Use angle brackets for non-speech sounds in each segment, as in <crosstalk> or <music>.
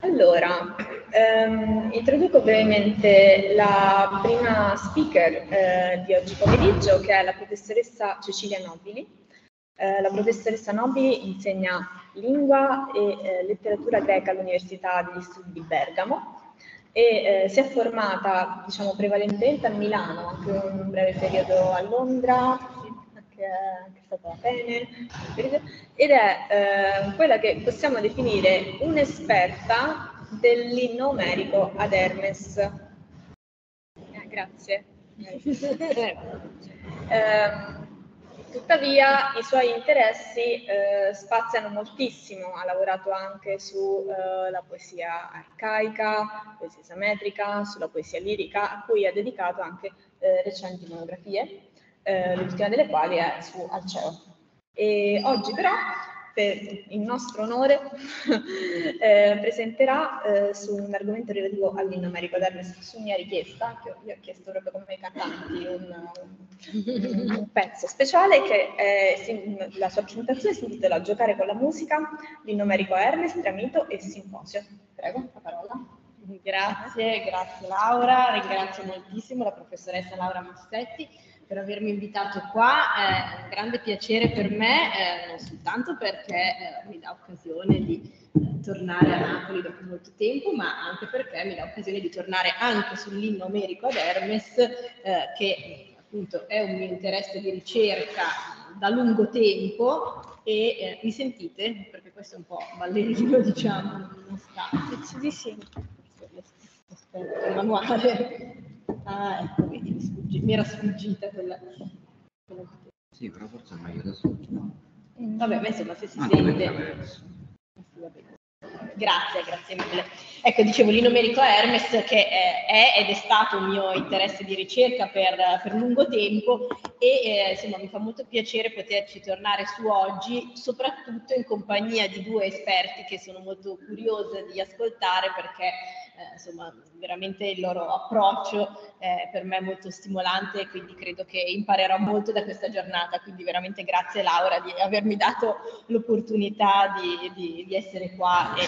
Allora, ehm, introduco brevemente la prima speaker eh, di oggi pomeriggio, che è la professoressa Cecilia Nobili. Eh, la professoressa Nobili insegna lingua e eh, letteratura greca all'Università degli Studi di Bergamo e eh, si è formata, diciamo, prevalentemente a Milano, anche un breve periodo a Londra, che è, che è stata Atene, ed è eh, quella che possiamo definire un'esperta dell'inno omerico ad Hermes. Eh, grazie. <laughs> eh, tuttavia i suoi interessi eh, spaziano moltissimo, ha lavorato anche sulla eh, poesia arcaica, poesia isometrica, sulla poesia lirica, a cui ha dedicato anche eh, recenti monografie eh, l'ultima delle quali è su Alceo. E oggi però, per il nostro onore, <laughs> eh, presenterà eh, su un argomento relativo all'inno Americo d'Hermes su mia richiesta, che io ho chiesto proprio come cantanti un, un, pezzo speciale che è, la sua presentazione si intitola Giocare con la musica, l'inno Americo Hermes, Tramito e Simposio. Prego, la parola. Grazie, grazie Laura, ringrazio moltissimo la professoressa Laura Massetti per avermi invitato qua, è un grande piacere per me, eh, non soltanto perché eh, mi dà occasione di eh, tornare a Napoli dopo molto tempo, ma anche perché mi dà occasione di tornare anche sull'inno omerico ad Hermes, eh, che appunto è un mio interesse di ricerca da lungo tempo e eh, mi sentite? Perché questo è un po' ballerino, <laughs> diciamo, non sta. Sì, sì. Aspetta, il manuale. Ah, ecco, vedi, mi, sfuggi, mi era sfuggita quella, quella... Sì, però forse è meglio adesso. Vabbè, ma insomma, se si ah, sente... Grazie, grazie mille. Ecco, dicevo, l'inomerico Hermes che è ed è stato un mio interesse di ricerca per, per lungo tempo e eh, insomma mi fa molto piacere poterci tornare su oggi, soprattutto in compagnia di due esperti che sono molto curiosa di ascoltare perché eh, insomma veramente il loro approccio è per me molto stimolante e quindi credo che imparerò molto da questa giornata, quindi veramente grazie Laura di avermi dato l'opportunità di, di, di essere qua e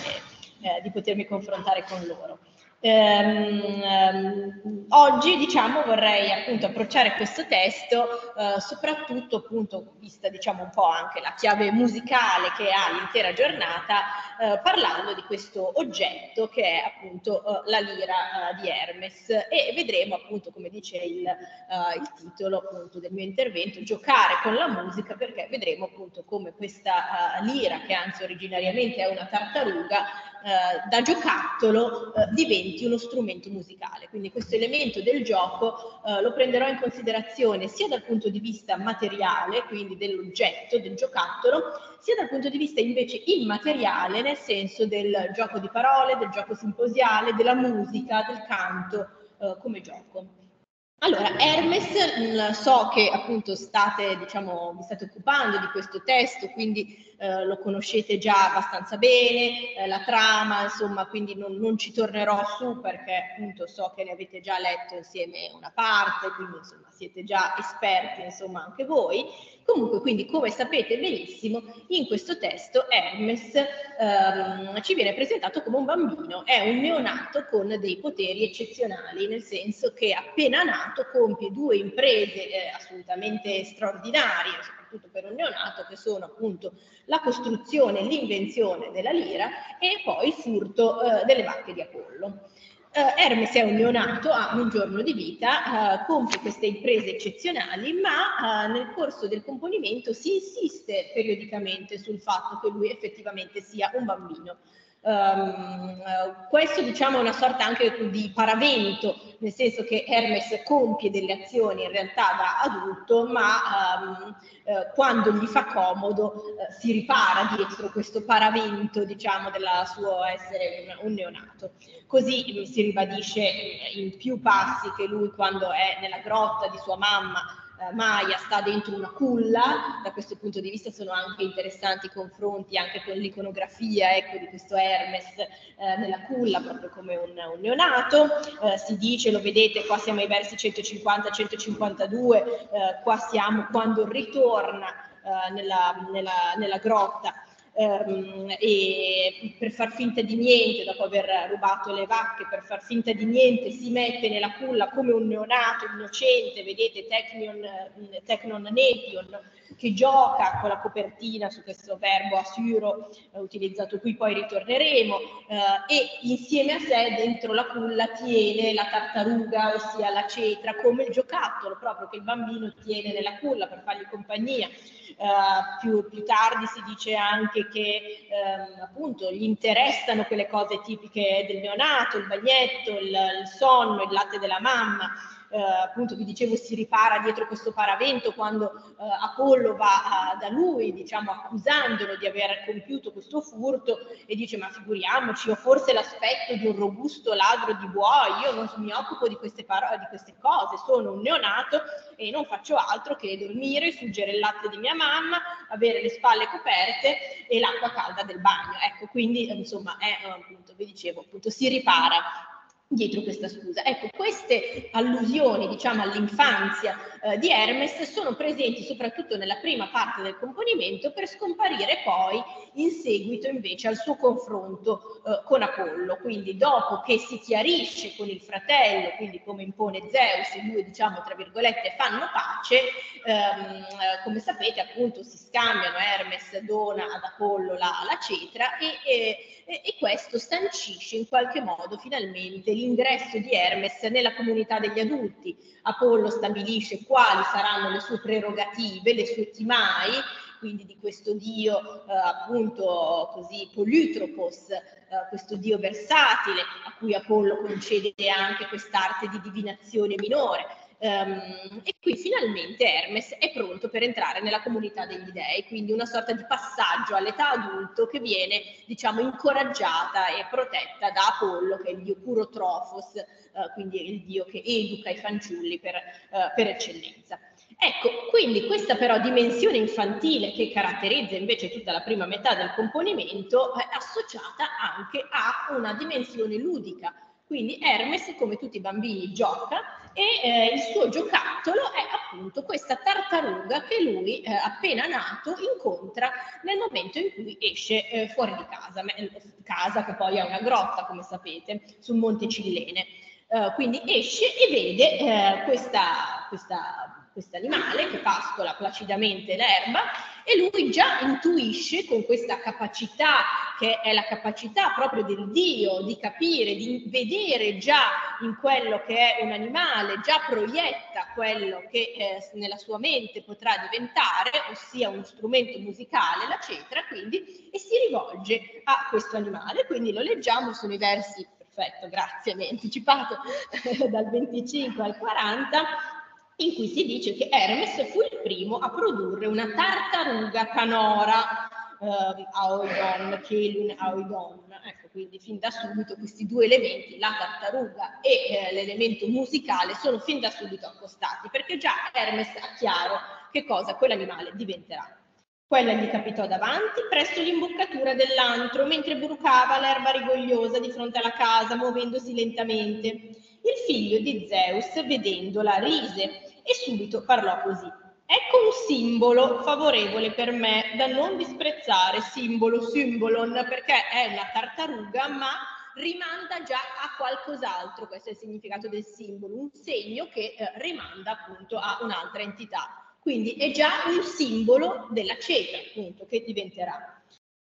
eh, di potermi confrontare con loro. Ehm, ehm, oggi diciamo vorrei appunto approcciare questo testo eh, soprattutto appunto vista diciamo un po' anche la chiave musicale che ha l'intera giornata eh, parlando di questo oggetto che è appunto eh, la lira eh, di Hermes. E vedremo appunto come dice il, eh, il, titolo del mio intervento giocare con la musica perché vedremo appunto come questa eh, lira che anzi originariamente è una tartaruga da giocattolo eh, diventi uno strumento musicale. Quindi questo elemento del gioco eh, lo prenderò in considerazione sia dal punto di vista materiale, quindi dell'oggetto, del giocattolo, sia dal punto di vista invece immateriale, nel senso del gioco di parole, del gioco simposiale, della musica, del canto eh, come gioco. Allora, Hermes, mm, so che appunto state, diciamo, vi state occupando di questo testo, quindi eh, lo conoscete già abbastanza bene, eh, la trama, insomma, quindi non, non, ci tornerò su perché appunto so che ne avete già letto insieme una parte, quindi insomma siete già esperti, insomma, anche voi. Comunque, quindi, come sapete benissimo, in questo testo Hermes ehm, ci viene presentato come un bambino, è un neonato con dei poteri eccezionali, nel senso che appena nato compie due imprese eh, assolutamente straordinarie, soprattutto per un neonato, che sono appunto la costruzione e l'invenzione della lira e poi il furto eh, delle vacche di Apollo. Uh, Hermes è un neonato, ha un giorno di vita, uh, compie queste imprese eccezionali, ma uh, nel corso del componimento si insiste periodicamente sul fatto che lui effettivamente sia un bambino. Um, questo diciamo è una sorta anche di paravento, nel senso che Hermes compie delle azioni in realtà da adulto, ma um, uh, quando gli fa comodo uh, si ripara dietro questo paravento, diciamo, della suo essere un, un neonato. Così si ribadisce in più passi che lui quando è nella grotta di sua mamma eh, Maya sta dentro una culla, da questo punto di vista sono anche interessanti i confronti anche con l'iconografia ecco, di questo Hermes eh, nella culla, proprio come un, un neonato. Eh, si dice, lo vedete, qua siamo ai versi 150-152, eh, qua siamo quando ritorna eh, nella, nella, nella grotta ehm, e per far finta di niente, dopo aver rubato le vacche, per far finta di niente si mette nella culla come un neonato innocente, vedete Technion, Technon Nepion, che gioca con la copertina su questo verbo assuro eh, utilizzato qui, poi ritorneremo, eh, e insieme a sé dentro la culla tiene la tartaruga, ossia la cetra, come il giocattolo proprio che il bambino tiene nella culla per fargli compagnia. Uh, più, più, tardi si dice anche che um, appunto gli interessano quelle cose tipiche del neonato, il bagnetto, il, il sonno, il latte della mamma, eh, appunto vi dicevo si ripara dietro questo paravento quando eh, Apollo va a, da lui, diciamo accusandolo di aver compiuto questo furto e dice ma figuriamoci, ho forse l'aspetto di un robusto ladro di buoi, io non mi occupo di queste, parole, di queste cose, sono un neonato e non faccio altro che dormire, suggere il latte di mia mamma, avere le spalle coperte e l'acqua calda del bagno. Ecco, quindi insomma è appunto, vi dicevo, appunto si ripara dietro questa scusa. Ecco, queste allusioni, diciamo, all'infanzia eh, di Hermes sono presenti soprattutto nella prima parte del componimento per scomparire poi in seguito invece al suo confronto eh, con Apollo. Quindi dopo che si chiarisce con il fratello, quindi come impone Zeus, i due, diciamo, tra virgolette, fanno pace, ehm, come sapete appunto si scambiano, Hermes dona ad Apollo la, la cetra e, e, e questo sancisce in qualche modo finalmente l'ingresso di Hermes nella comunità degli adulti. Apollo stabilisce quali saranno le sue prerogative, le sue timai, quindi di questo dio eh, appunto così politropos, eh, questo dio versatile a cui Apollo concede anche quest'arte di divinazione minore. Um, e qui finalmente Hermes è pronto per entrare nella comunità degli dei, quindi una sorta di passaggio all'età adulto che viene, diciamo, incoraggiata e protetta da Apollo, che è il dio puro Trofos, uh, quindi il dio che educa i fanciulli per, uh, per eccellenza. Ecco, quindi questa però dimensione infantile che caratterizza invece tutta la prima metà del componimento è associata anche a una dimensione ludica. Quindi Hermes, come tutti i bambini, gioca e eh, il suo giocattolo è appunto questa tartaruga che lui eh, appena nato incontra nel momento in cui esce eh, fuori di casa, casa che poi è una grotta come sapete sul Monte Cillene. Uh, quindi esce e vede uh, questa, questa questo animale che pascola placidamente l'erba e lui già intuisce con questa capacità che è la capacità proprio del Dio di capire, di vedere già in quello che è un animale, già proietta quello che eh, nella sua mente potrà diventare, ossia uno strumento musicale, la cetra, quindi, e si rivolge a questo animale. Quindi lo leggiamo, sono i versi, perfetto, grazie, mi hai anticipato, <laughs> dal 25 al 40 in cui si dice che Hermes fu il primo a produrre una tartaruga canora, eh, Aoidon, Chelun, Aoidon. Ecco, quindi fin da subito questi due elementi, la tartaruga e eh, l'elemento musicale, sono fin da subito accostati, perché già Hermes ha chiaro che cosa quell'animale diventerà. Quella gli capitò davanti, presso l'imboccatura dell'antro, mentre brucava l'erba rigogliosa di fronte alla casa, muovendosi lentamente. Il figlio di Zeus, vedendola, rise e subito parlò così. Ecco un simbolo favorevole per me da non disprezzare, simbolo, symbolon, perché è una tartaruga, ma rimanda già a qualcos'altro, questo è il significato del simbolo, un segno che eh, rimanda appunto a un'altra entità. Quindi è già un simbolo della cetra, appunto, che diventerà.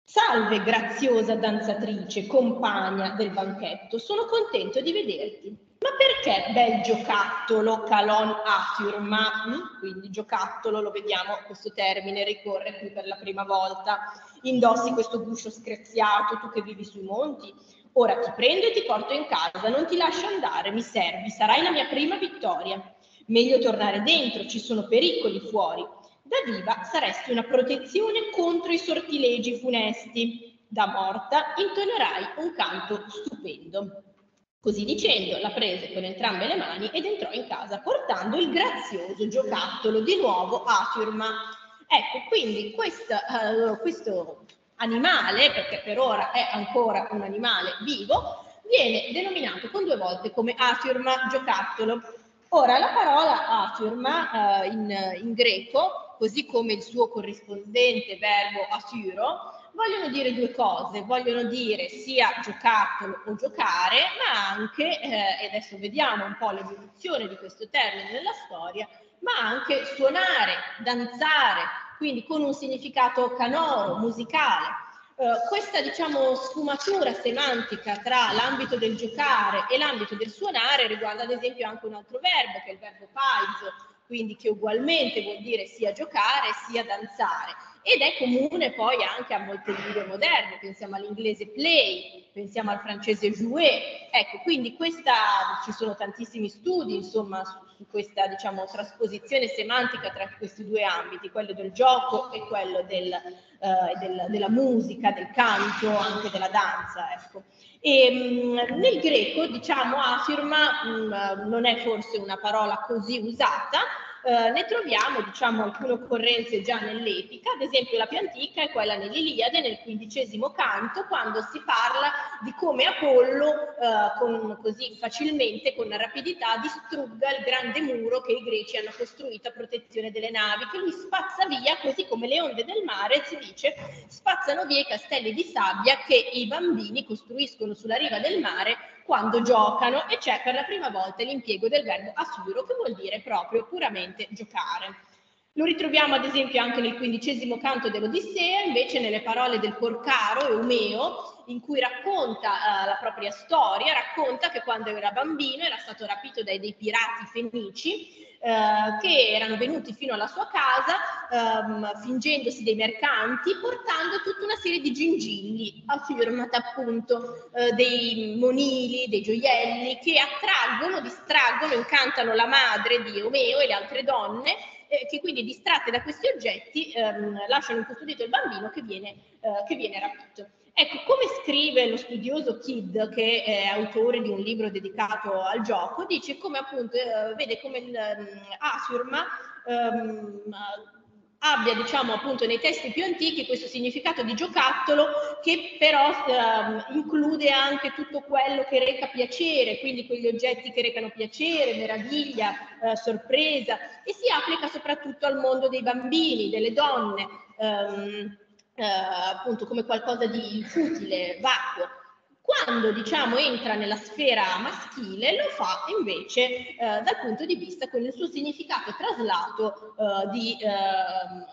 Salve graziosa danzatrice, compagna del banchetto, sono contento di vederti. Ma perché bel giocattolo calon affirma? Quindi giocattolo, lo vediamo, questo termine ricorre qui per la prima volta. Indossi questo guscio screziato, tu che vivi sui monti. Ora ti prendo e ti porto in casa, non ti lascio andare, mi servi, sarai la mia prima vittoria. Meglio tornare dentro, ci sono pericoli fuori. Da viva saresti una protezione contro i sortilegi funesti. Da morta intonerai un canto stupendo. Così dicendo, la prese con entrambe le mani ed entrò in casa portando il grazioso giocattolo di nuovo a firma. Ecco, quindi questo, uh, questo animale, perché per ora è ancora un animale vivo, viene denominato con due volte come afirma giocattolo. Ora, la parola afirma uh, in, in greco, così come il suo corrispondente verbo asuro, vogliono dire due cose, vogliono dire sia giocattolo o giocare, ma anche, eh, e adesso vediamo un po' l'evoluzione di questo termine nella storia, ma anche suonare, danzare, quindi con un significato canoro, musicale. Uh, questa diciamo sfumatura semantica tra l'ambito del giocare e l'ambito del suonare riguarda ad esempio anche un altro verbo che è il verbo paizo, quindi che ugualmente vuol dire sia giocare sia danzare ed è comune poi anche a molte lingue moderne, pensiamo all'inglese play, pensiamo al francese jouer, ecco, quindi questa, ci sono tantissimi studi insomma su, su questa diciamo trasposizione semantica tra questi due ambiti, quello del gioco e quello del, uh, del, della musica, del canto, anche della danza, ecco. E, mh, nel greco, diciamo, afirma mh, non è forse una parola così usata, eh, ne troviamo diciamo, alcune occorrenze già nell'epica, ad esempio la più antica è quella nell'Iliade, nel quindicesimo canto, quando si parla di come Apollo eh, con, così facilmente, con rapidità, distrugga il grande muro che i greci hanno costruito a protezione delle navi, che lui spazza via, così come le onde del mare, si dice, spazzano via i castelli di sabbia che i bambini costruiscono sulla riva del mare quando giocano e c'è per la prima volta l'impiego del verbo asuro che vuol dire proprio puramente giocare. Lo ritroviamo ad esempio anche nel quindicesimo canto dell'Odissea, invece nelle parole del Porcaro, Eumeo, in cui racconta uh, la propria storia, racconta che quando era bambino era stato rapito dai dei pirati fenici eh, che erano venuti fino alla sua casa ehm, fingendosi dei mercanti, portando tutta una serie di gingilli, affirmata appunto eh, dei monili, dei gioielli che attraggono, distraggono, incantano la madre di Omeo e le altre donne eh, che quindi distratte da questi oggetti ehm, lasciano incustodito il bambino che viene, eh, che viene rapito. Ecco, come scrive lo studioso Kidd, che è autore di un libro dedicato al gioco, dice come appunto, eh, vede come il um, Asurma um, abbia, diciamo, appunto nei testi più antichi questo significato di giocattolo che però um, include anche tutto quello che reca piacere, quindi quegli oggetti che recano piacere, meraviglia, uh, sorpresa e si applica soprattutto al mondo dei bambini, delle donne. Um, eh, appunto come qualcosa di futile, vacuo. Quando diciamo entra nella sfera maschile lo fa invece eh, dal punto di vista con il suo significato traslato eh, di ehm,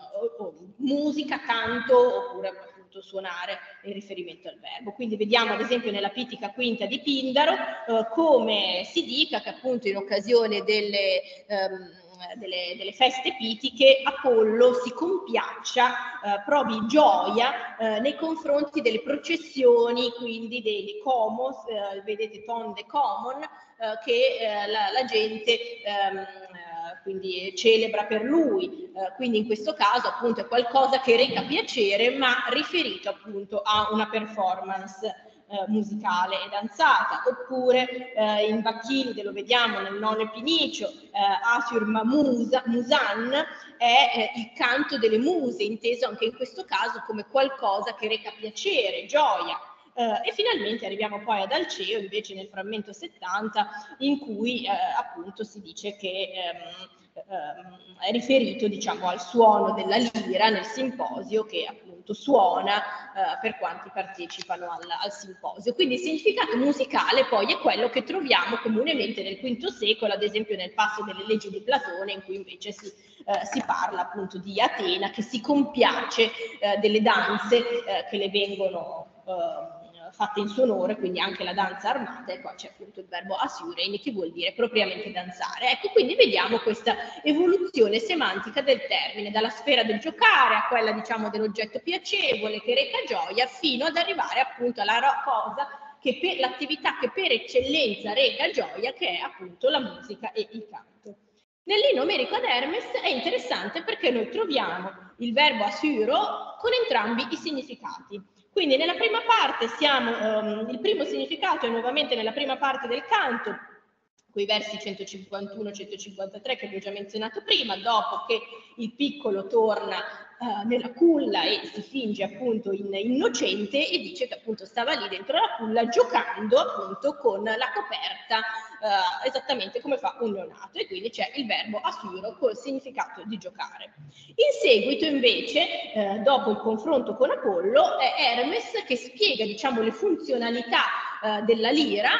musica, canto oppure appunto suonare in riferimento al verbo. Quindi vediamo ad esempio nella Pitica Quinta di Pindaro eh, come si dica che appunto in occasione delle ehm, delle, delle, feste pitiche, Apollo si compiaccia, eh, provi gioia eh, nei confronti delle processioni, quindi dei, comos, eh, vedete tonde common, eh, che eh, la, la, gente ehm, eh, quindi celebra per lui, quindi in questo caso appunto è qualcosa che reca piacere ma riferito appunto a una performance eh, musicale e danzata, oppure eh, in Bacchilide lo vediamo nel nono Pinicio, eh, Asur Musa, Musan è eh, il canto delle muse, inteso anche in questo caso come qualcosa che reca piacere, gioia, Uh, e finalmente arriviamo poi ad Alceo, invece nel frammento 70, in cui uh, appunto si dice che um, um, è riferito diciamo, al suono della lira nel simposio che appunto appunto suona eh, per quanti partecipano al, al, simposio. Quindi il significato musicale poi è quello che troviamo comunemente nel V secolo, ad esempio nel passo delle leggi di Platone, in cui invece si, eh, si parla appunto di Atena che si compiace eh, delle danze eh, che le vengono eh, fatte in suo onore, quindi anche la danza armata, e qua c'è appunto il verbo asiurein che vuol dire propriamente danzare. Ecco, quindi vediamo questa evoluzione semantica del termine, dalla sfera del giocare a quella diciamo dell'oggetto piacevole che reca gioia, fino ad arrivare appunto alla cosa che per l'attività che per eccellenza reca gioia, che è appunto la musica e il canto. Nell'inomerico ad Hermes è interessante perché noi troviamo il verbo asuro con entrambi i significati. Quindi nella prima parte siamo, um, il primo significato è nuovamente nella prima parte del canto, quei versi 151-153 che vi ho già menzionato prima, dopo che il piccolo torna uh, nella culla e si finge appunto in, innocente e dice che appunto stava lì dentro la culla giocando appunto con la coperta uh, esattamente come fa un neonato e quindi c'è il verbo asuro col significato di giocare. In seguito invece, uh, dopo il confronto con Apollo, è Hermes che spiega diciamo le funzionalità eh, della lira,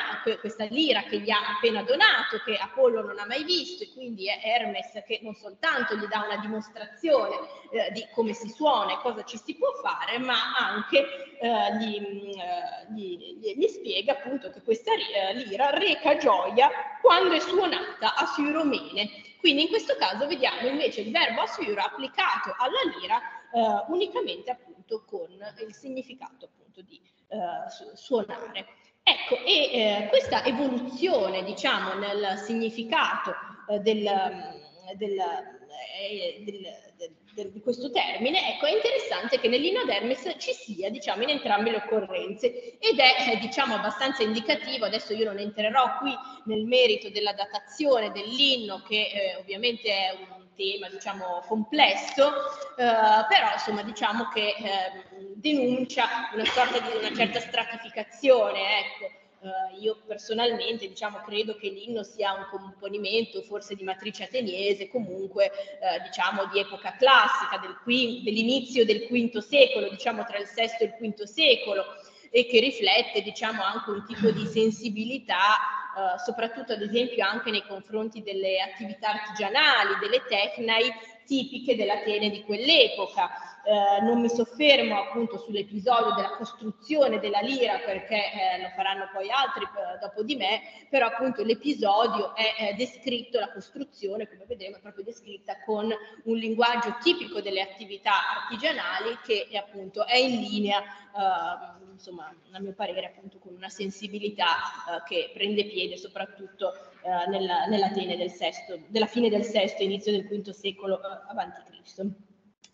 questa lira che gli ha appena donato, che Apollo non ha mai visto e quindi è Hermes che non soltanto gli dà una dimostrazione eh, di come si suona e cosa ci si può fare, ma anche eh, gli, mm, gli, gli, spiega appunto che questa lira reca gioia quando è suonata a Siromene. Quindi in questo caso vediamo invece il verbo asura applicato alla lira eh, unicamente appunto con il significato appunto di eh, suonare. Ecco, e eh, questa evoluzione, diciamo, nel significato eh, del, mm, del, eh, del, di questo termine, ecco, è interessante che nell'inno d'Hermes ci sia, diciamo, in entrambe le occorrenze ed è, eh, diciamo, abbastanza indicativo, adesso io non entrerò qui nel merito della datazione dell'inno, che eh, ovviamente è un tema diciamo complesso, eh, però insomma diciamo che eh, denuncia una sorta di una certa stratificazione, ecco. Uh, io personalmente diciamo, credo che l'inno sia un componimento forse di matrice ateniese, comunque uh, diciamo di epoca classica, del dell'inizio del V secolo, diciamo tra il VI e il V secolo, e che riflette diciamo, anche un tipo di sensibilità eh, soprattutto ad esempio anche nei confronti delle attività artigianali, delle tecnai tipiche dell'Atene di quell'epoca. Eh, non mi soffermo appunto sull'episodio della costruzione della lira perché eh, lo faranno poi altri eh, dopo di me, però appunto l'episodio è descritto, la costruzione come vedremo è proprio descritta con un linguaggio tipico delle attività artigianali che appunto è in linea eh, insomma, a mio parere, appunto, con una sensibilità eh, che prende piede soprattutto eh, nella, nell'Atene del sesto, della fine del VI inizio del V secolo eh, avanti Cristo.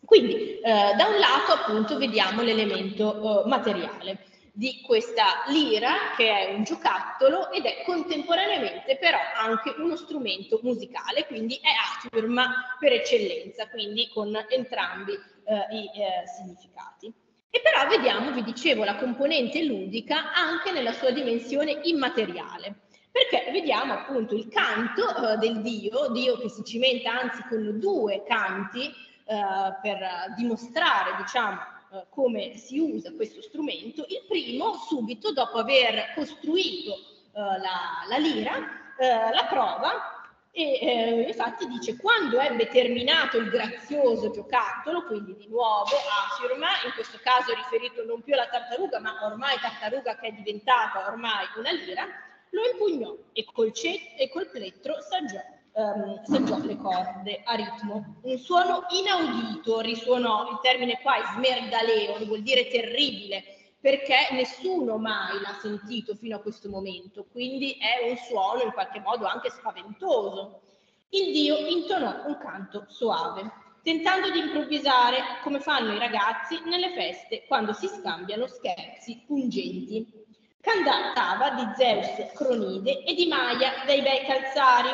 Quindi, eh, da un lato, appunto, vediamo l'elemento eh, materiale di questa lira che è un giocattolo ed è contemporaneamente però anche uno strumento musicale, quindi è afirma per eccellenza, quindi con entrambi eh, i eh, significati. E però vediamo, vi dicevo, la componente ludica anche nella sua dimensione immateriale, perché vediamo appunto il canto eh, del Dio, Dio che si cimenta anzi con due canti per dimostrare, diciamo, eh, come si usa questo strumento. Il primo, subito dopo aver costruito eh, la, la, lira, eh, la prova e eh, infatti dice quando ebbe terminato il grazioso giocattolo, quindi di nuovo Asirma, in questo caso riferito non più alla tartaruga, ma ormai tartaruga che è diventata ormai una lira, lo impugnò e col, e col plettro saggiò, um, saggiò le corde a ritmo. Un suono inaudito risuonò, il termine qua è smerdaleo, vuol dire terribile, perché nessuno mai l'ha sentito fino a questo momento, quindi è un suono in qualche modo anche spaventoso. Il dio intonò un canto soave, tentando di improvvisare come fanno i ragazzi nelle feste quando si scambiano scherzi pungenti. Cantava di Zeus Cronide e di Maia dei bei calzari,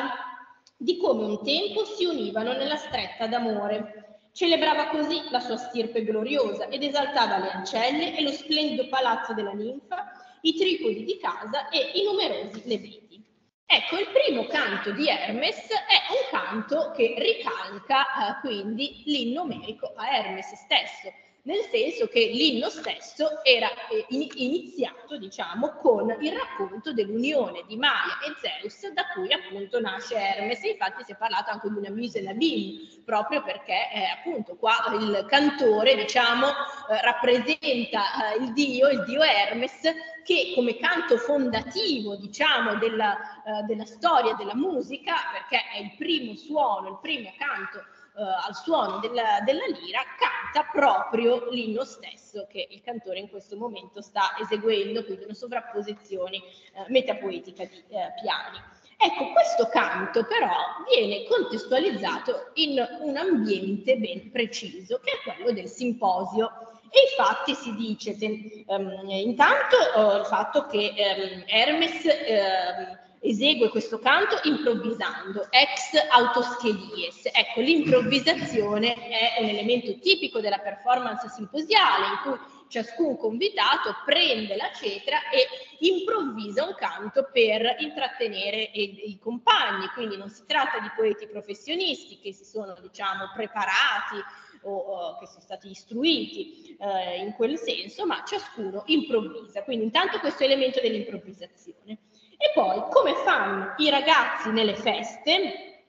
di come un tempo si univano nella stretta d'amore Celebrava così la sua stirpe gloriosa ed esaltava le ancelle e lo splendido palazzo della ninfa, i tripodi di casa e i numerosi leviti. Ecco, il primo canto di Hermes è un canto che ricalca eh, quindi l'inno omerico a Hermes stesso, nel senso che l'inno stesso era eh, iniziato, diciamo, con il racconto dell'unione di Maia e Zeus, da cui appunto nasce Hermes. Infatti si è parlato anche di una mise abîme, proprio perché eh, appunto qua il cantore, diciamo, eh, rappresenta eh, il dio, il dio Hermes, che come canto fondativo, diciamo, della, eh, della storia della musica, perché è il primo suono, il primo canto eh, al suono della, della lira, canta proprio l'inno stesso che il cantore in questo momento sta eseguendo, quindi una sovrapposizione eh, metapoetica di eh, piani. Ecco, questo canto però viene contestualizzato in un ambiente ben preciso, che è quello del simposio. E infatti si dice, um, intanto uh, il fatto che um, Hermes uh, esegue questo canto improvvisando, ex autoschedies. Ecco, l'improvvisazione è un elemento tipico della performance simposiale in cui ciascun convitato prende la cetra e improvvisa un canto per intrattenere i, compagni, quindi non si tratta di poeti professionisti che si sono diciamo preparati o, o che sono stati istruiti eh, in quel senso, ma ciascuno improvvisa. Quindi intanto questo elemento dell'improvvisazione. E poi come fanno i ragazzi nelle feste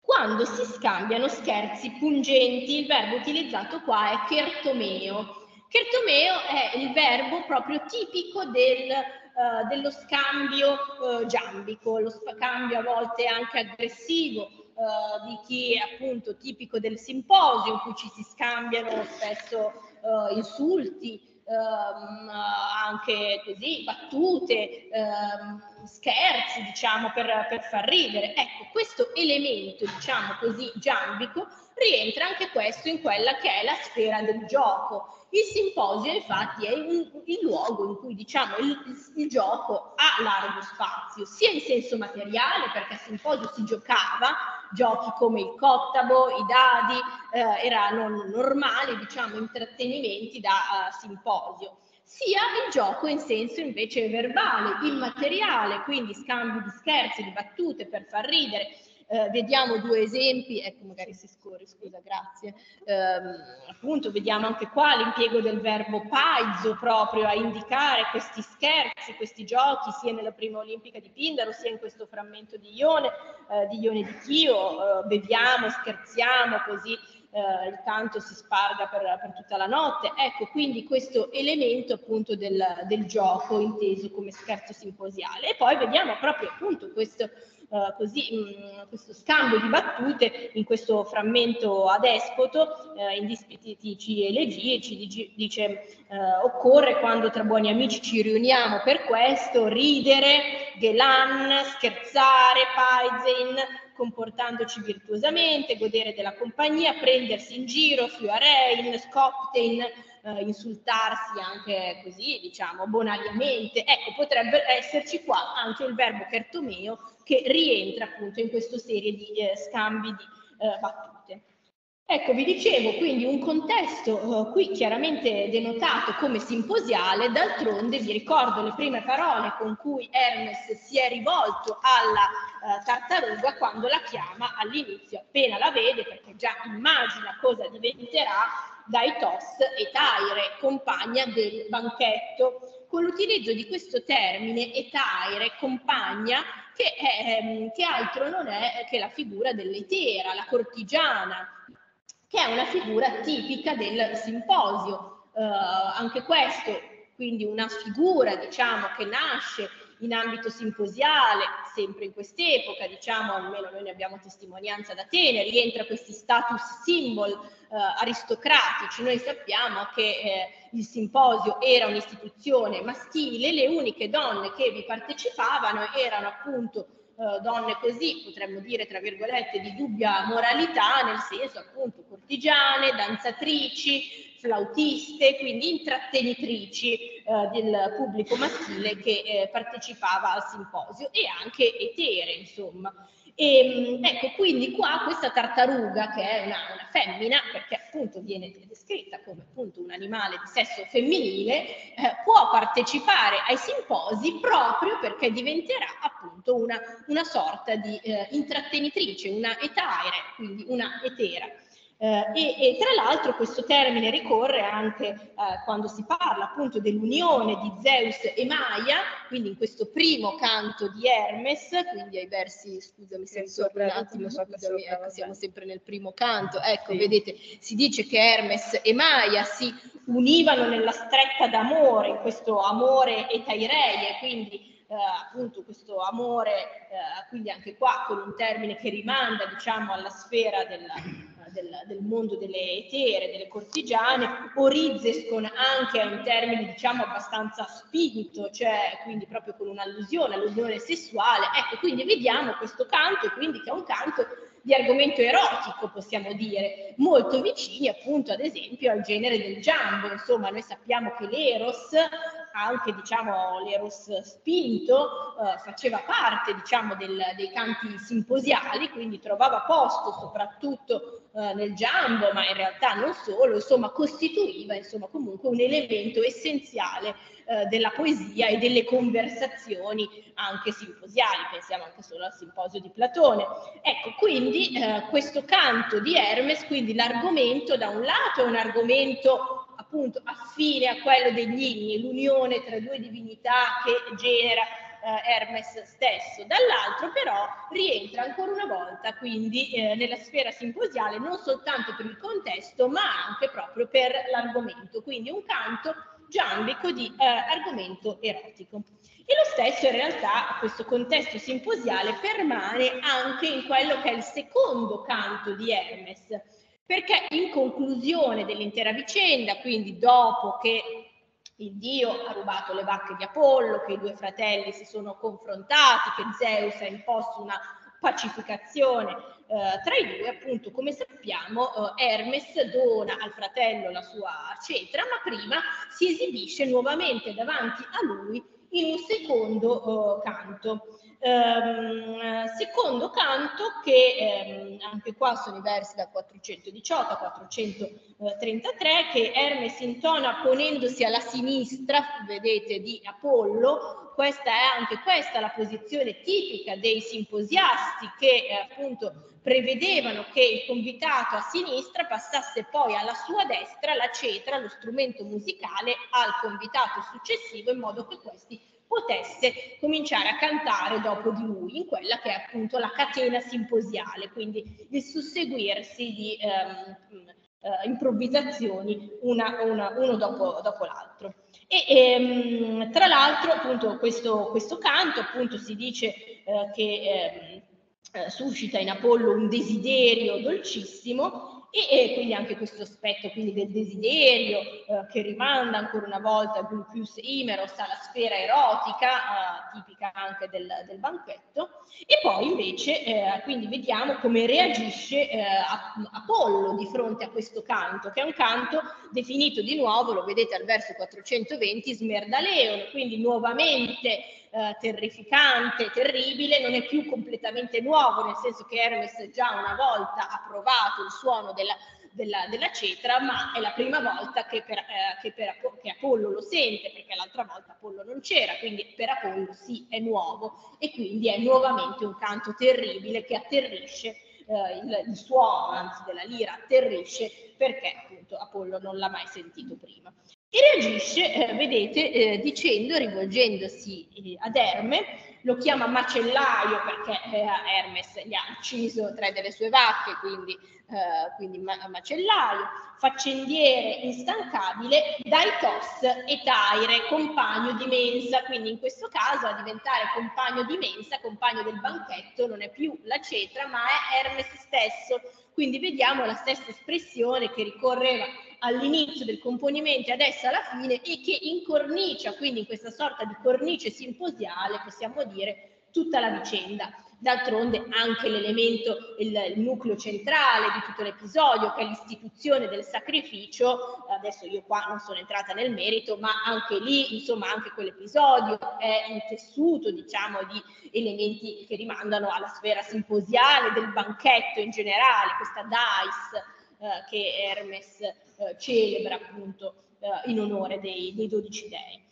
quando si scambiano scherzi pungenti? Il verbo utilizzato qua è chertomeo. Chertomeo è il verbo proprio tipico del, uh, dello scambio uh, giambico, lo scambio a volte anche aggressivo, Uh, di chi è appunto tipico del simposio in cui ci si scambiano spesso uh, insulti, um, anche così battute, um, scherzi, diciamo, per, per, far ridere. Ecco, questo elemento, diciamo così, giambico, rientra anche questo in quella che è la sfera del gioco. Il simposio infatti è il, il luogo in cui diciamo il, il, il, gioco ha largo spazio, sia in senso materiale perché al simposio si giocava, giochi come il cottabo, i dadi, eh, erano normali diciamo intrattenimenti da uh, simposio. Sia il gioco in senso invece verbale, immateriale, quindi scambi di scherzi, di battute per far ridere, eh, vediamo due esempi, ecco magari si scorre, scusa, grazie. Eh, appunto vediamo anche qua l'impiego del verbo paizzo proprio a indicare questi scherzi, questi giochi, sia nella prima olimpica di Pindaro, sia in questo frammento di Ione, eh, di Ione di Chio, eh, beviamo, scherziamo così eh, il canto si sparga per, per, tutta la notte. Ecco, quindi questo elemento appunto del, del gioco inteso come scherzo simposiale. E poi vediamo proprio appunto questo eh, così, mh, mm, questo scambio di battute in questo frammento adespoto eh, in dispetitici elegiaci dice, dice eh, occorre quando tra buoni amici ci riuniamo per questo ridere, gelan, scherzare, paizen, comportandoci virtuosamente, godere della compagnia, prendersi in giro, fiuarein, scoptein, eh, insultarsi anche così, diciamo, bonariamente. Ecco, potrebbe esserci qua anche il verbo kertomeo che rientra appunto in questa serie di eh, scambi di eh, battute. Ecco, vi dicevo quindi un contesto uh, qui chiaramente denotato come simposiale, d'altronde vi ricordo le prime parole con cui Hermes si è rivolto alla uh, tartaruga quando la chiama all'inizio, appena la vede, perché già immagina cosa diventerà dai tos e Taire, compagna del banchetto. Con l'utilizzo di questo termine etaire, compagna, che, è, ehm, che altro non è che la figura dell'etera, la cortigiana, che è una figura tipica del simposio. Eh, anche questo, quindi una figura diciamo, che nasce in ambito simposiale, sempre in quest'epoca, diciamo, almeno noi ne abbiamo testimonianza da Atene, rientra questi status symbol eh, aristocratici. Noi sappiamo che eh, il simposio era un'istituzione maschile, le uniche donne che vi partecipavano erano appunto eh, donne così, potremmo dire tra virgolette, di dubbia moralità, nel senso appunto cortigiane, danzatrici, flautiste, quindi intrattenitrici eh, del pubblico maschile che eh, partecipava al simposio e anche etere, insomma. E, ehm, ecco, quindi qua questa tartaruga, che è una, una, femmina, perché appunto viene descritta come appunto un animale di sesso femminile, eh, può partecipare ai simposi proprio perché diventerà appunto una, una sorta di eh, intrattenitrice, una etaire, quindi una etera. Eh, e, e, tra l'altro questo termine ricorre anche eh, quando si parla appunto dell'unione di Zeus e Maia, quindi in questo primo canto di Hermes, quindi ai versi, scusami se sopra un attimo, scusami, ecco, siamo sempre nel primo canto, ecco sì. vedete, si dice che Hermes e Maia si univano nella stretta d'amore, in questo amore etaireie, quindi eh, appunto questo amore, eh, quindi anche qua con un termine che rimanda diciamo alla sfera della del, del, mondo delle etere, delle cortigiane, Orizzescon anche a un termine diciamo abbastanza spinto, cioè quindi proprio con un'allusione all'unione sessuale. Ecco, quindi vediamo questo canto, quindi che è un canto di argomento erotico, possiamo dire, molto vicini appunto ad esempio al genere del giambo. Insomma, noi sappiamo che l'eros anche diciamo l'eros spinto eh, faceva parte diciamo del, dei canti simposiali quindi trovava posto soprattutto eh, nel giambo ma in realtà non solo insomma costituiva insomma comunque un elemento essenziale eh, della poesia e delle conversazioni anche simposiali. Pensiamo anche solo al simposio di Platone. Ecco quindi eh, questo canto di Hermes quindi l'argomento da un lato è un argomento appunto affine a quello degli inni, l'unione tra due divinità che genera Hermes stesso. Dall'altro però rientra ancora una volta quindi eh, nella sfera simposiale non soltanto per il contesto ma anche proprio per l'argomento, quindi un canto giambico di eh, argomento erotico. E lo stesso in realtà questo contesto simposiale permane anche in quello che è il secondo canto di Hermes, perché in conclusione dell'intera vicenda, quindi dopo che il dio ha rubato le vacche di Apollo, che i due fratelli si sono confrontati, che Zeus ha imposto una pacificazione eh, tra i due, appunto, come sappiamo, eh, Hermes dona al fratello la sua cetra, ma prima si esibisce nuovamente davanti a lui in un secondo eh, canto. Um, secondo canto che um, anche qua sono i versi da 418 a 433 che Hermes intona ponendosi alla sinistra, vedete, di Apollo. Questa è anche questa la posizione tipica dei simposiasti che eh, appunto prevedevano che il convitato a sinistra passasse poi alla sua destra la cetra, lo strumento musicale, al convitato successivo in modo che questi potesse cominciare a cantare dopo di lui in quella che è appunto la catena simposiale, quindi il susseguirsi di ehm, eh, improvvisazioni una, una, uno dopo, dopo l'altro. E ehm, tra l'altro appunto questo, questo, canto appunto si dice eh, che ehm, eh, suscita in Apollo un desiderio dolcissimo e, e, quindi anche questo aspetto quindi del desiderio eh, che rimanda ancora una volta al Glucius Imeros alla sfera erotica eh, tipica anche del, del, banchetto. E poi invece eh, quindi vediamo come reagisce eh, Apollo di fronte a questo canto che è un canto definito di nuovo lo vedete al verso 420 smerdaleon quindi nuovamente eh, terrificante, terribile, non è più completamente nuovo, nel senso che Hermes già una volta ha provato il suono della, della, della cetra, ma è la prima volta che, per, eh, che, per, che Apollo lo sente, perché l'altra volta Apollo non c'era, quindi per Apollo sì, è nuovo e quindi è nuovamente un canto terribile che atterrisce eh, il, il, suono, anzi della lira atterrisce perché appunto Apollo non l'ha mai sentito prima e reagisce, eh, vedete, eh, dicendo, rivolgendosi eh, ad Erme, lo chiama macellaio perché eh, Hermes gli ha ucciso tre delle sue vacche, quindi, eh, quindi ma- macellaio, faccendiere instancabile, Daitos e Taire, compagno di mensa, quindi in questo caso a diventare compagno di mensa, compagno del banchetto, non è più la cetra, ma è Hermes stesso. Quindi vediamo la stessa espressione che ricorreva all'inizio del componimento e adesso alla fine e che incornicia, quindi in questa sorta di cornice simposiale, possiamo dire, tutta la vicenda. D'altronde anche l'elemento, il, il, nucleo centrale di tutto l'episodio, che è l'istituzione del sacrificio, adesso io qua non sono entrata nel merito, ma anche lì, insomma, anche quell'episodio è intessuto, diciamo, di elementi che rimandano alla sfera simposiale, del banchetto in generale, questa dice che Hermes eh, celebra appunto eh, in onore dei, dei 12 dei.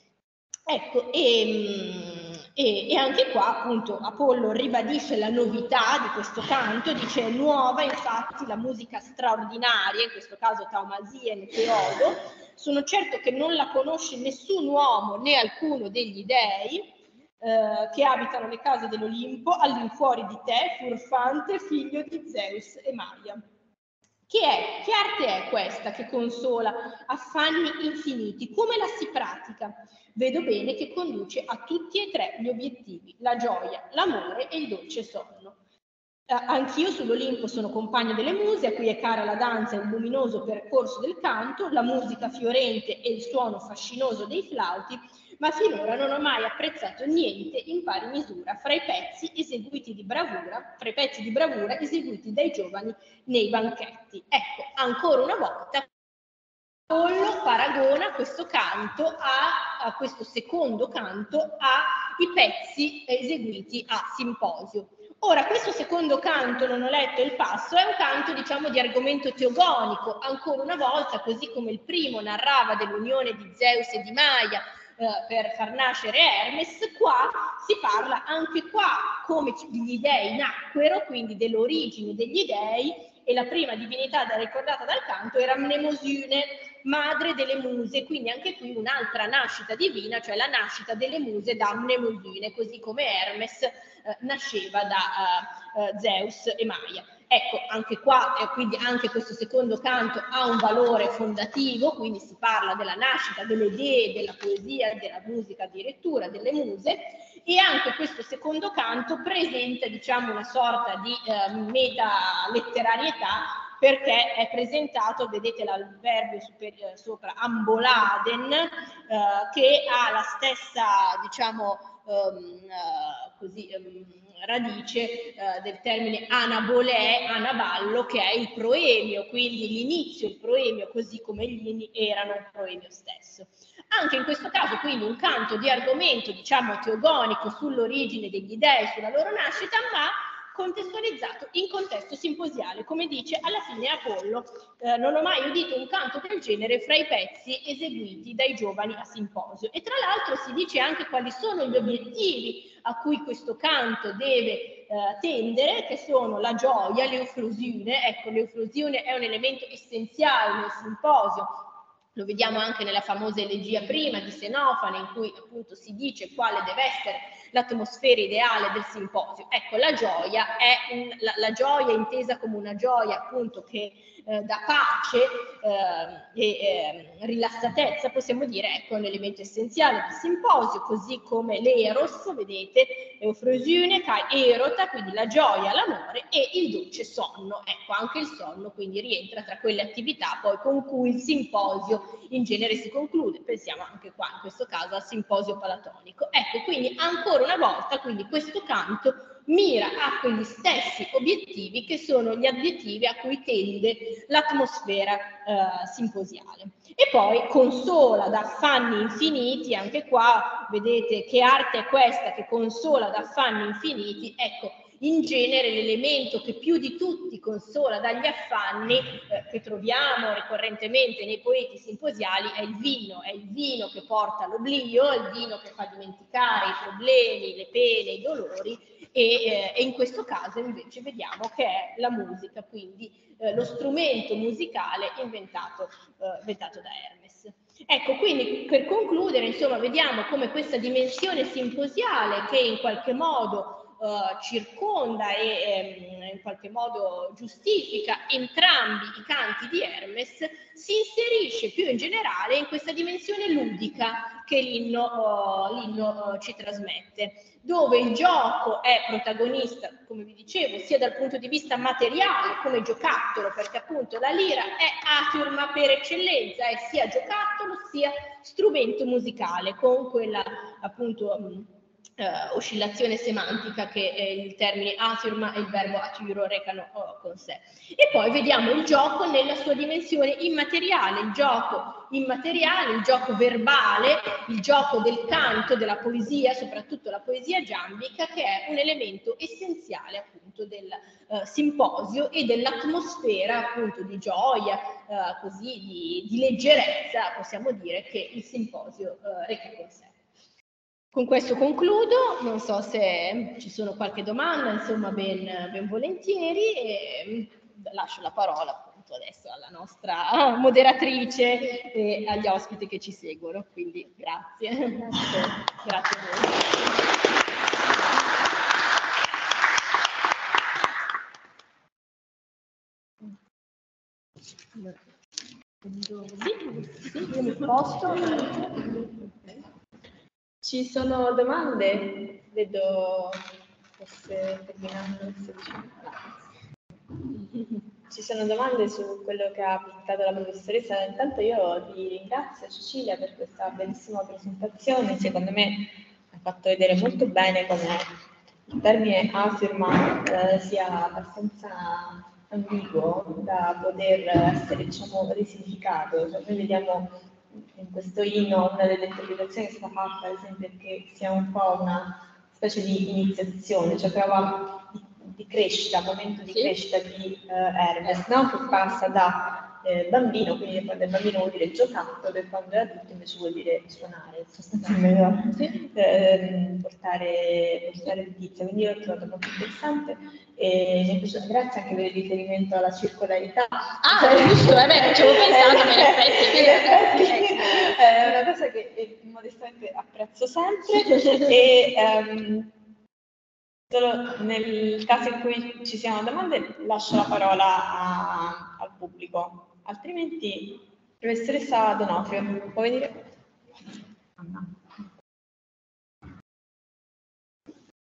Ecco, e, mm, e, e, anche qua appunto Apollo ribadisce la novità di questo canto, dice nuova infatti la musica straordinaria, in questo caso Taumasia e Teodo, sono certo che non la conosce nessun uomo né alcuno degli dei eh, che abitano le case dell'Olimpo all'infuori di te, furfante figlio di Zeus e Maia. Che, è, che arte è questa che consola affanni infiniti? Come la si pratica? Vedo bene che conduce a tutti e tre gli obiettivi, la gioia, l'amore e il dolce sonno. Eh, anch'io sull'Olimpo sono compagno delle muse, a cui è cara la danza e il luminoso percorso del canto, la musica fiorente e il suono fascinoso dei flauti, ma finora non ho mai apprezzato niente in pari misura fra i pezzi eseguiti di bravura, fra i pezzi di bravura eseguiti dai giovani nei banchetti. Ecco, ancora una volta Pollo paragona questo canto a, a questo secondo canto ai pezzi eseguiti a simposio. Ora, questo secondo canto, non ho letto il passo, è un canto, diciamo, di argomento teogonico, ancora una volta, così come il primo narrava dell'unione di Zeus e di Maia eh, per far nascere Hermes, qua si parla anche qua come gli dei nacquero, quindi dell'origine degli dei, e la prima divinità ricordata dal canto era Mnemosine, madre delle muse, quindi anche qui un'altra nascita divina, cioè la nascita delle muse da Mnemosine, così come Hermes eh, nasceva da uh, uh, Zeus e Maia. Ecco, anche qua, eh, quindi anche questo secondo canto ha un valore fondativo, quindi si parla della nascita delle idee, della poesia, della musica addirittura, delle muse, e anche questo secondo canto presenta, diciamo, una sorta di eh, meta letterarietà perché è presentato, vedete l'alverbio eh, sopra, amboladen, eh, che ha la stessa, diciamo, um, uh, così, um, radice uh, del termine anabolè, anaballo, che è il proemio, quindi l'inizio, il proemio, così come gli inni erano il proemio stesso. Anche in questo caso, quindi, un canto di argomento, diciamo, teogonico sull'origine degli dei, sulla loro nascita, ma contestualizzato in contesto simposiale, come dice alla fine Apollo. Eh, non ho mai udito un canto del genere fra i pezzi eseguiti dai giovani a simposio. E tra l'altro si dice anche quali sono gli obiettivi a cui questo canto deve eh, tendere, che sono la gioia, l'euflosione. Ecco, l'euflosione è un elemento essenziale nel simposio, lo vediamo anche nella famosa elegia prima di Senofane, in cui appunto si dice quale deve essere l'atmosfera ideale del simposio. Ecco, la gioia è un, la, la, gioia intesa come una gioia appunto che eh, dà pace eh, e eh, rilassatezza, possiamo dire, ecco, un elemento essenziale del simposio, così come l'eros, vedete, eufrosione, erota, quindi la gioia, l'amore e il dolce sonno. Ecco, anche il sonno quindi rientra tra quelle attività poi con cui il simposio in genere si conclude. Pensiamo anche qua, in questo caso, al simposio palatonico. Ecco, quindi ancora una volta, quindi questo canto mira a quegli stessi obiettivi che sono gli obiettivi a cui tende l'atmosfera eh, simposiale. E poi consola da affanni infiniti, anche qua vedete che arte è questa che consola da affanni infiniti, ecco, in genere l'elemento che più di tutti consola dagli affanni eh, che troviamo ricorrentemente nei poeti simposiali è il vino, è il vino che porta all'oblio, è il vino che fa dimenticare i problemi, le pene, i dolori e, eh, e in questo caso invece vediamo che è la musica, quindi eh, lo strumento musicale inventato, eh, inventato da Hermes. Ecco, quindi per concludere, insomma, vediamo come questa dimensione simposiale che in qualche modo uh, circonda e ehm, in qualche modo giustifica entrambi i canti di Hermes, si inserisce più in generale in questa dimensione ludica che l'inno, uh, l'inno uh, ci trasmette, dove il gioco è protagonista, come vi dicevo, sia dal punto di vista materiale come giocattolo, perché appunto la lira è aturma per eccellenza, è sia giocattolo sia strumento musicale, con quella appunto eh, oscillazione semantica che eh, il termine athirma e il verbo atyro recano oh, con sé. E poi vediamo il gioco nella sua dimensione immateriale, il gioco immateriale, il gioco verbale, il gioco del canto, della poesia, soprattutto la poesia giambica, che è un elemento essenziale appunto del eh, simposio e dell'atmosfera appunto di gioia, eh, così di, di, leggerezza, possiamo dire, che il simposio eh, reca con sé. Con questo concludo, non so se ci sono qualche domanda, insomma ben, ben volentieri e lascio la parola appunto adesso alla nostra moderatrice e agli ospiti che ci seguono, quindi grazie. Grazie, grazie a voi. Sì, io mi sposto. Ci sono domande? Vedo forse terminando il ci sono domande su quello che ha presentato la professoressa. Intanto io ti ringrazio Cecilia per questa bellissima presentazione. Secondo me ha fatto vedere molto bene come il termine afirma eh, sia abbastanza ambiguo da poter essere diciamo, risignificato. Cioè, noi vediamo in questo inno una delle interpretazioni che è stata fatta, ad esempio, che sia un po' una specie di iniziazione, cioè prova di, di crescita, momento di sì. crescita di uh, Hermes, no? che passa da eh, bambino, quindi quando è bambino vuol dire giocattolo e quando è adulto invece vuol dire suonare, sostanzialmente. Eh, portare, portare notizia. Quindi io l'ho trovato molto interessante e mi è piaciuto, grazie anche per il riferimento alla circolarità. Ah, cioè, giusto, eh beh, ci avevo pensato, ma in effetti, in effetti è una cosa che eh, modestamente apprezzo sempre e um, solo nel caso in cui ci siano domande lascio la parola a, al pubblico altrimenti professoressa Donofrio, può venire?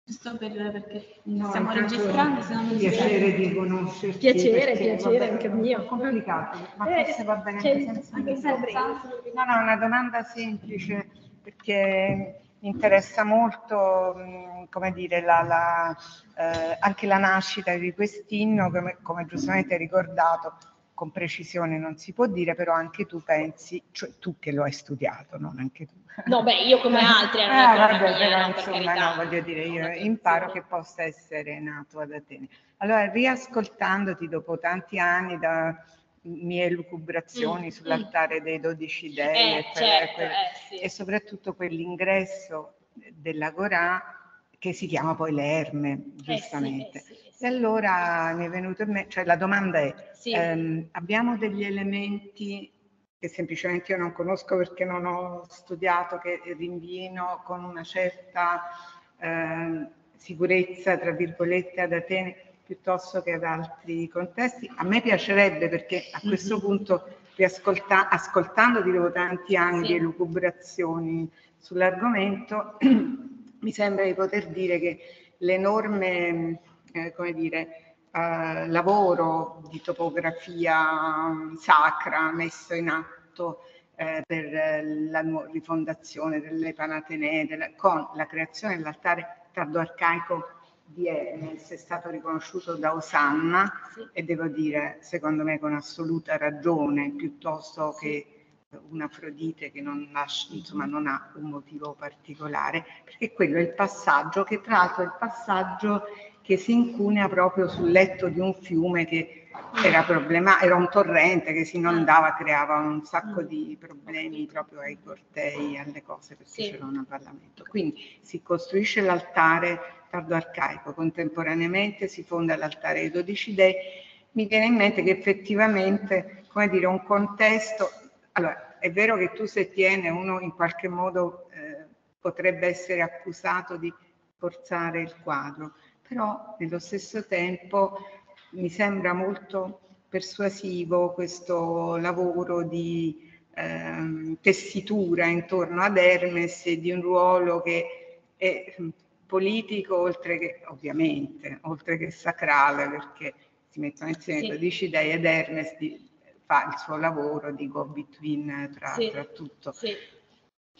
Giusto per, perché no, stiamo registrando, se non Piacere di conoscerti. Piacere, piacere vabbè, anche mio. Complicato, ma eh, forse va bene anche senza anche No, no, una domanda semplice perché mi interessa molto, come dire, la, la, eh, anche la nascita di quest'inno, come, come giustamente hai ricordato, con precisione non si può dire, però anche tu pensi, cioè tu che lo hai studiato, non anche tu. No, beh, io come altri. Ah, vabbè, però insomma, no, voglio dire, io imparo che possa essere nato ad Atene. Allora, riascoltandoti dopo tanti anni da mie lucubrazioni mm, sull'altare mm. dei dodici dei eh, e, certo, quel, eh, sì. e soprattutto quell'ingresso dell'Agorà che si chiama poi l'Erme, giustamente. Eh sì, eh sì, e allora mi è venuto in mente, cioè la domanda è, ehm, abbiamo degli elementi che semplicemente io non conosco perché non ho studiato, che rinvino con una certa eh, sicurezza, tra virgolette, ad Atene piuttosto che ad altri contesti. A me piacerebbe perché a questo mm-hmm. punto, riascolta- ascoltandoti dopo tanti anni di elucubrazioni sull'argomento, <clears throat> mi sembra di poter dire che l'enorme, eh, come dire, eh, lavoro di topografia mm, sacra messo in atto eh, per la rifondazione delle Panatenee, della, con la creazione dell'altare tardo-arcaico di Hermes è stato riconosciuto da Osanna sì. e devo dire, secondo me, con assoluta ragione, piuttosto sì. che un'Afrodite che non, nasce, insomma, non ha un motivo particolare, perché quello è il passaggio che tra l'altro è il passaggio che si incunea proprio sul letto di un fiume che era, problema, era un torrente che si inondava, creava un sacco di problemi proprio ai cortei, alle cose, perché sì. c'era un avvallamento. Quindi si costruisce l'altare tardo arcaico, contemporaneamente si fonda l'altare dei dodici dei, mi viene in mente che effettivamente, come dire, un contesto allora, è vero che tu se tiene uno in qualche modo eh, potrebbe essere accusato di forzare il quadro, però nello stesso tempo mi sembra molto persuasivo questo lavoro di eh, tessitura intorno ad Hermes e di un ruolo che è politico oltre che ovviamente, oltre che sacrale perché si mettono insieme sì. 12 dei ed Hermes di, fa il suo lavoro di go between tra, sì, tra tutto. Sì.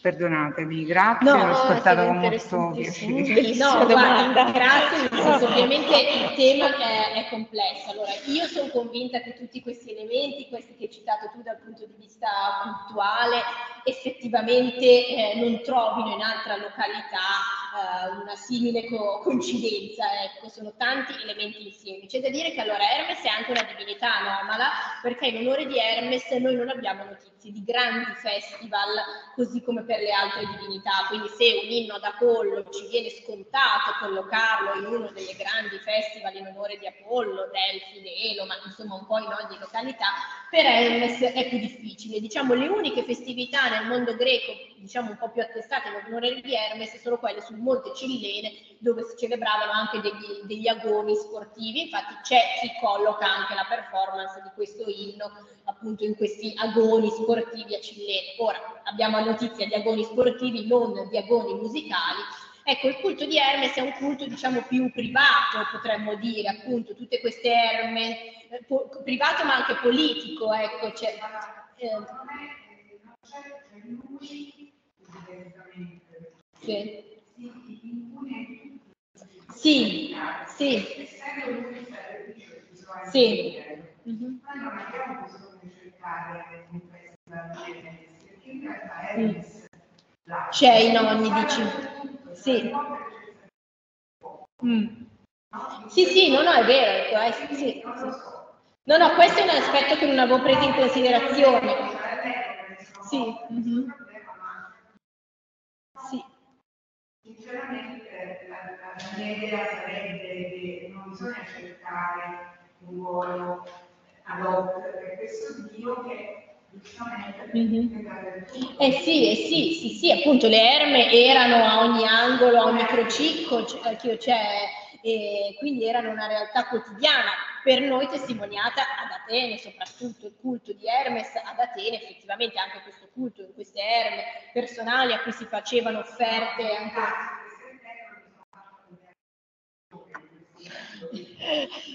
Perdonatemi, grazie, no, l'ho ascoltato con molto piacere. No, <laughs> guarda, grazie, senso, <laughs> ovviamente il tema è, è, complesso. Allora, io sono convinta che tutti questi elementi, questi che hai citato tu dal punto di vista culturale, effettivamente eh, non trovino in altra località eh, una simile co- coincidenza. Ecco, sono tanti elementi insieme. C'è da dire che allora Hermes è anche una divinità anomala, perché in onore di Hermes noi non abbiamo notizie di grandi festival, così come per le altre divinità. Quindi se un inno ad Apollo ci viene scontato collocarlo in uno dei grandi festival in onore di Apollo, Delfi, Delo, ma insomma un po' in ogni località, per Hermes è più difficile. Diciamo le uniche festività nel mondo greco, diciamo un po' più attestate in onore di Hermes, sono quelle sul Monte Cillene, dove si celebravano anche degli, degli agoni sportivi. Infatti c'è chi colloca anche la performance di questo inno appunto in questi agoni sportivi a Cillene. Ora abbiamo notizia di agoni sportivi, non di agoni musicali, Ecco, il culto di Hermes è un culto, diciamo, più privato, potremmo dire, appunto, tutte queste erme, eh, privato ma anche politico, ecco. Cioè, eh, sì. Sì, sì. Sì. Mm-hmm. C'è i nonni, dici? Sì. Mm. Sì, sì, no, no, è vero. Eh, sì, sì. No, no, questo è un aspetto che non avevo preso in considerazione. Sì. Mm-hmm. Sinceramente la, la mia idea sarebbe che non bisogna cercare un ruolo ad hoc per questo Dio che Mm-hmm. Eh sì, eh sì, sì, sì, appunto le erme erano a ogni angolo, a ogni crocicco, c'è, c'è, e quindi erano una realtà quotidiana, per noi testimoniata ad Atene, soprattutto il culto di Hermes ad Atene, effettivamente anche questo culto queste erme personali a cui si facevano offerte anche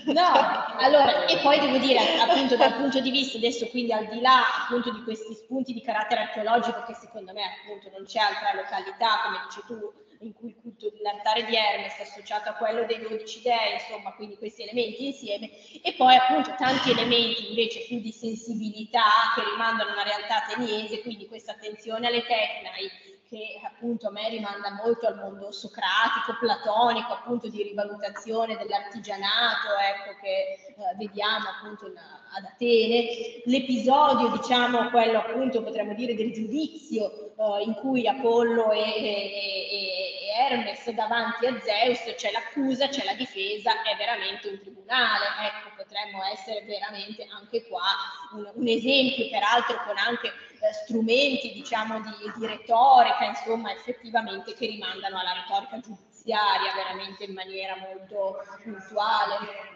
No, allora, e poi devo dire, appunto, dal punto di vista adesso, quindi al di là appunto di questi spunti di carattere archeologico, che secondo me appunto non c'è altra località, come dici tu, in cui il culto dell'altare di Hermes è associato a quello dei dodici dei, insomma, quindi questi elementi insieme, e poi appunto tanti elementi invece più di sensibilità che rimandano a una realtà ateniese, quindi questa attenzione alle tecnai, che appunto a me rimanda molto al mondo socratico, platonico, appunto di rivalutazione dell'artigianato, ecco, che eh, vediamo appunto in, ad Atene. L'episodio, diciamo, quello appunto potremmo dire del giudizio eh, in cui Apollo e, e, e, Hermes davanti a Zeus c'è l'accusa, c'è la difesa, è veramente un tribunale, ecco, potremmo essere veramente anche qua un, un esempio, peraltro con anche eh, strumenti diciamo di, di, retorica, insomma effettivamente che rimandano alla retorica giudiziaria veramente in maniera molto puntuale.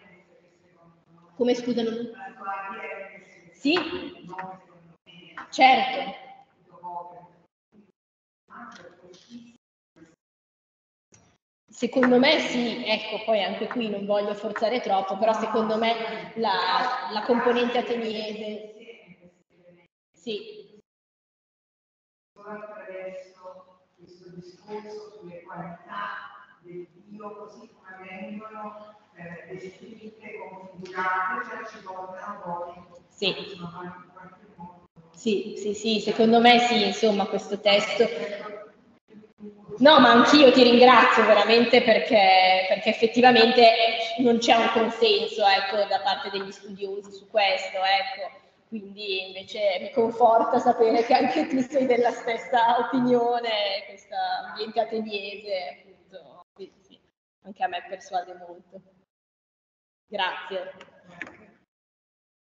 Come scusa? Non... Sì? Certo. Secondo me sì, ecco, poi anche qui non voglio forzare troppo, però secondo me la, la componente ateniese, sì, solo attraverso questo discorso sulle qualità del Dio, così come vengono eh, descritte, configurate, cioè ci portano poi sì. Sì, sì, sì, secondo me sì, insomma, questo testo. No, ma anch'io ti ringrazio veramente perché, perché effettivamente non c'è un consenso ecco, da parte degli studiosi su questo. Ecco quindi invece mi conforta sapere che anche tu sei della stessa opinione, questo ambiente ateniese, appunto, sì, sì, anche a me persuade molto. Grazie.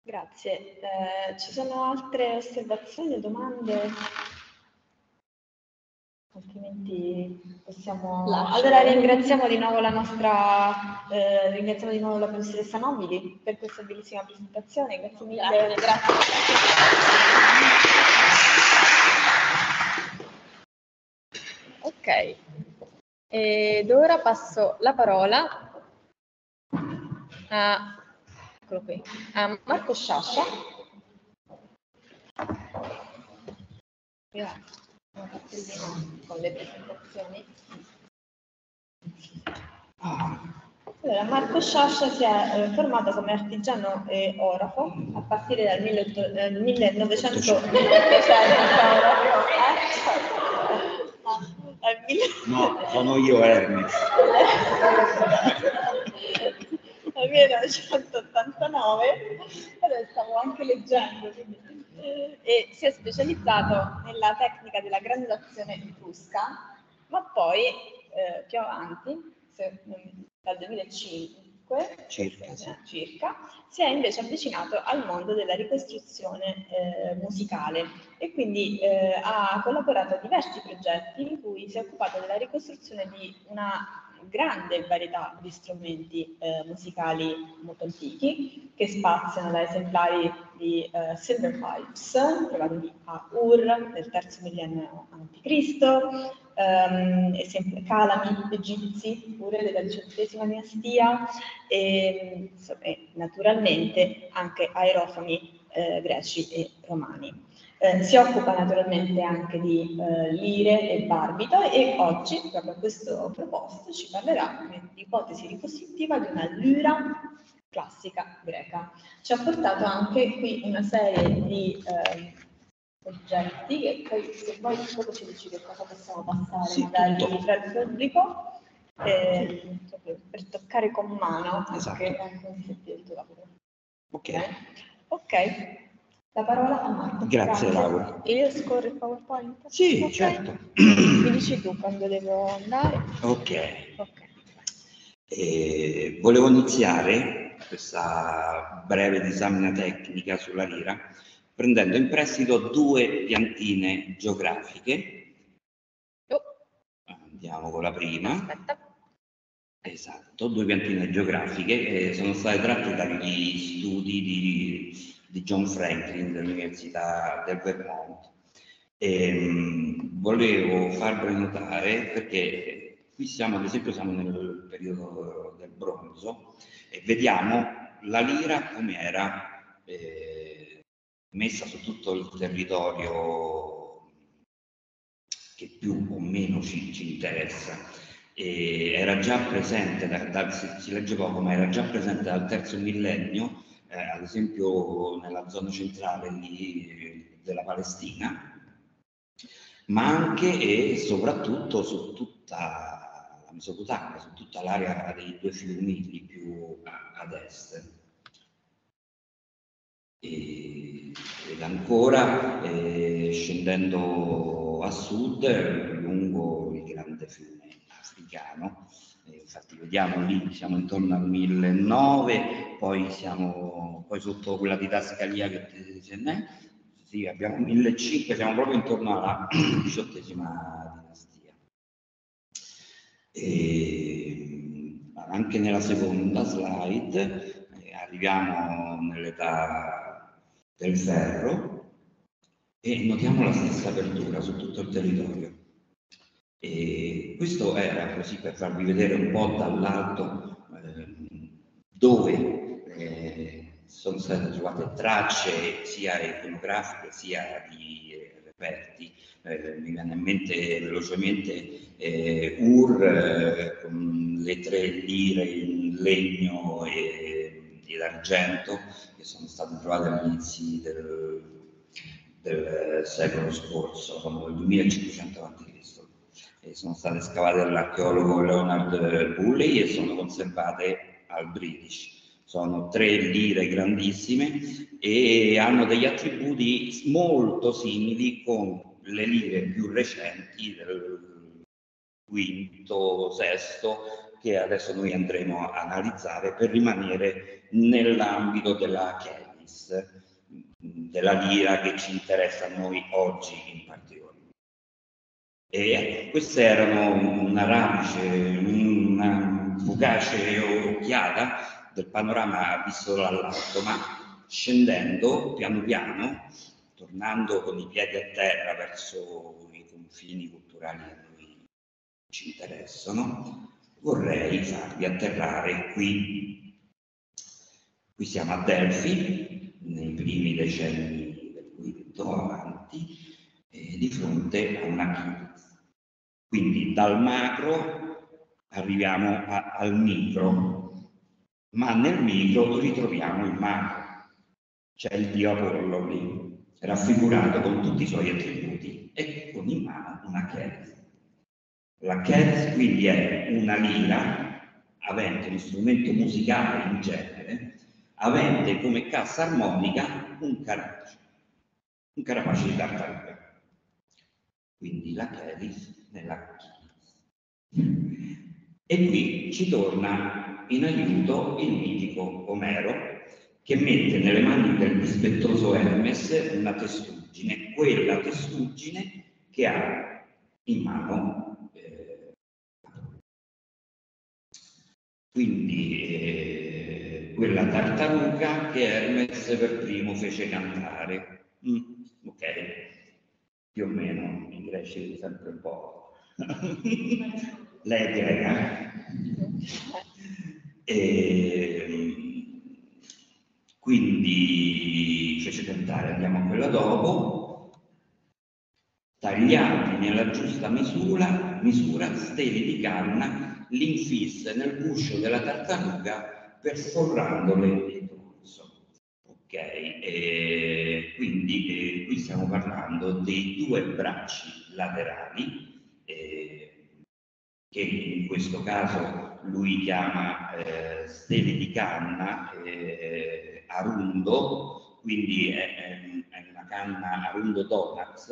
Grazie. Eh, ci sono altre osservazioni, domande? altrimenti possiamo... Lascio. Allora ringraziamo di nuovo la nostra, eh, ringraziamo di nuovo la professoressa Nobili per questa bellissima presentazione, grazie mille. Grazie. grazie. Ok, ed ora passo la parola a, a Marco Sciascia. Con le presentazioni. Allora, Marco Sciascia si è eh, formato come artigiano e orafo a partire dal 1900. No, sono io Hermes. <laughs> Nel 1989, adesso stavo anche leggendo, quindi e si è specializzato nella tecnica della granulazione etrusca, ma poi eh, più avanti, se, dal 2005 circa, sì. circa, si è invece avvicinato al mondo della ricostruzione eh, musicale e quindi eh, ha collaborato a diversi progetti in cui si è occupato della ricostruzione di una grande varietà di strumenti eh, musicali molto antichi che spaziano da esemplari di eh, silver pipes trovati a Ur nel terzo millennio a.C., ehm, esempi calami egizi pure della XVIII dinastia e, e naturalmente anche aerofoni eh, greci e romani. Eh, si occupa naturalmente anche di eh, lire e barbito e oggi, proprio a questo proposito, ci parlerà di ipotesi ricostruttiva di una lira classica greca. Ci ha portato anche qui una serie di eh, oggetti che poi se vuoi dopo ci dici che cosa possiamo passare sì, magari tutto. tra il pubblico eh, per toccare con mano esatto. anche, anche un settimento Ok. Ok. La parola a Marco. Grazie, Grazie. Laura. Io scorro il PowerPoint? Sì, okay. certo. Mi dici tu quando devo andare? Ok. okay. Eh, volevo iniziare questa breve disamina tecnica sulla lira prendendo in prestito due piantine geografiche. Oh. Andiamo con la prima. Aspetta. Esatto, due piantine geografiche che sono state tratte dagli studi di di John Franklin dell'Università del Vermont. E, ehm, volevo farvi notare perché qui siamo, ad esempio, siamo nel periodo del bronzo e vediamo la lira come era eh, messa su tutto il territorio che più o meno ci, ci interessa. E era già presente, da, da, si, si legge poco, ma era già presente dal terzo millennio eh, ad esempio nella zona centrale di, della Palestina, ma anche e soprattutto su tutta la Mesopotamia, su tutta l'area dei due fiumi lì più ad est. E, ed ancora eh, scendendo a sud lungo il grande fiume africano infatti vediamo lì siamo intorno al 1009, poi siamo poi sotto quella didascalia che dice ne, sì, abbiamo 1500, siamo proprio intorno alla <clears throat> diciottesima dinastia. E anche nella seconda slide eh, arriviamo nell'età del ferro e notiamo la stessa apertura su tutto il territorio. E questo era così per farvi vedere un po' dall'alto eh, dove eh, sono state trovate tracce sia iconografiche sia di eh, reperti. Eh, mi viene in mente velocemente eh, Ur eh, con le tre lire in legno e, ed argento che sono state trovate all'inizio del, del secolo scorso, sono del 2500 a.C sono state scavate dall'archeologo Leonard Bulley e sono conservate al British. Sono tre lire grandissime e hanno degli attributi molto simili con le lire più recenti del quinto, sesto, che adesso noi andremo a analizzare per rimanere nell'ambito della Chemis, della lira che ci interessa a noi oggi in particolare. E queste erano una radice, una fugace occhiata del panorama visto dall'alto, ma scendendo piano piano, tornando con i piedi a terra verso i confini culturali che noi ci interessano, vorrei farvi atterrare qui. Qui siamo a Delfi, nei primi decenni del quinto avanti, di fronte a una quindi dal macro arriviamo a, al micro, ma nel micro ritroviamo il macro. C'è il dio Apollo lì, raffigurato con tutti i suoi attributi e con in mano una chiesa. La chiesa quindi è una lira avente uno strumento musicale in genere, avente come cassa armonica un carapace, un carapace di tartaruga. Quindi la cheris nella E qui ci torna in aiuto il mitico Omero che mette nelle mani del dispettoso Hermes una testuggine, quella testuggine che ha in mano eh, quindi eh, quella tartaruga che Hermes per primo fece cantare. Mm, ok, più o meno, in greci sempre un po' <laughs> lei greca. E, quindi fece cantare, andiamo a quella dopo, tagliati nella giusta misura, misura steli di canna l'infisse nel guscio della tartaruga perforandole di dorso. Ok, e quindi eh, qui stiamo parlando dei due bracci laterali, eh, che in questo caso lui chiama eh, steli di canna eh, arundo, quindi è, è, una canna arundo donuts,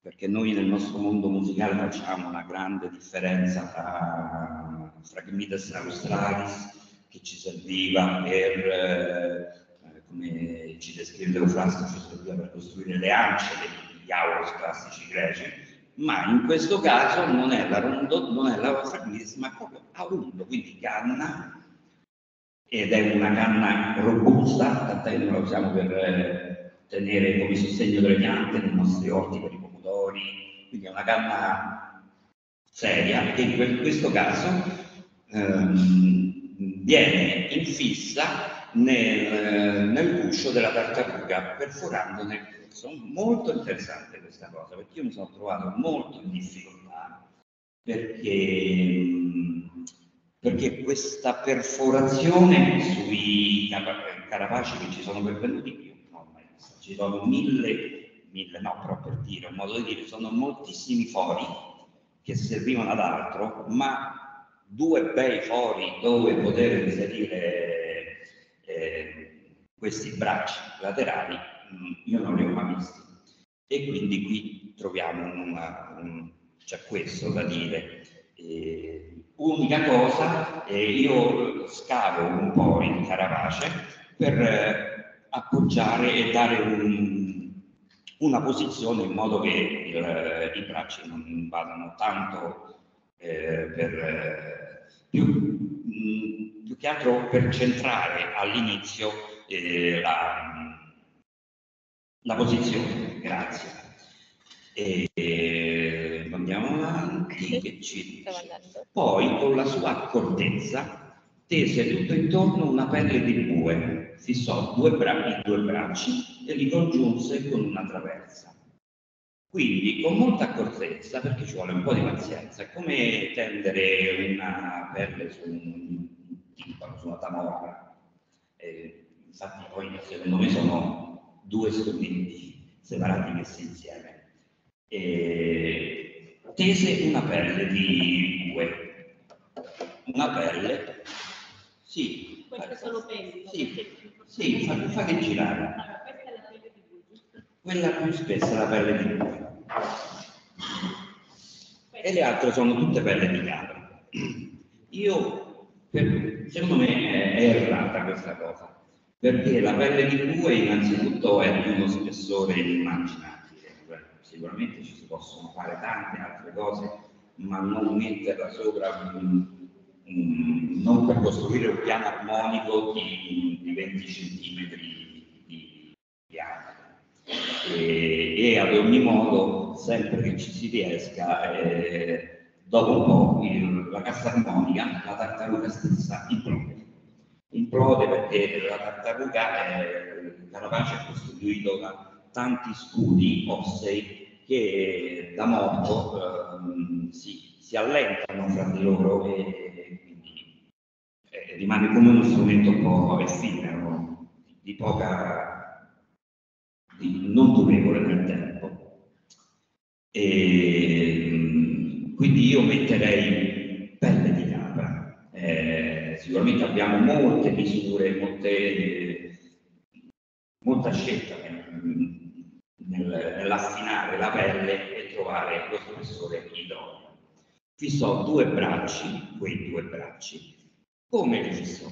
perché noi nel nostro mondo musicale facciamo una grande differenza tra Phragmites australis che ci serviva per, eh, come ci descrive Teofrasto, ci serviva per costruire le ance degli auros classici greci, ma in questo caso non è la, rondo, non è la Phragmites, ma proprio arundo, quindi canna, ed è una canna robusta, tant'è che noi la usiamo per eh, tenere come sostegno delle piante nei nostri orti per i pomodori, quindi è una canna seria che in questo caso ehm, viene infissa nel, nel guscio della tartaruga perforando corso. Molto interessante questa cosa perché io mi sono trovato molto in difficoltà perché, perché questa perforazione sui carapaci che ci sono pervenuti io vista. Ci sono mille mille no, però per dire, un modo di dire, sono moltissimi fori che servivano ad altro, ma due bei fori dove poter inserire eh, questi bracci laterali mm, io non li ho mai visti. E quindi qui troviamo una, un, c'è questo da dire. Eh, unica cosa, eh, io scavo un po' in Carapace per eh, appoggiare e dare un, una posizione in modo che il, eh, i bracci non vadano tanto eh, per eh, più, mm, più, che altro per centrare all'inizio eh, la, la, posizione. Grazie. E, e andiamo avanti. Che ci Poi con la sua accortezza tese tutto intorno una pelle di bue, fissò due, bra- due bracci e li congiunse con una traversa. Quindi con molta accortezza, perché ci vuole un po' di pazienza, è come tendere una pelle su un timpano, su una tamorra. Eh, infatti poi secondo me sono due strumenti separati messi insieme. E tese una pelle di bue, una pelle sì. Questo è solo pellico. Sì, sì fa, fate girare. Allora, questa è la pelle di bue. Quella più spessa è la pelle di bue. E le altre sono tutte pelle di capra. Io, per, secondo me è errata questa cosa, perché la pelle di bue innanzitutto è di uno spessore inimmaginabile. Sicuramente ci si possono fare tante altre cose, ma non metterla sopra non per costruire un piano armonico di, di 20 cm di diametro. E, e, ad ogni modo, sempre che ci si riesca, eh, dopo un po' il, la cassa armonica, la tartaruga stessa implode. Implode perché la tartaruga, è, il carapace è costituito da tanti scudi ossei che da morto eh, si, si allentano fra di loro e rimane come uno strumento un po' effimero, di poca, di non durevole nel tempo. E, quindi io metterei pelle di capra. Eh, sicuramente abbiamo molte misure, molte, molta scelta nel, nel, nell'affinare la pelle e trovare lo spessore idoneo. Fissò due bracci, quei due bracci, come li fissò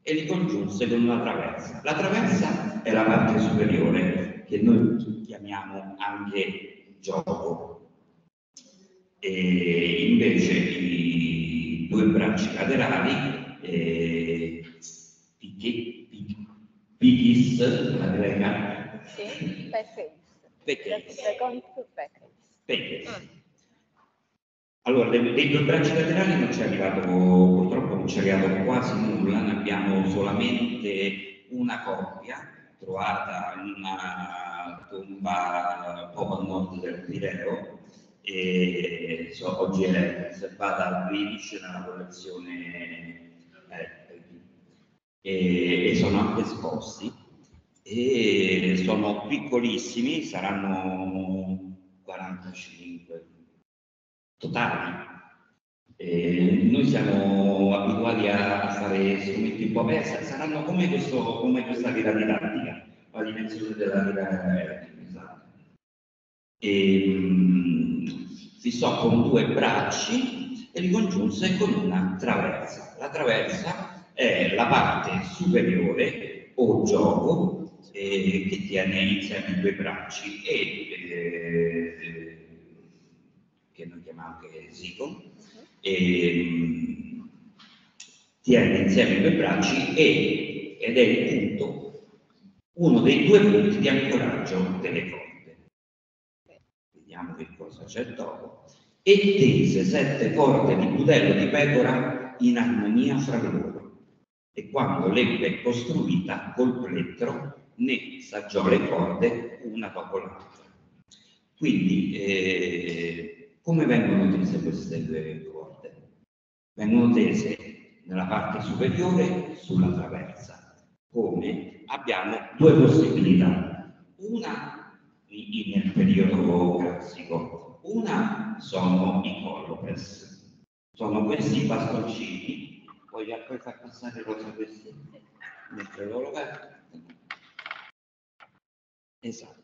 e li congiunse con una traversa. La traversa è la parte superiore che noi chiamiamo anche gioco e invece i due bracci laterali e Pichis, la greca. Sì, Pechis. Pechis. Pechis. Allora, dei, due bracci laterali non ci è arrivato, purtroppo non ci è arrivato quasi nulla, ne abbiamo solamente una coppia trovata in una tomba poco a nord del Pireo e so, oggi è riservata al British nella collezione eh, e, e sono anche esposti e sono piccolissimi, saranno 45 totali. E noi siamo abituati a fare strumenti un po' persi, saranno come, questo, come questa vita didattica, la dimensione della vita esatto. E fissò con due bracci e li congiunse con una traversa. La traversa è la parte superiore o gioco eh, che tiene insieme i due bracci e eh, che noi chiamiamo anche Zikon, e, tiene insieme i due bracci e, ed è il punto, uno dei due punti di ancoraggio delle corde. Vediamo che cosa c'è dopo. E tese sette corde di budello di pecora in armonia fra loro. E quando l'ebbe costruita col plettro, ne saggiò le corde una dopo l'altra. Quindi eh, come vengono tese queste due corde? Vengono tese nella parte superiore sulla traversa. Come? Abbiamo due possibilità. Una nel periodo classico, una sono i collopes. Sono questi bastoncini, poi far passare cosa questi mentre loro Esatto.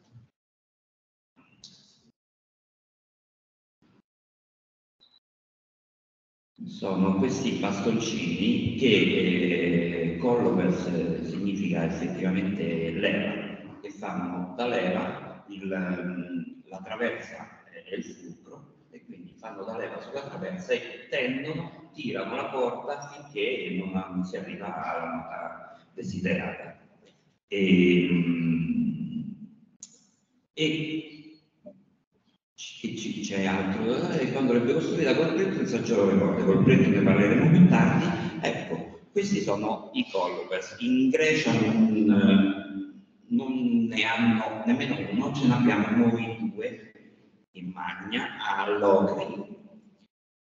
sono questi bastoncini che eh, Collopers significa effettivamente leva, che fanno da leva il, la traversa e il fulcro e quindi fanno da leva sulla traversa e tendono, tirano la porta finché non, si arriva alla nota desiderata. E, e che c'è altro, e quando l'ebbe costruita col pretto insaggiò le corde, col pretto ne parleremo più tardi, ecco, questi sono i collopers, in Grecia non, non, ne hanno nemmeno uno, ce ne abbiamo noi due in Magna, a Locri,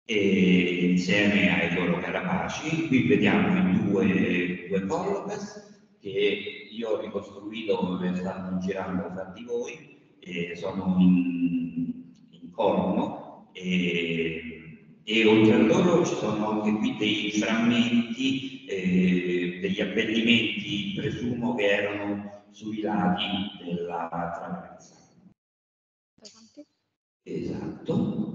e insieme ai loro carapaci, qui vediamo i due, due collopers che io ho ricostruito dove stanno girando fra di voi, e sono in corno e, e, oltre a loro ci sono anche qui dei frammenti, eh, degli abbellimenti, presumo che erano sui lati della traversa. Esatto.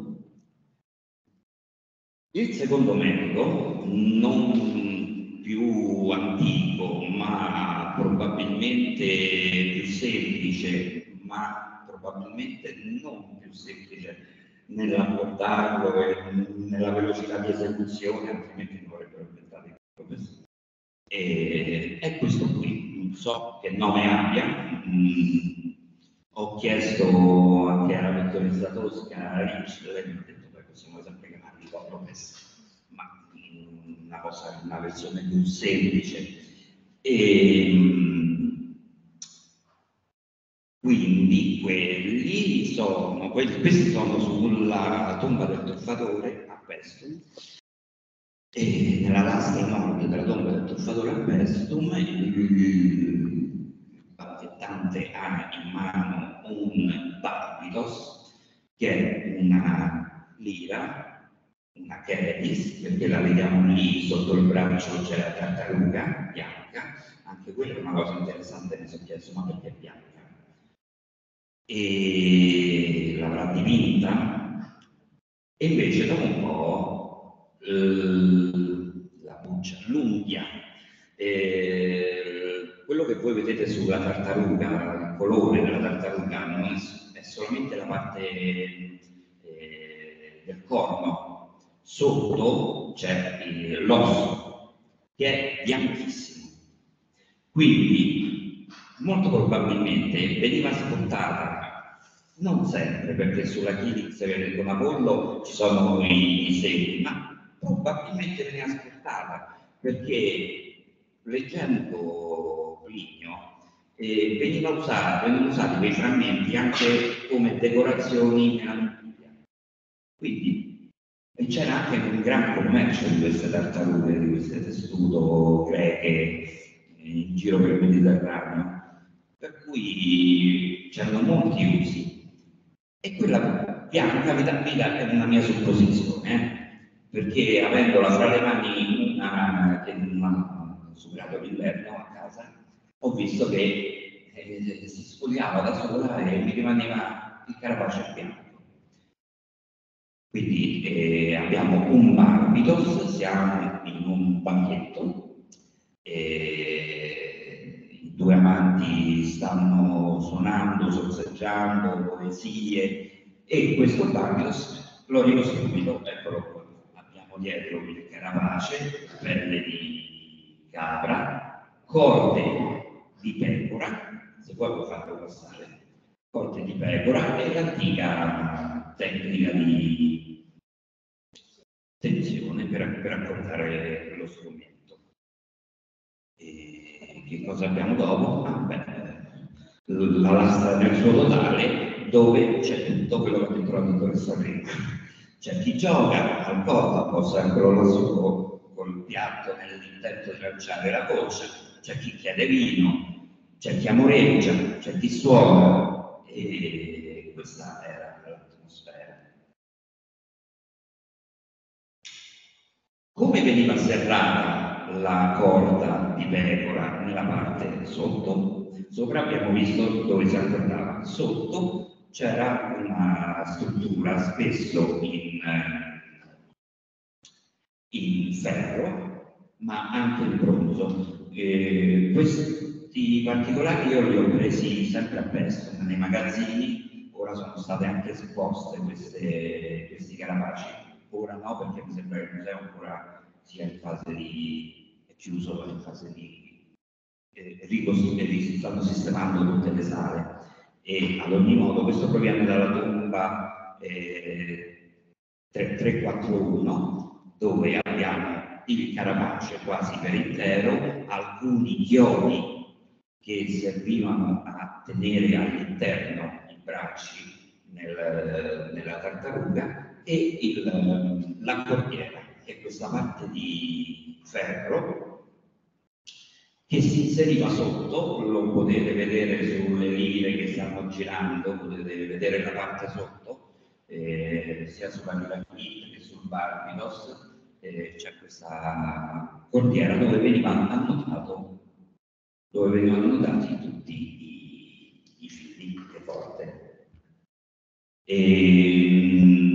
Il secondo metodo, non più antico, ma probabilmente più semplice, ma probabilmente non più semplice nell'apportarlo e nella velocità di esecuzione, altrimenti non avrebbero inventato il professore. E è questo qui, non so che nome abbia, mm, ho chiesto anche alla dottoressa Tosca, a lei mi ha detto che possiamo sempre chiamarli professore, ma una cosa, una versione più semplice. E, mm, quindi quelli sono, quelli, questi sono sulla tomba del truffatore a Pestum e nella lastra nord della tomba del truffatore a Pestum il battettante ha in mano un barbitos che è una lira, una chetis, perché la vediamo lì sotto il braccio c'è la tartaruga bianca, anche quella è una cosa interessante, mi sono chiesto ma perché è bianca? e l'avrà dipinta? E invece dopo un po' la buccia, l'unghia, quello che voi vedete sulla tartaruga, il colore della tartaruga non è, è solamente la parte eh, del corno, sotto c'è l'osso che è bianchissimo. Quindi molto probabilmente veniva scontata, non sempre, perché sulla Chilix con Apollo ci sono i, i segni, ma probabilmente veniva scontata, perché leggendo Plinio eh, veniva usato, venivano usati quei frammenti anche come decorazioni nella Bibbia. Quindi c'era anche un gran commercio di queste tartarughe, di queste testuto greche in giro per il Mediterraneo, per cui c'erano molti usi. E quella bianca, vi dà, è una mia supposizione, eh? perché avendola fra le mani una che non ha superato l'inverno a casa, ho visto che eh, si sfogliava da sola e mi rimaneva il carapace bianco. Quindi eh, abbiamo un barbitos, siamo in un banchetto, i due amanti stanno suonando, sorseggiando, poesie e questo barbitos lo dico subito, eccolo qua. Abbiamo dietro il carapace, pelle di capra, corde di pecora, se vuoi puoi farlo passare, corte di pecora e l'antica tecnica di tensione per, per accordare lo strumento. E che cosa abbiamo dopo? Ah, beh, la lastra nel suo totale dove c'è tutto quello che ha la dottoressa Enrico. C'è chi gioca al corpo, ancora lassù col piatto nell'intento di lanciare la goccia, c'è chi chiede vino, c'è chi amoreggia, c'è chi suona e questa era Come veniva serrata la corda di pecora nella parte sotto? Sopra abbiamo visto dove si accordava. Sotto c'era una struttura spesso in, in ferro, ma anche in bronzo. Eh, questi particolari io li ho presi sempre a presto nei magazzini, ora sono state anche esposte queste, questi carapaci, ora no perché mi sembra che il museo ancora sia in fase di, è chiuso in fase di eh, ricostruzione, stanno sistemando tutte le sale. E ad ogni modo questo proviene dalla tomba eh, 341 dove abbiamo il carapace quasi per intero, alcuni chiodi che servivano a tenere all'interno i bracci nel, nella tartaruga e il, la cordiera, che è questa parte di ferro che si inseriva sotto, lo potete vedere sulle lire che stanno girando, potete vedere la parte sotto, eh, sia sulla lira Kit che sul Barbados, eh, c'è questa cordiera dove veniva annotato, dove venivano annotati tutti i, i fili, le porte. E, mh,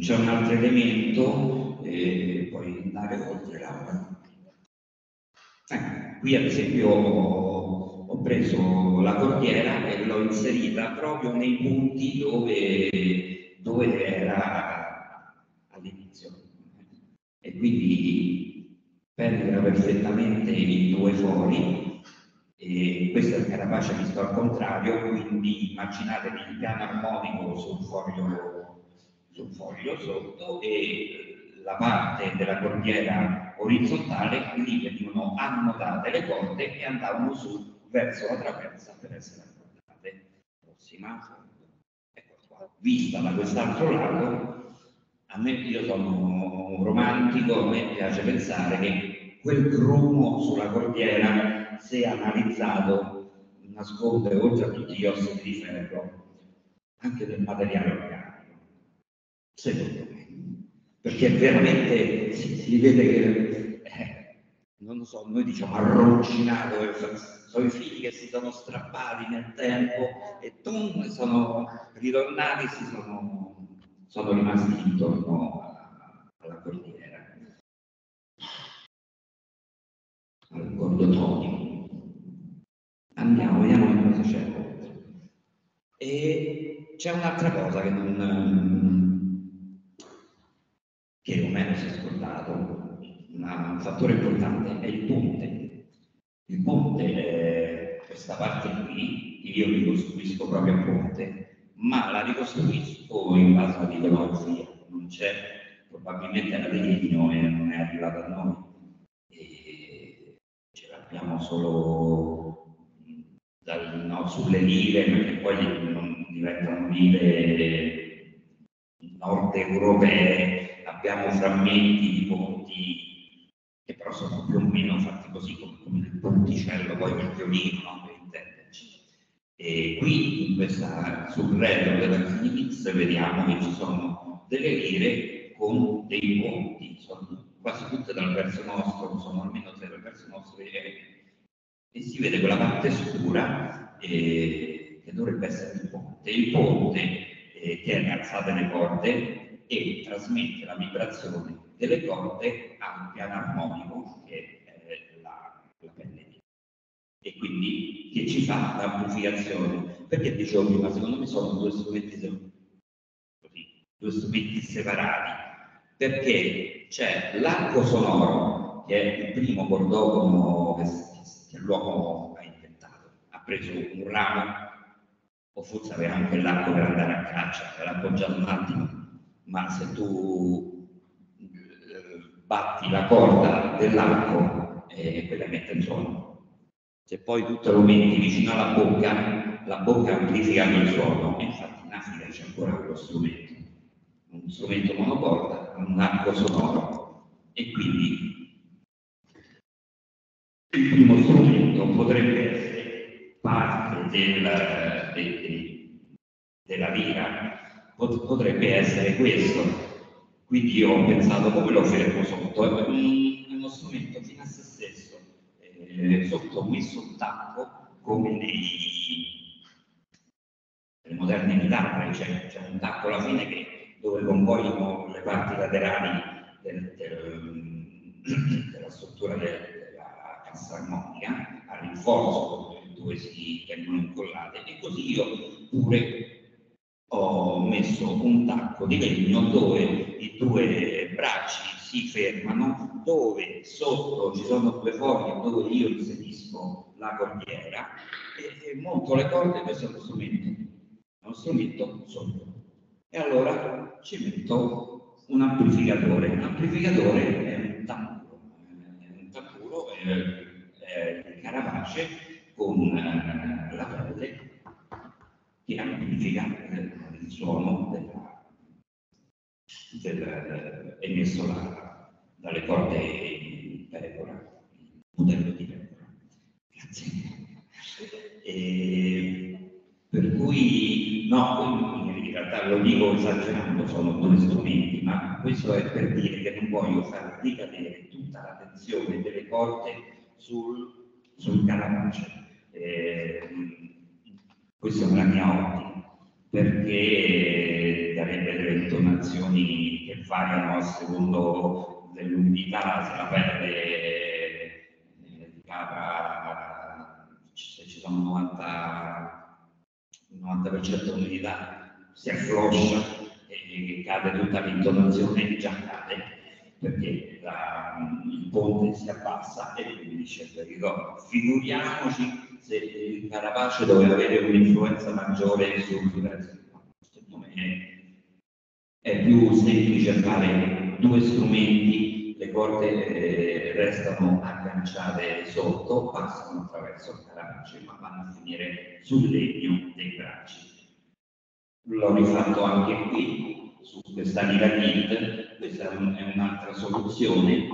c'è un altro elemento, eh, puoi andare oltre Laura. Eh, qui ad esempio ho, preso la cordiera e l'ho inserita proprio nei punti dove, dove era all'inizio e quindi penetra perfettamente i due fori e questo è il carapace visto al contrario, quindi immaginatevi il piano armonico sul foglio, sul foglio sotto e la parte della cordiera orizzontale, lì venivano annodate le corde e andavano su verso la traversa per essere accordate. Prossima, ecco qua. Vista da quest'altro lato, a me, io sono un romantico, a me piace pensare che quel grumo sulla cordiera, se analizzato, nasconde oltre a tutti gli ossidi di ferro anche del materiale organico, secondo me. Perché veramente si, si vede che, eh, non lo so, noi diciamo arroncinato, eh, sono i figli che si sono strappati nel tempo e tum, sono ritornati, si sono sono rimasti intorno alla cordiera, al cordotonio. Andiamo, vediamo che cosa c'è E c'è un'altra cosa che non che Omero si è scordato, una, un fattore importante, è il ponte. Il ponte, eh, questa parte qui, io ricostruisco proprio a ponte, ma la ricostruisco in base all'ideologia, non c'è, probabilmente era di legno e non è arrivata a noi. E ce l'abbiamo solo dal, no, sulle rive, perché poi diventano rive nord europee, abbiamo frammenti di ponti che però sono più o meno fatti così come, il ponticello, poi del violino, no? per intenderci. E qui in questa, sul retro della Phoenix vediamo che ci sono delle lire con dei ponti, sono quasi tutte dal verso nostro, sono almeno tre dal verso nostro e si vede quella parte scura eh, che dovrebbe essere il ponte. Il ponte eh, tiene alzate le corde e trasmette la vibrazione delle corde a un piano armonico che è la, la pelle e quindi che ci fa l'amplificazione. Perché dicevo prima, secondo me sono due strumenti, così, due strumenti separati, perché c'è l'arco sonoro, che è il primo cordofono che che l'uomo ha inventato. Ha preso un ramo, o forse aveva anche l'arco per andare a caccia, era appoggiato un attimo, ma se tu eh, batti la corda dell'arco, eh, quella mette in suono. Se poi tu te lo metti vicino alla bocca, la bocca amplifica il suono, e infatti in Africa c'è ancora quello strumento, un strumento monocorda, un arco sonoro, e quindi il primo strumento potrebbe essere parte del, de, de, della lira, potrebbe essere questo. Quindi io ho pensato come lo fermo sotto, è, è uno strumento fino a se stesso, eh, sotto messo tacco come nei, nelle moderne chitarre, c'è, c'è un tacco alla fine che, dove convogliano le parti laterali del, del, <clears throat> della struttura del, cassa armonica a rinforzo dove si vengono incollate e così io pure ho messo un tacco di legno dove i due bracci si fermano, dove sotto ci sono due foglie dove io inserisco la cordiera e, monto le corde, questo è strumento, è uno strumento sotto. E allora ci metto un amplificatore. L'amplificatore è un tamburo, è un tamburo, è il Caravace con eh, la pelle che amplifica suono della, del, emesso da, dalle corde il modello di pecora. Grazie. E, per cui, no, in realtà lo dico esagerando, sono due strumenti, ma questo è per dire che non voglio far ricadere tutta l'attenzione delle corde sul, sul Caravaggio. Eh, questa è una mia ottica, perché darebbe delle intonazioni che variano a secondo dell'umidità, se la perde eh, di capra, se ci sono 90, 90% di umidità, si affloscia e cade tutta l'intonazione, già cade perché la, il ponte si abbassa e quindi dice il territorio. Figuriamoci se il Carapace doveva avere un'influenza maggiore sul resto. Secondo me è, più semplice fare due strumenti, le corde eh, restano agganciate sotto, passano attraverso il Carapace, ma vanno a finire sul legno dei bracci. L'ho rifatto anche qui, su questa Nira Kit, questa è un'altra soluzione,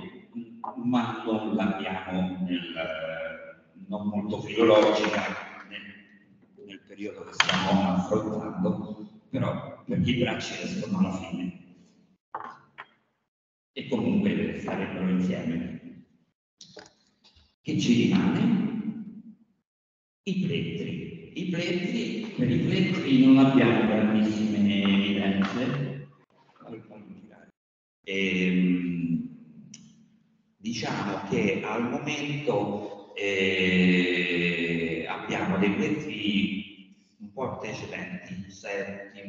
ma non l'abbiamo non molto filologica nel, nel, periodo che stiamo affrontando, però perché i bracci restano alla fine. E comunque starebbero insieme. Che ci rimane? I plettri. I plettri, per i plettri non abbiamo grandissime evidenze, e, ehm, diciamo che al momento eh, abbiamo dei pezzi un po' antecedenti, VII,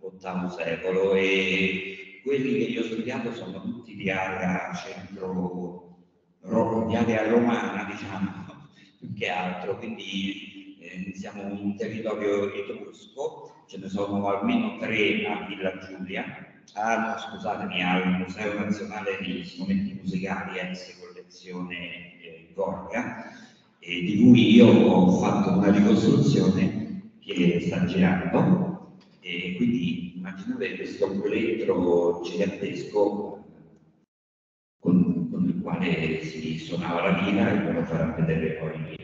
VIII secolo e quelli che io ho studiato sono tutti di area centro, di area romana, diciamo, <laughs> più che altro, quindi eh, siamo un territorio etrusco, ce ne sono almeno tre a Villa Giulia, ah no, scusatemi, al Museo Nazionale di Strumenti Musicali, ex collezione eh, Gorga, eh, di cui io ho fatto una ricostruzione che sta girando, e quindi immaginate questo plettro gigantesco con, con, il quale si suonava la lira e ve lo farà vedere poi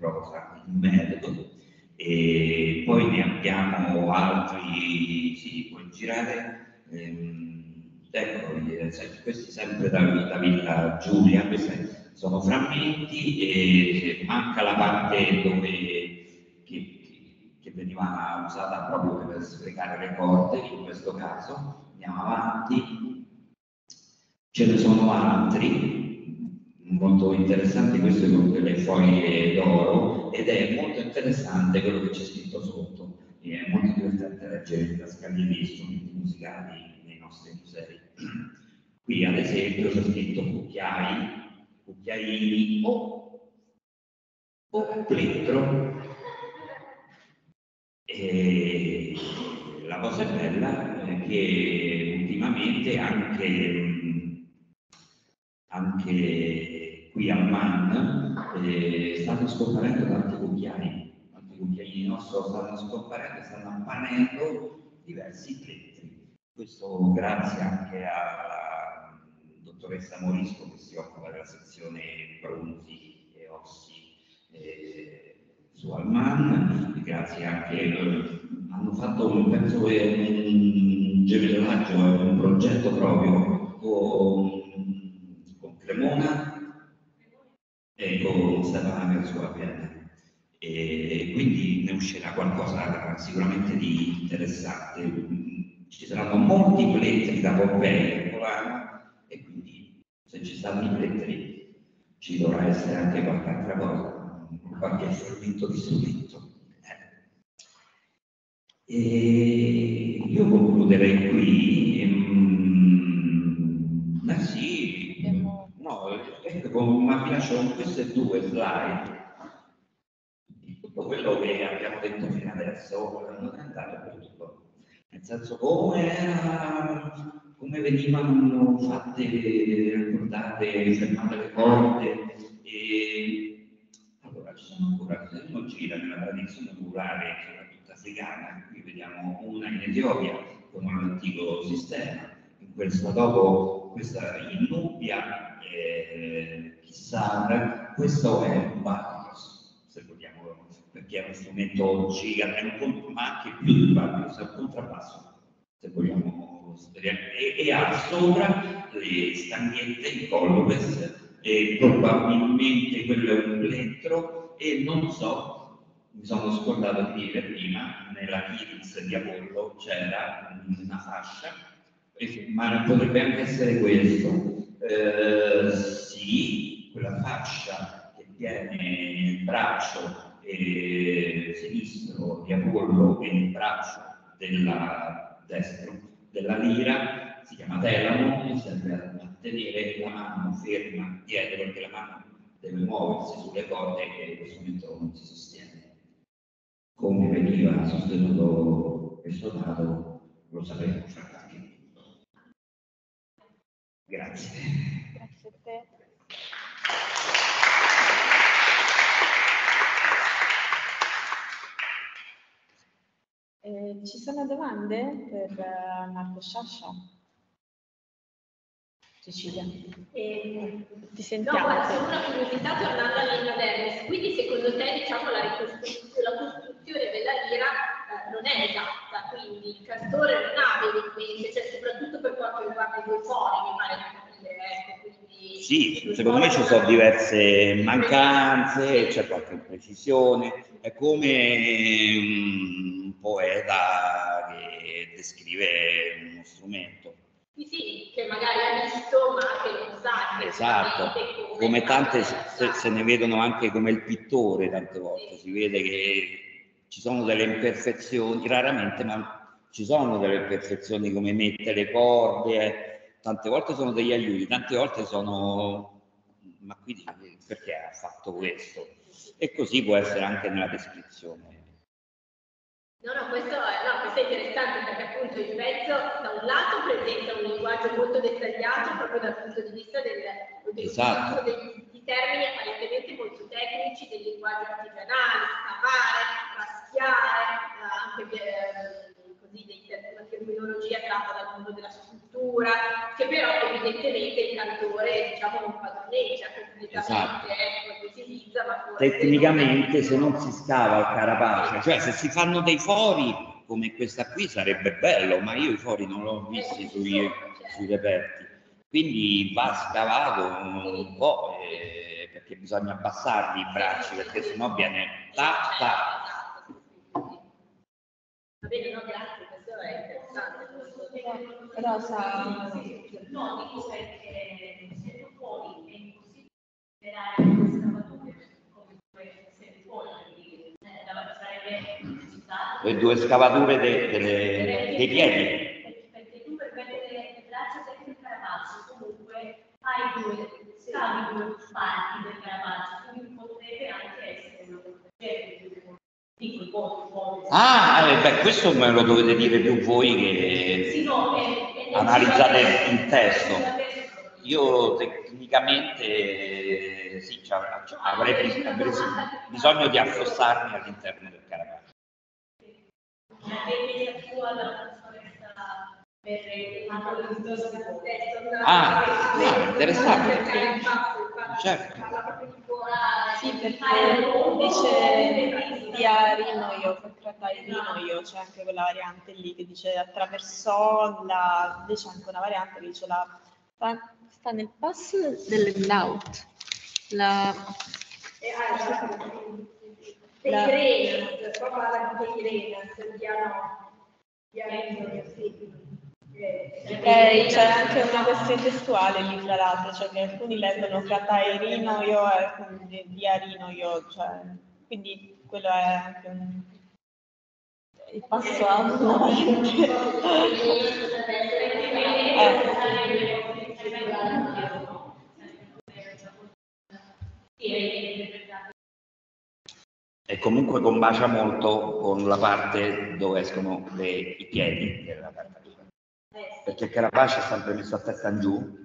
Rosa il metodo e poi ne abbiamo altri, si può girare, ehm, ecco, eh, questi sempre da, da Villa Giulia, questi sono frammenti e manca la parte dove che veniva usata proprio per sprecare le corde, in questo caso. Andiamo avanti. Ce ne sono altri, molto interessanti, questo è con delle foglie d'oro ed è molto interessante quello che c'è scritto sotto. È molto divertente leggere i tascagli degli strumenti musicali nei nostri musei. Qui ad esempio c'è scritto cucchiai, cucchiaini o, o plettro e la cosa bella è che ultimamente anche, anche qui a Man eh, stanno scomparendo tanti cucchiai, tanti cucchiaini nostri stanno scomparendo, stanno appanendo diversi plettri. Questo grazie anche alla dottoressa Morisco che si occupa della sezione bronzi e ossi. Eh, su Alman, grazie anche, hanno fatto un pezzo un gemellaggio, un progetto proprio con, con Cremona e con Stefano sua pianta. E quindi ne uscirà qualcosa sicuramente di interessante. Ci saranno molti plettri da Pompei e quindi se ci stanno i plettri ci dovrà essere anche qualche altra cosa qualche strumento di strumento. E io concluderei qui. Ehm, ma sì, no, ecco, ma mi lascio con queste due slide. Tutto quello che abbiamo detto fino adesso non è andato per tutto. Nel senso come, era, come venivano fatte, ricordate, fermate le corde, e sono ancora, se gira nella tradizione rurale, soprattutto africana, qui vediamo una in Etiopia con un antico sistema, in questo dopo questa in Nubia, eh, chissà, questo è un barbios, se vogliamo, perché è uno strumento gigante, ma anche più di barbios, è un contrabbasso, se vogliamo e, e ha sopra le stanghette in colores e probabilmente quello è un plettro e non so, mi sono scordato di dire prima, nella Iris di Apollo c'era una fascia, ma potrebbe anche essere questo. Eh, sì, quella fascia che tiene il braccio eh, sinistro di Apollo e il braccio della, destro della lira si chiama telamo e serve a tenere la mano ferma dietro perché la mano deve muoversi sulle corde e in questo momento non si sostiene. Come veniva sostenuto e suonato lo sapremo fra qualche minuto. Grazie. Grazie a te. Eh, ci sono domande per uh, Marco Sciascia? Cecilia. Eh, Ti sentiamo. No, guarda, una curiosità tornando all'Inno Dennis, quindi secondo te diciamo la, ricostruzione, la costruzione della lira eh, non è esatta, quindi il cantore non ha evidentemente, cioè soprattutto per quanto riguarda i due fori, mi pare di capire, ecco, quindi... Sì, secondo me ci sono diverse mancanze, c'è qualche imprecisione, è come un poeta che descrive uno strumento sì, sì, che magari ha visto ma che non sa. Esatto, come, come tante se, se, ne vedono anche come il pittore tante volte, sì. si vede che ci sono delle imperfezioni, raramente, ma ci sono delle perfezioni come mettere le corde, tante volte sono degli aiuti, tante volte sono, ma qui perché ha fatto questo? E così può essere anche nella descrizione. Questo è, no, questo è interessante perché appunto il pezzo da un lato presenta un linguaggio molto dettagliato proprio dal punto di vista dell'utilizzo esatto. dei, di termini apparentemente molto tecnici del linguaggio artigianale, scavare, raschiare, anche eh, così dei, una terminologia tratta dal mondo della struttura, che però evidentemente il cantore diciamo non padroneggia completamente, esatto. ecco, utilizza, ma Tecnicamente se non si scava il carapace, cioè se si fanno dei fori come questa qui sarebbe bello, ma io i fori non l'ho visti sui, sui reperti. Quindi va scavato un po' eh, perché bisogna abbassarli i bracci perché sennò viene ta ta Va bene, no, grazie, questo è interessante. Però sa... No, dico perché se fuori è impossibile generare le scavature come se fuori, sarebbe... Le due scavature de, delle, dei piedi. Perché tu per mettere le braccia dentro il Caravaggio comunque hai due scavi, due parti del Caravaggio, quindi potrebbe anche essere Ah, eh, beh, questo me lo dovete dire più voi che analizzate il testo. Io tecnicamente sì, cioè, cioè, avrei, avrei bisogno di affossarmi all'interno del caravaggio. Ah, interessante. Certo. Sì, perché dice di Arino io, Rino io, c'è anche quella variante lì che dice attraversò la, c'è anche una variante che dice la, sta nel passo dell'out. La, la. Eh, c'è anche una questione testuale lì, tra l'altro, cioè che alcuni leggono Katairino io e Diarino io, cioè, quindi quello è anche un... il passo E comunque combacia molto con la parte dove escono le, i piedi della carta perché il carapace è sempre messo a testa in giù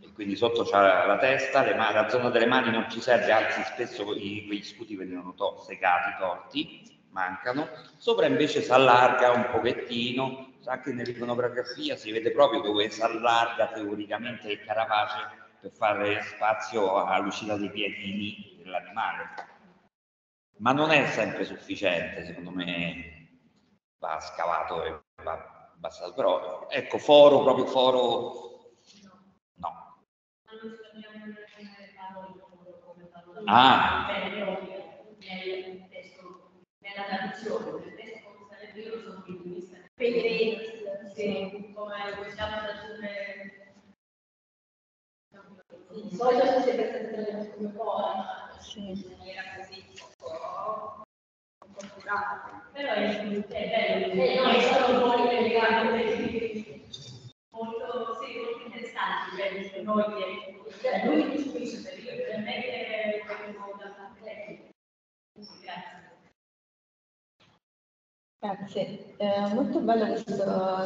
e quindi sotto c'è la testa, mani, la zona delle mani non ci serve, anzi spesso i, quegli scuti vengono to- segati, torti, mancano, sopra invece si allarga un pochettino, anche nell'iconografia si vede proprio dove si allarga teoricamente il carapace per fare spazio all'uscita dei piedini dell'animale. Ma non è sempre sufficiente, secondo me va scavato e va abbastanza, però ecco, foro, proprio foro, no. Ah. Nella traduzione, nel testo sarebbe io sono femminista. Femminista, come possiamo raggiungere di solito si presentano come forma, in maniera così però è, è bello, eh, no, è stato molto molto, sì, molto interessanti per noi che lui mi stupisce per me è da Grazie. Grazie, eh, molto bello questo,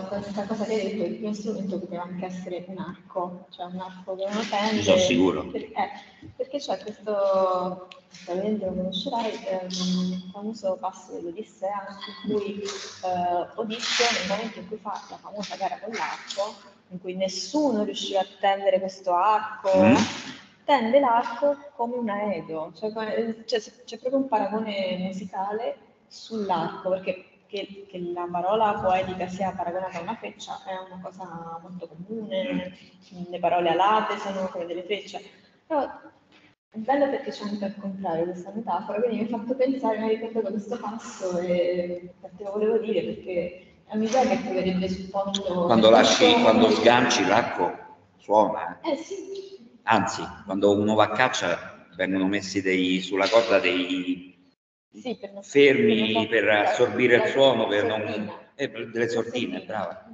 questa cosa che hai detto, il primo strumento poteva anche essere un arco, cioè un arco che uno tende. Sono sicuro. Per, eh, perché c'è questo, probabilmente lo conoscerai, ehm, famoso passo dell'Odissea in cui eh, Odisseo nel momento in cui fa la famosa gara con l'arco, in cui nessuno riusciva a tendere questo arco, mm. tende l'arco come un aedo, cioè, cioè c'è proprio un paragone musicale sull'arco, perché che, che, la parola poetica sia paragonata a una freccia è una cosa molto comune, le parole alate sono come delle frecce, però è bello perché c'è anche al contrario questa metafora, quindi mi ha fatto pensare, mi ha ricordato questo passo e te lo volevo dire perché è un'idea che troverebbe supporto. Quando lasci, quando sganci l'acqua suona. Eh sì. Anzi, quando uno va a caccia vengono messi dei, sulla corda dei sì, per fermi per, assorbire il suono, per non, Eh, delle sordine, brava.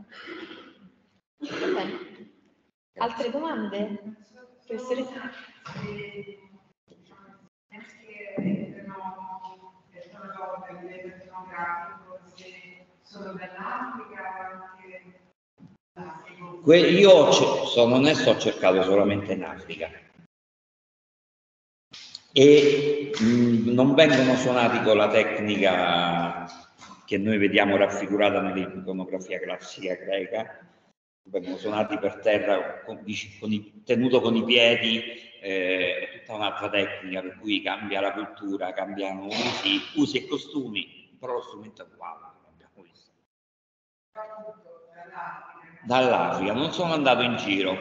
Altre domande? Professoressa? Sono dall'Africa io ho, sono onesto, ho cercato solamente in Africa e mh, non vengono suonati con la tecnica che noi vediamo raffigurata nell'iconografia classica greca, vengono suonati per terra con, con i, tenuto con i piedi, eh, è tutta un'altra tecnica per cui cambia la cultura, cambiano usi, usi e costumi, però lo strumento è uguale. Dall'Africa, non sono andato in giro,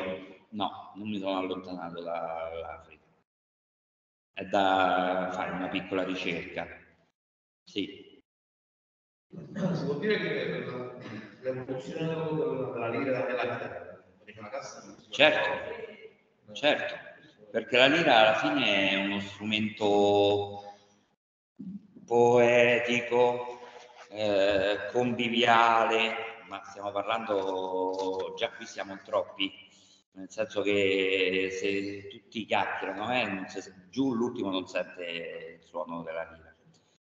no, non mi sono allontanato dall'Africa. È da fare una piccola ricerca. Sì. Si può dire che l'evoluzione della lira della cassa? Certo, certo, perché la lira alla fine è uno strumento poetico, eh, conviviale, ma stiamo parlando, già qui siamo troppi, nel senso che se tutti chiacchierano, eh, si, giù l'ultimo non sente il suono della lira.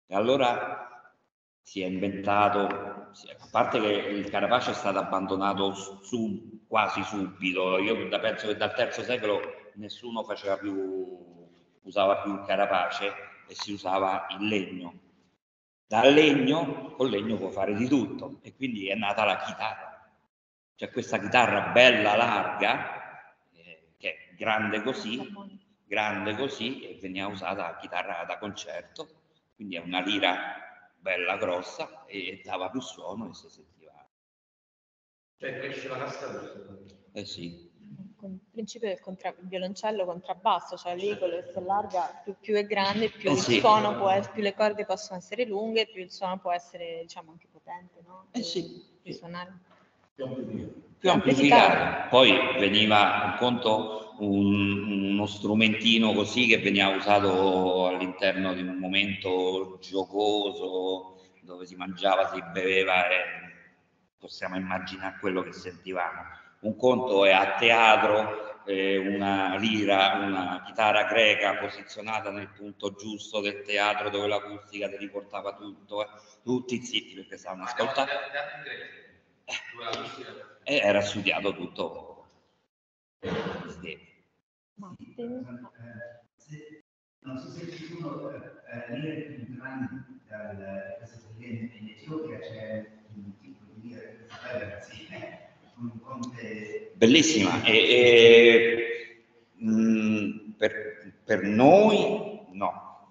E allora si è inventato, a parte che il Carapace è stato abbandonato su, quasi subito, io penso che dal terzo secolo nessuno faceva più, usava più il Carapace e si usava il legno dal legno, col legno può fare di tutto e quindi è nata la chitarra. C'è questa chitarra bella larga, eh, che è grande così, grande così e veniva usata la chitarra da concerto, quindi è una lira bella grossa e dava più suono e si sentiva. Cioè cresce la cascata? Eh sì il principio del contra- violoncello contrabbasso, cioè lì con le larga, più, più, è grande, più eh il sì. suono può essere, più le corde possono essere lunghe, più il suono può essere, diciamo, anche potente, no? Eh sì. Più suonare. Più amplificato. Poi veniva un conto un, uno strumentino così che veniva usato all'interno di un momento giocoso dove si mangiava, si beveva e possiamo immaginare quello che sentivamo un conto è a teatro, una lira, una chitarra greca posizionata nel punto giusto del teatro dove l'acustica ti riportava tutto, eh. tutti zitti perché stavano ascoltando. Eh, era studiato tutto. Sì. Non so se lire più grandi dal cliente in Etiopia c'è un tipo di lira che ragazzi Bellissima. E, e, mh, mm, per, per, noi no,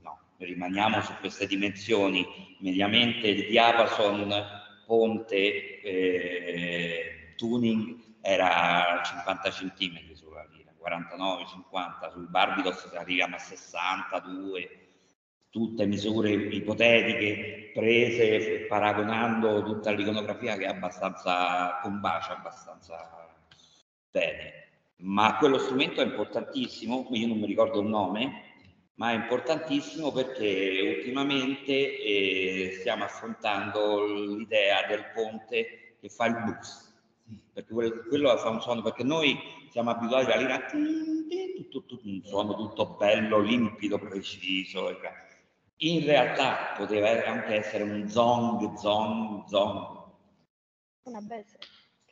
no, rimaniamo su queste dimensioni. Mediamente il diapason ponte eh, tuning era 50 cm sulla lira, 49, 50, sul Barbidos arriviamo a 62 tutte misure ipotetiche prese paragonando tutta l'iconografia che è abbastanza combacia abbastanza bene. Ma quello strumento è importantissimo io non mi ricordo il nome ma è importantissimo perché ultimamente eh, stiamo affrontando l'idea del ponte che fa il bus. Perché quello fa un suono perché noi siamo abituati a lire tutto, tutto, un suono tutto bello limpido preciso in realtà poteva anche essere un zong, zong, zong. Una base,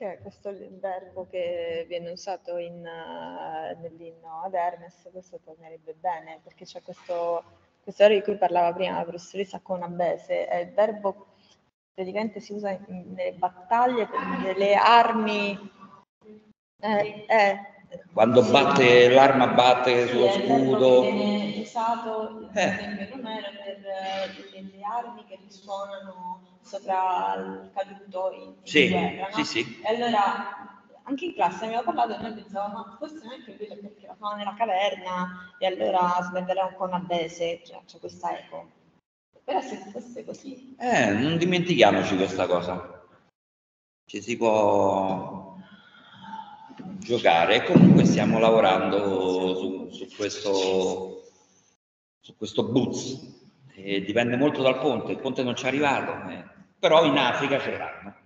che è questo verbo che viene usato in, uh, nell'inno ad Hermes, questo tornerebbe bene, perché c'è questo, questo verbo di cui parlava prima la professoressa con Conabese, è il verbo praticamente si usa in, nelle battaglie, nelle armi, eh, eh, quando batte l'arma batte sullo scudo viene usato eh. Romero per eh, le armi che risuonano sopra il caduto in, sì, in guerra no? sì, sì. e allora anche in classe abbiamo parlato e noi pensavamo ma forse neanche quello perché la fa nella caverna e allora smetterà un conabese cioè c'è questa eco però se fosse così eh non dimentichiamoci questa cosa ci si può giocare e comunque stiamo lavorando su, su questo su questo boots e dipende molto dal ponte il ponte non ci è arrivato eh. però in Africa ce l'hanno.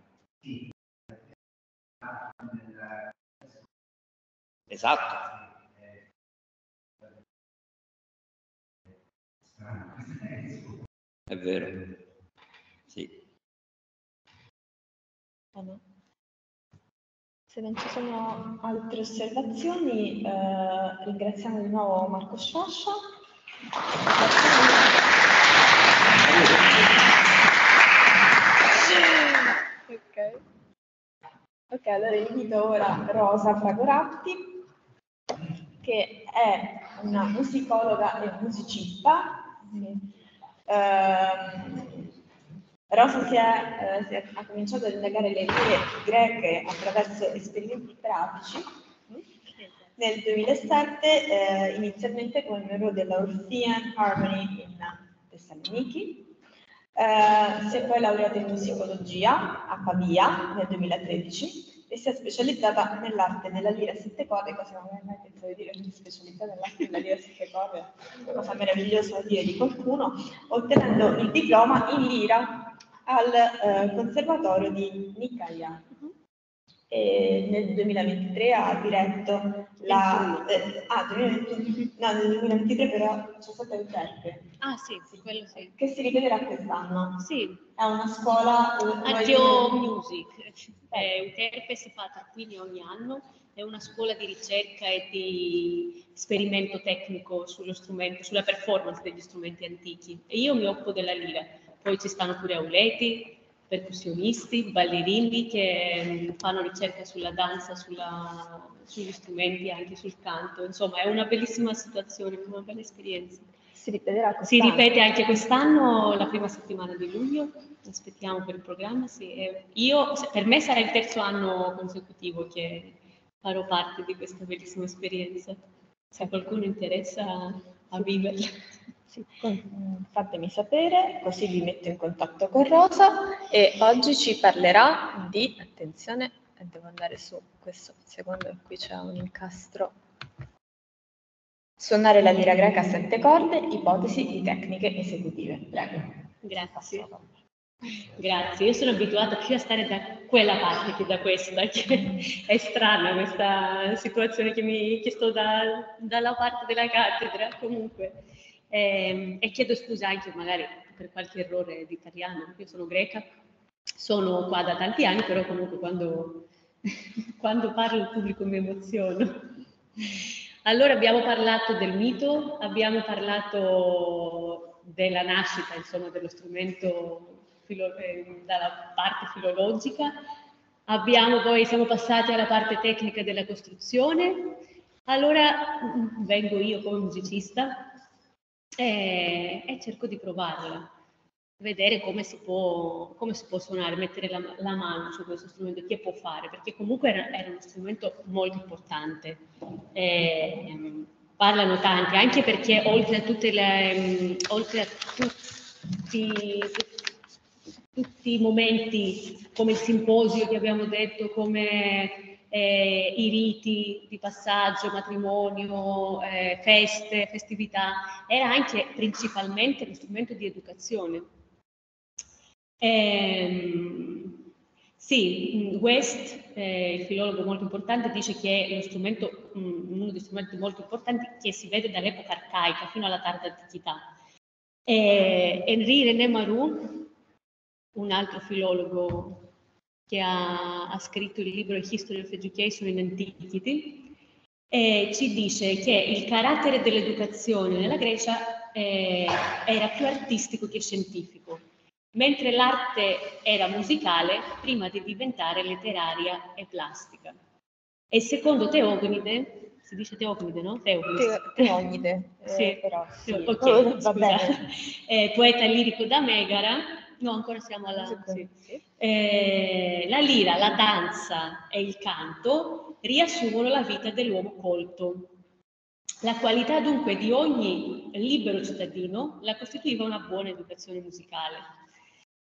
Esatto. È vero. Sì. Se non ci sono altre osservazioni, eh, ringraziamo di nuovo Marco Sciascia. Ok. Allora invito ora Rosa Fragoratti, che è una musicologa e musicista. Eh, Rosa si è, eh, si è, ha cominciato ad indagare le linee greche attraverso esperimenti pratici. Nel 2007, eh, inizialmente come membro della Orphean Harmony in Thessaloniki, eh, si è poi laureata in musicologia a Pavia nel 2013 e si è specializzata nell'arte della lira sette corde, cosa non avrei mai pensato di dire, quindi specializzata nell'arte della lira sette corde, cosa meravigliosa da dire di qualcuno, ottenendo il diploma in lira al eh, Conservatorio di Nicaia e nel 2023 ha diretto la... Eh, ah, 2020, no, nel 2023 però c'è stato il TERP. Ah sì, sì, quello sì. Che si ripeterà quest'anno. Sì. È una scuola... Agio Music. Eh, UTERP si fa tra quindi ogni anno, è una scuola di ricerca e di sperimento tecnico sullo strumento, sulla performance degli strumenti antichi. E io mi occupo della lira. Poi ci stanno pure auleti, percussionisti, ballerini che mm, fanno ricerca sulla danza, sulla, sugli strumenti, anche sul canto. Insomma, è una bellissima situazione, una bella esperienza. Si ripeterà Si ripete anche quest'anno, la prima settimana di luglio. Aspettiamo per il programma. Sì. Io, per me sarà il terzo anno consecutivo che farò parte di questa bellissima esperienza. Se qualcuno interessa a viverla. Sì, fatemi sapere, così vi metto in contatto con Rosa e oggi ci parlerà di, attenzione, devo andare su questo secondo, qui c'è un incastro, suonare la lira greca a sette corde, ipotesi di tecniche esecutive. Prego. Grazie. Grazie, io sono abituata più a stare da quella parte che da questa, che <laughs> è strana questa situazione che, mi, che sto da, dalla parte della cattedra, comunque. E, ehm, e chiedo scusa anche magari per qualche errore di italiano, io sono greca, sono qua da tanti anni, però comunque quando, <laughs> quando parlo il pubblico mi emoziono. Allora abbiamo parlato del mito, abbiamo parlato della nascita, insomma, dello strumento filo, eh, dalla parte filologica, abbiamo poi, siamo passati alla parte tecnica della costruzione. Allora vengo io come musicista e, e cerco di provarla, vedere come si può, come si può suonare, mettere la, la, mano su questo strumento, chi può fare, perché comunque era, era uno strumento molto importante. E, parlano tanti, anche perché oltre a tutte le, oltre a tutti, tutti i momenti come il simposio che abbiamo detto, come eh, i riti di passaggio, matrimonio, eh, feste, festività, era anche principalmente lo strumento di educazione. Ehm, sì, West, eh, il filologo molto importante, dice che è strumento, um, uno degli strumenti molto importanti che si vede dall'epoca arcaica fino alla tarda antichità. Eh, Henri René Marou, un altro filologo che ha, ha, scritto il libro History of Education in Antiquity, e ci dice che il carattere dell'educazione nella Grecia eh, era più artistico che scientifico, mentre l'arte era musicale prima di diventare letteraria e plastica. E secondo Teogonide, si dice Teogonide, no? Teogonide. Teogonide, sì. Eh, però, sì. Okay, bene. Eh, poeta lirico da Megara, no, ancora siamo alla... Sì. Eh, la lira, la danza e il canto riassumono la vita dell'uomo colto. La qualità dunque di ogni libero cittadino la costituiva una buona educazione musicale.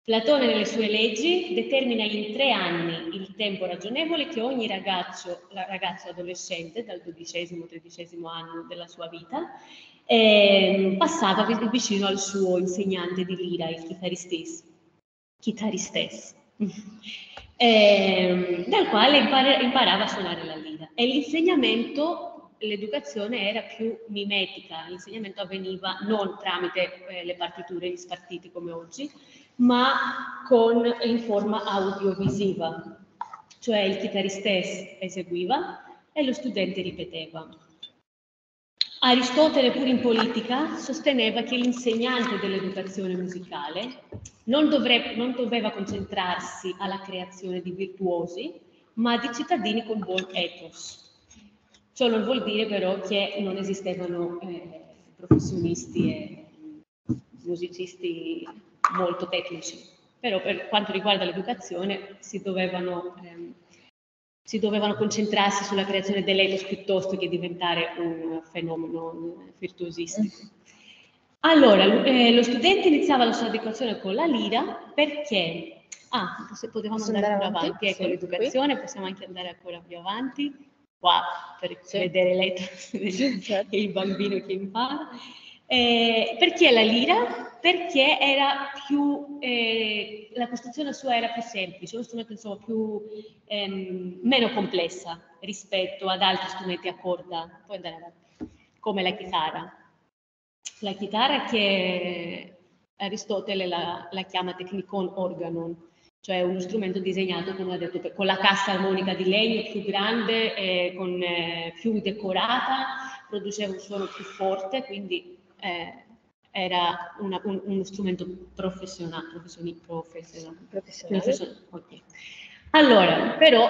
Platone nelle sue leggi determina in tre anni il tempo ragionevole che ogni ragazzo, ragazzo adolescente dal dodicesimo-tredicesimo anno della sua vita eh, passava vicino al suo insegnante di lira, il chitarristese. chitarristesse, eh, dal quale impar- imparava a suonare la lira. E l'insegnamento, l'educazione era più mimetica, l'insegnamento avveniva non tramite eh, le partiture, gli spartiti come oggi, ma con, in forma audiovisiva, cioè il chitarristesse eseguiva e lo studente ripeteva. Aristotele, pure in politica, sosteneva che l'insegnante dell'educazione musicale non, dovrebbe, non, doveva concentrarsi alla creazione di virtuosi, ma di cittadini con buon ethos. Ciò non vuol dire però che non esistevano eh, professionisti e musicisti molto tecnici, però per quanto riguarda l'educazione si dovevano... Ehm, si dovevano concentrarsi sulla creazione dell'ethos piuttosto che diventare un fenomeno virtuosistico. Allora, eh, lo studente iniziava la sua educazione con la lira perché, ah, se potevamo andare, andare più avanti, ecco sì, l'educazione, qui. possiamo anche andare ancora più avanti, qua per sì. vedere l'ethos <laughs> certo. il bambino che impara. Eh, perché la lira? Perché era più, eh, la costruzione sua era più semplice, uno strumento insomma più, ehm, meno complessa rispetto ad altri strumenti a corda, puoi andare avanti, come la chitarra. La chitarra che Aristotele la, la chiama technicon organon, cioè uno strumento disegnato, come ha detto, con la cassa armonica di legno più grande, eh, con, eh, più decorata, produceva un suono più forte, quindi eh, era una, un, uno strumento professionale. Professioni, professionale. professionale. professionale. Okay. Allora, però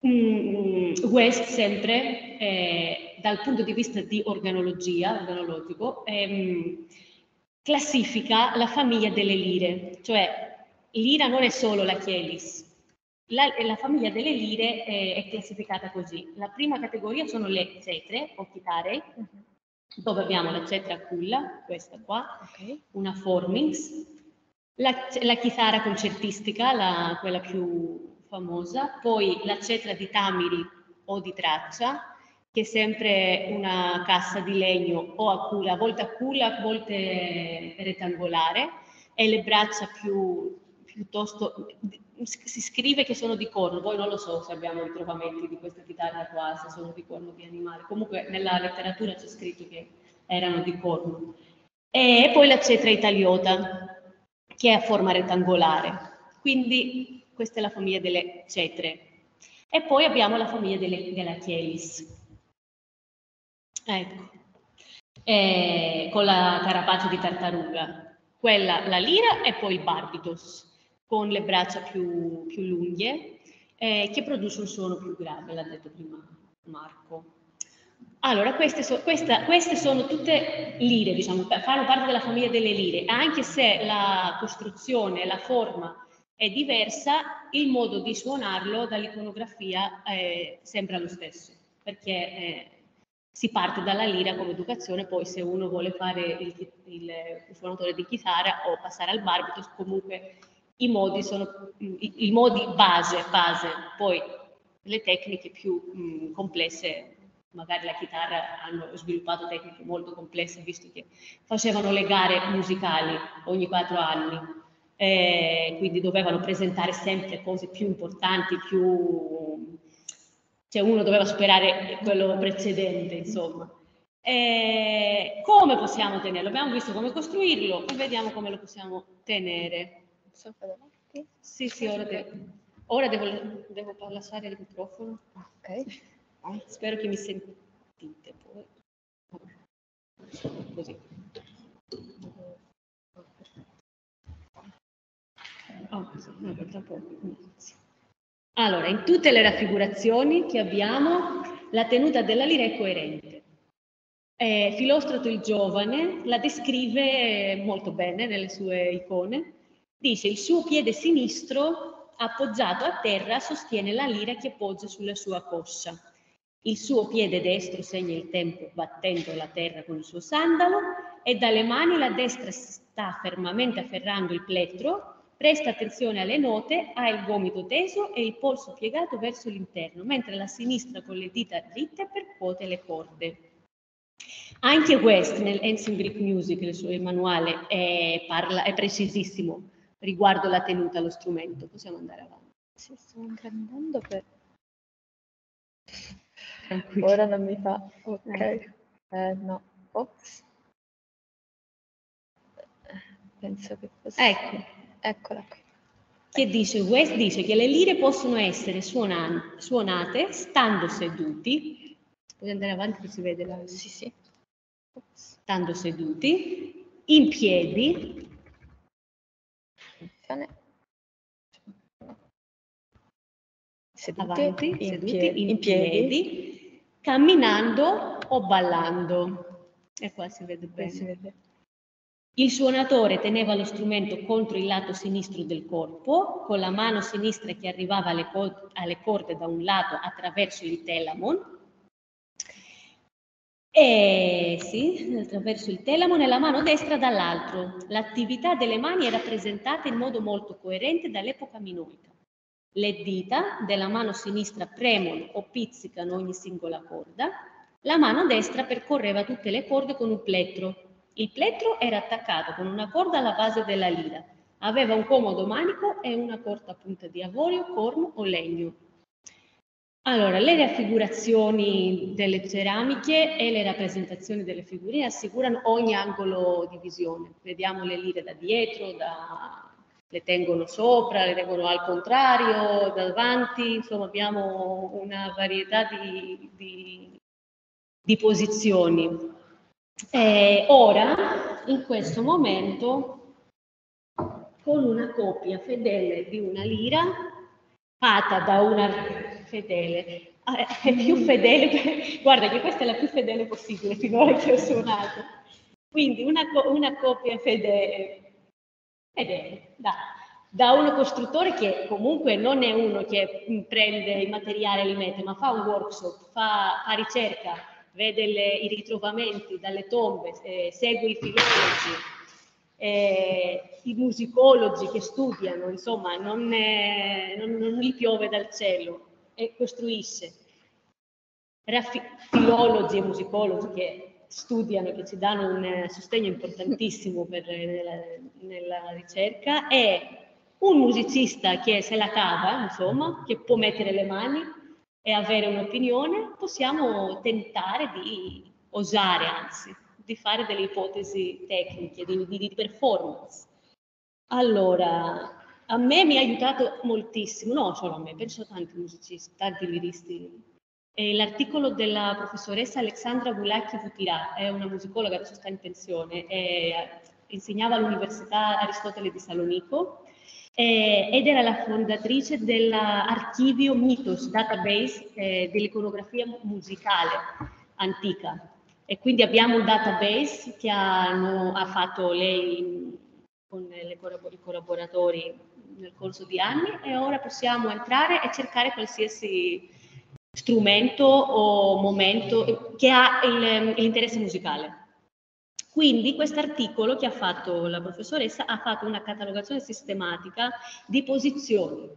mh, mm, West sempre, eh, dal punto di vista di organologia, organologico, ehm, classifica la famiglia delle lire, cioè l'ira non è solo la chelis, la, la, famiglia delle lire è, è, classificata così. La prima categoria sono le cetre o chitarre, uh-huh dove abbiamo la cetra culla, questa qua, okay. una formings, la, la, chitarra concertistica, la, quella più famosa, poi la cetra di tamiri o di traccia, che è sempre una cassa di legno o a culla, a volte a culla, a volte rettangolare, e le braccia più piuttosto si scrive che sono di corno, poi non lo so se abbiamo ritrovamenti di questa chitarra qua, se sono di corno di animale, comunque nella letteratura c'è scritto che erano di corno. E poi la cetra italiota, che è a forma rettangolare, quindi questa è la famiglia delle cetre. E poi abbiamo la famiglia delle, della Chielis. Ecco, e con la carapace di tartaruga, quella la lira e poi il barbitos con le braccia più, più lunghe, eh, che produce un suono più grave, l'ha detto prima Marco. Allora, queste, so, questa, queste, sono tutte lire, diciamo, fanno parte della famiglia delle lire, anche se la costruzione, la forma è diversa, il modo di suonarlo dall'iconografia eh, sembra lo stesso, perché eh, si parte dalla lira come educazione, poi se uno vuole fare il, il, il suonatore di chitarra o passare al barbitos, comunque i modi sono i, i modi base, base, poi le tecniche più mh, complesse, magari la chitarra hanno sviluppato tecniche molto complesse, visto che facevano le gare musicali ogni quattro anni, eh, quindi dovevano presentare sempre cose più importanti, più... cioè uno doveva superare quello precedente, insomma. Eh, come possiamo tenerlo? Abbiamo visto come costruirlo vediamo come lo possiamo tenere. Sì, sì, ora, devo, ora devo, devo lasciare il microfono. Ok. Spero che mi sentite poi. Così. Oh, allora, in tutte le raffigurazioni che abbiamo, la tenuta della lira è coerente. Eh, Filostrato il giovane la descrive molto bene nelle sue icone Dice il suo piede sinistro appoggiato a terra sostiene la lira che poggia sulla sua coscia. Il suo piede destro segna il tempo battendo la terra con il suo sandalo e dalle mani la destra sta fermamente afferrando il plettro, presta attenzione alle note, ha il gomito teso e il polso piegato verso l'interno, mentre la sinistra con le dita dritte percuote le corde. Anche West nel Ancient Greek Music, il suo manuale, è, parla, è precisissimo riguardo la tenuta allo strumento. Possiamo andare avanti. Sì, sto ingrandendo per... Ora non mi fa... Ok. Eh, eh no. Ops. Penso che fosse... Ecco. Eccola qui. Che dice? West dice che le lire possono essere suonan- suonate stando seduti. Puoi andare avanti che si vede la... Sì, sì. Stando seduti, in piedi. Seduti, avanti, in seduti, piedi, in, piedi. camminando o ballando. E qua si vede bene. Si vede. Il suonatore teneva lo strumento contro il lato sinistro del corpo, con la mano sinistra che arrivava alle, co- alle corde da un lato attraverso il telamon, e sì, attraverso il telamon e la mano destra dall'altro. L'attività delle mani è rappresentata in modo molto coerente dall'epoca minoica. Le dita della mano sinistra premono o pizzicano ogni singola corda, la mano destra percorreva tutte le corde con un plettro il plettro era attaccato con una corda alla base della lira. Aveva un comodo manico e una corta punta di avorio, corno o legno. Allora, le raffigurazioni delle ceramiche e le rappresentazioni delle figurine assicurano ogni angolo di visione. Vediamo le lire da dietro, da... le tengono sopra, le tengono al contrario, davanti, insomma abbiamo una varietà di, di, di posizioni. Eh, ora, in questo momento, con una copia fedele di una lira, fatta da una fedele, ah, è più fedele, guarda che questa è la più fedele possibile finora che ho suonato. Quindi una, una copia fedele, fedele da, da uno costruttore che comunque non è uno che prende i materiali e li mette, ma fa un workshop, fa, fa ricerca, vede le, i ritrovamenti dalle tombe, eh, segue i filologi, eh, i musicologi che studiano, insomma, non, è, non, non, gli piove dal cielo e costruisce. Raffi- filologi e musicologi che studiano, che ci danno un sostegno importantissimo per, nella, nella ricerca e un musicista che se la cava, insomma, che può mettere le mani e avere un'opinione, possiamo tentare di osare, anzi, di fare delle ipotesi tecniche, di, di, di performance. Allora, a me mi ha aiutato moltissimo, non solo a me, penso a tanti musicisti, tanti liristi. l'articolo della professoressa Alexandra Gulacchi Vutirà, è una musicologa, adesso sta in pensione, insegnava all'Università Aristotele di Salonico eh, ed era la fondatrice dell'archivio Mythos Database eh, dell'iconografia musicale antica. E quindi abbiamo un database che hanno, ha fatto lei con i collaboratori nel corso di anni e ora possiamo entrare e cercare qualsiasi strumento o momento che ha l'interesse musicale. Quindi questo articolo che ha fatto la professoressa ha fatto una catalogazione sistematica di posizioni,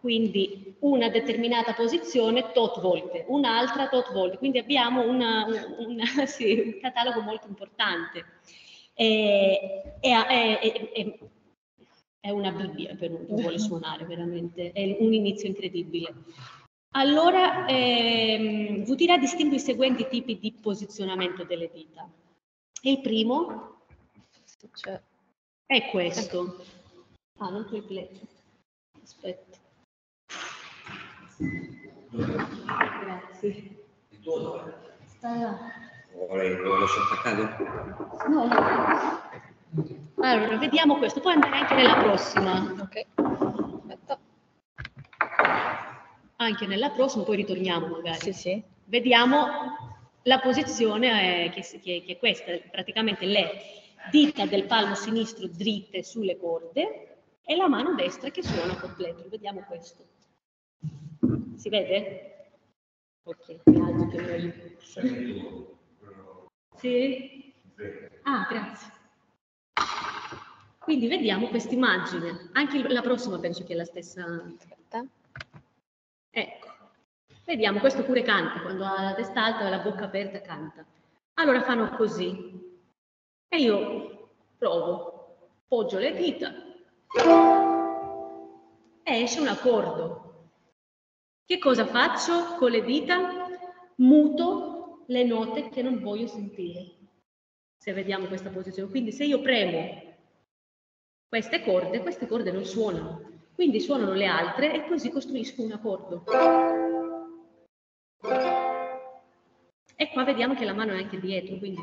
quindi una determinata posizione tot volte, un'altra tot volte, quindi abbiamo una, una, <laughs> sì, un catalogo molto importante. E, è, è, è, una Bibbia per chi <laughs> vuole suonare, veramente, è un inizio incredibile. Allora, ehm, Vutira distingue i seguenti tipi di posizionamento delle dita. Il primo cioè, è questo. Ah, non tu il play. Aspetta. Grazie. Il tuo dove? Sta là. Vorrei, lo lascio attaccato? No, no. Allora, vediamo questo. Puoi andare anche nella prossima. Ok. Aspetta. Anche nella prossima, poi ritorniamo magari. Sì, sì. Vediamo la posizione è che, che, che questa, praticamente le dita del palmo sinistro dritte sulle corde e la mano destra che suona col plettro. Vediamo questo. Si vede? Ok, mi alzo che meglio. Sì? Ah, grazie. Quindi vediamo questa immagine. Anche la prossima penso che è la stessa. Aspetta. Ecco. Vediamo, questo pure canta, quando ha la testa alta e la bocca aperta canta. Allora fanno così. E io provo, poggio le dita e esce un accordo. Che cosa faccio con le dita? Muto le note che non voglio sentire. Se vediamo questa posizione. Quindi se io premo queste corde, queste corde non suonano. Quindi suonano le altre e così costruisco un accordo. E qua vediamo che la mano è anche dietro, quindi...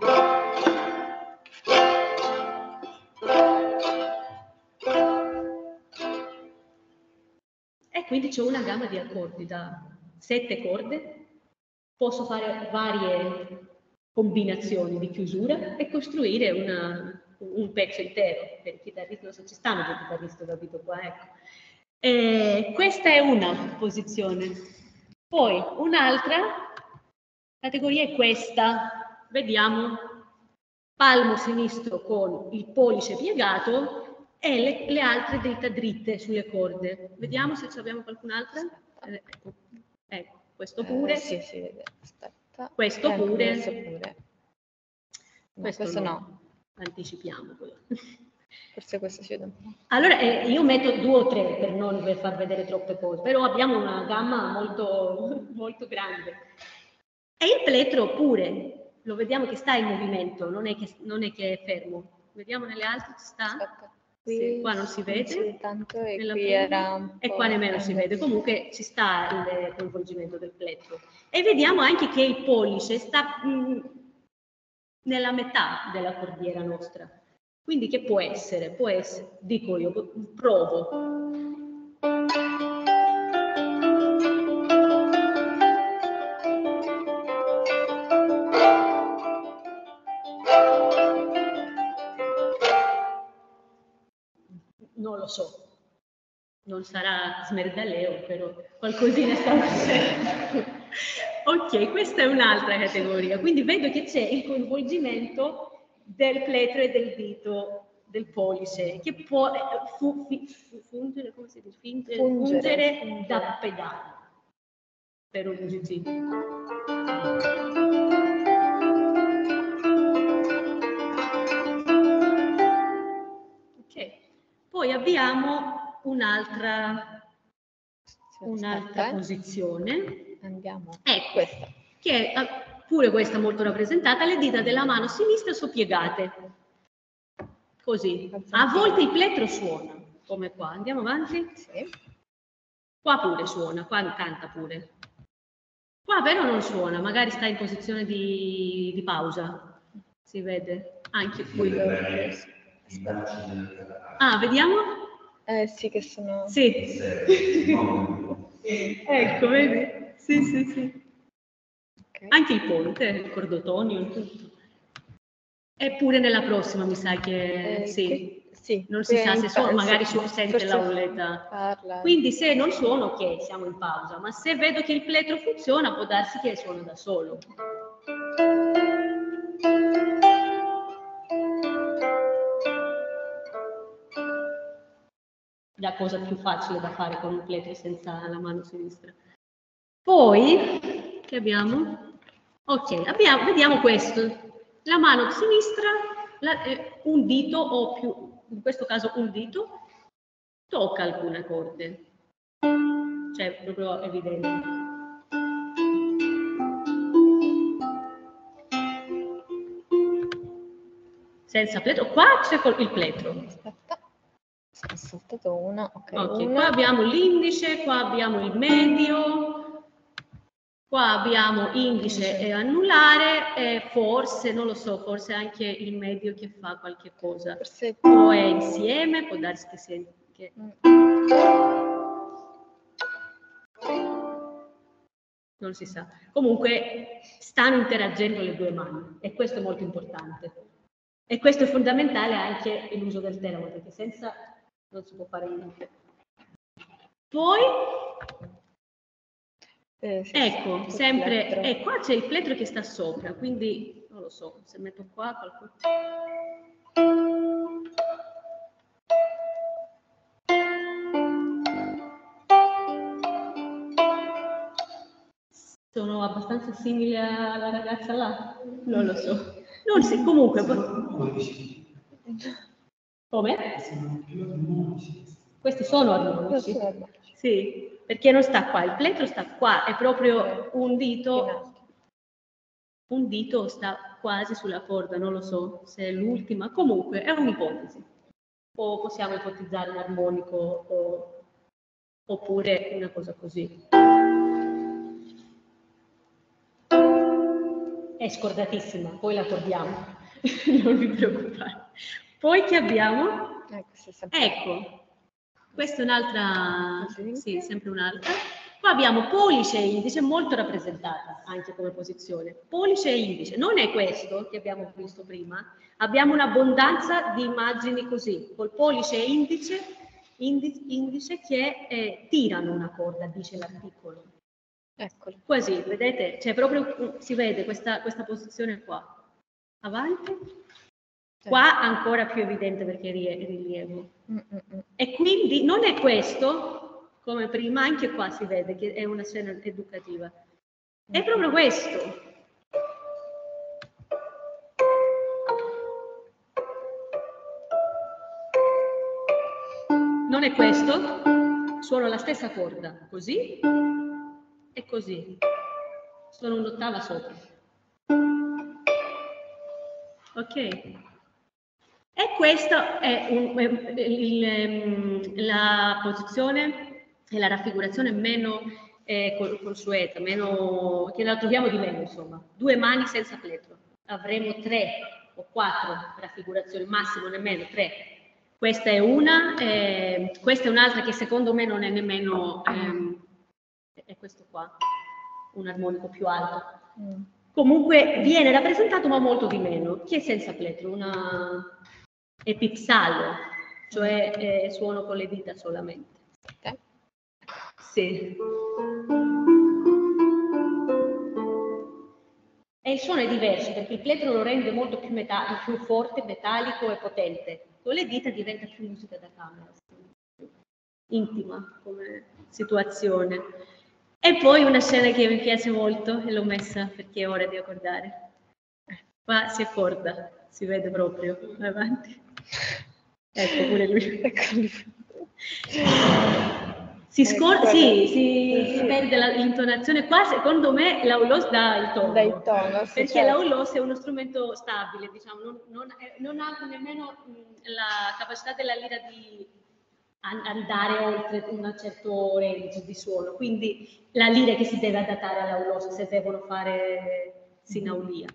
E quindi c'è una gamma di accordi da sette corde, posso fare varie combinazioni di chiusura e costruire una, un pezzo intero. Per il chitarrista, non so, ci stanno dei chitarristi, ho capito qua, ecco. E questa è una posizione. Poi un'altra categoria è questa. Vediamo palmo sinistro con il pollice piegato e le, le altre dita dritte sulle corde. Vediamo se abbiamo qualcun'altra. Eh, ecco. ecco, questo pure. Eh, sì, sì, aspetta. Questo ecco, pure. Questo pure. No, questo, questo no. Anticipiamo. <laughs> Forse questo si vede un po'. Allora, eh, io metto due o tre per non per far vedere troppe cose, però abbiamo una gamma molto, <laughs> molto grande. E il plettro pure, lo vediamo che sta in movimento, non è che, non è, che è fermo. Vediamo nelle altre ci sta? Aspetta, qui Sì, qua non si vede. tanto e qui era un E qua nemmeno si vede, comunque ci sta il coinvolgimento del plettro. E vediamo anche che il pollice sta mh, nella metà della cordiera nostra. Quindi che può essere? Può essere, dico io, provo. So, non sarà smerdaleo, però qualcosina sta uscendo. ok, questa è un'altra categoria, quindi vedo che c'è il coinvolgimento del pletro e del dito del pollice, che può eh, fu- fi- fu- fungere, come si dice? Fingere- fungere fungere. da pedale per un GG. Poi abbiamo un'altra un'altra eh. posizione, Andiamo. ecco, Questa. che è eh, pure questa molto rappresentata, le dita della mano sinistra soppiegate, così. A volte il plettro suona, come qua. Andiamo avanti? Sì. Qua pure suona, qua canta pure. Qua però non suona, magari sta in posizione di, di pausa. Si vede? Anche qui. I bracci del Ah, vediamo? Eh sì, che sono... Sì. <laughs> Ecco, vedi? Sì, sì, sì. ok. Anche il ponte, il cordotonio, tutto. Eppure nella prossima mi sa che Eh, sì. qui- sì, Non si sa se pa- magari sì, sente l'auletta. Quindi se non suona, ok, siamo in pausa, ma se vedo che il plettro funziona, può darsi che suona da solo. La cosa più facile da fare con un plettro senza la mano sinistra. Poi, che abbiamo? Ok, abbiamo, vediamo questo. La mano sinistra, la- eh, un dito o più, in questo caso un dito, tocca alcune corde. Cioè, proprio evidente. Senza plettro. Qua c'è il plettro. Ho saltato una. Ok, Ok, una. qua abbiamo l'indice, qua abbiamo il medio, qua abbiamo indice e anulare e forse, non lo so, forse anche il medio che fa qualche cosa. Forse... O è insieme, può darsi che sia... che- Non si sa. Comunque stanno interagendo le due mani e questo è molto importante. E questo è fondamentale anche l'uso del telefono, perché senza non si può fare niente. Poi, Eh, sì, ecco, sì, sempre, e qua c'è il plettro che sta sopra, quindi non lo so, se metto qua qualcosa. Sono abbastanza simili alla ragazza là? Non lo so. Non si, comunque, Come? Questi sono armonici. Sì, perché non sta qua, il pletro sta qua, è proprio un dito, un dito sta quasi sulla corda, non lo so se è l'ultima, comunque è un'ipotesi. O possiamo ipotizzare un armonico o, oppure una cosa così. È scordatissima, poi la torniamo, <laughs> non vi preoccupate. Poi che abbiamo? Ecco, ecco questa è un'altra, sì, sempre un'altra. Qua abbiamo pollice e indice molto rappresentata anche come posizione. Pollice e indice, non è questo che abbiamo visto prima, abbiamo un'abbondanza di immagini così, col pollice e indice, indice, indice che eh, tirano una corda, dice l'articolo. Eccolo. Così, vedete? C'è proprio, si vede questa, questa posizione qua. Avanti. Qua ancora più evidente perché rilievo. E quindi non è questo, come prima, anche qua si vede che è una scena educativa. È proprio questo. Non è questo, suono la stessa corda, così e così. Sono un'ottava sopra. Ok? E questa è un, il, ehm, la posizione e la raffigurazione meno eh, consueta, meno, che la troviamo di meno, insomma. Due mani senza pletro. Avremo tre o quattro raffigurazioni, massimo nemmeno tre. Questa è una, eh, questa è un'altra che secondo me non è nemmeno, ehm, è questo qua, un armonico più alto. Mm. Comunque viene rappresentato ma molto di meno. Chi è senza pletro? Una è pipsallo, cioè eh, suono con le dita solamente. Okay. Sì. E il suono è diverso perché il pletro lo rende molto più, più forte, metallico e potente. Con le dita diventa più musica da camera, intima come situazione. E poi una scena che mi piace molto e l'ho messa perché è ora di accordare. Qua si accorda, si vede proprio avanti. Ecco pure lui. <laughs> Si scorda, sì, si, si perde la, l'intonazione. Qua secondo me l'aulos dà il tono. Dà il tono sì, perché certo. l'aulos è uno strumento stabile, diciamo, non, non, non ha nemmeno la capacità della lira di andare oltre un certo range di suono. Quindi la lira che si deve adattare all'aulos se devono fare sinaulia.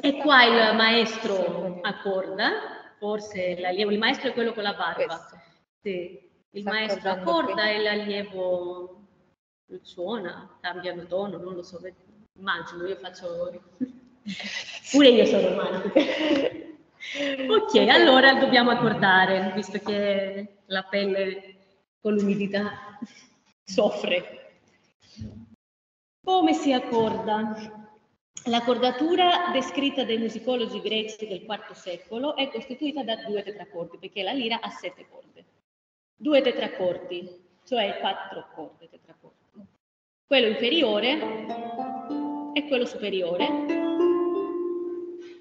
E qua il maestro accorda forse l'allievo, il maestro è quello con la barba. Sì. Il maestro accorda e l'allievo suona, cambiano tono, non lo so, immagino, io faccio... <laughs> Pure io sono romantica. <laughs> ok, allora dobbiamo accordare, visto che la pelle con l'umidità soffre. Come si accorda? La cordatura descritta dai musicologi greci del IV secolo è costituita da due tetracordi, perché la lira ha sette corde. Due tetracordi, cioè quattro corde tetracordi. Quello inferiore e quello superiore,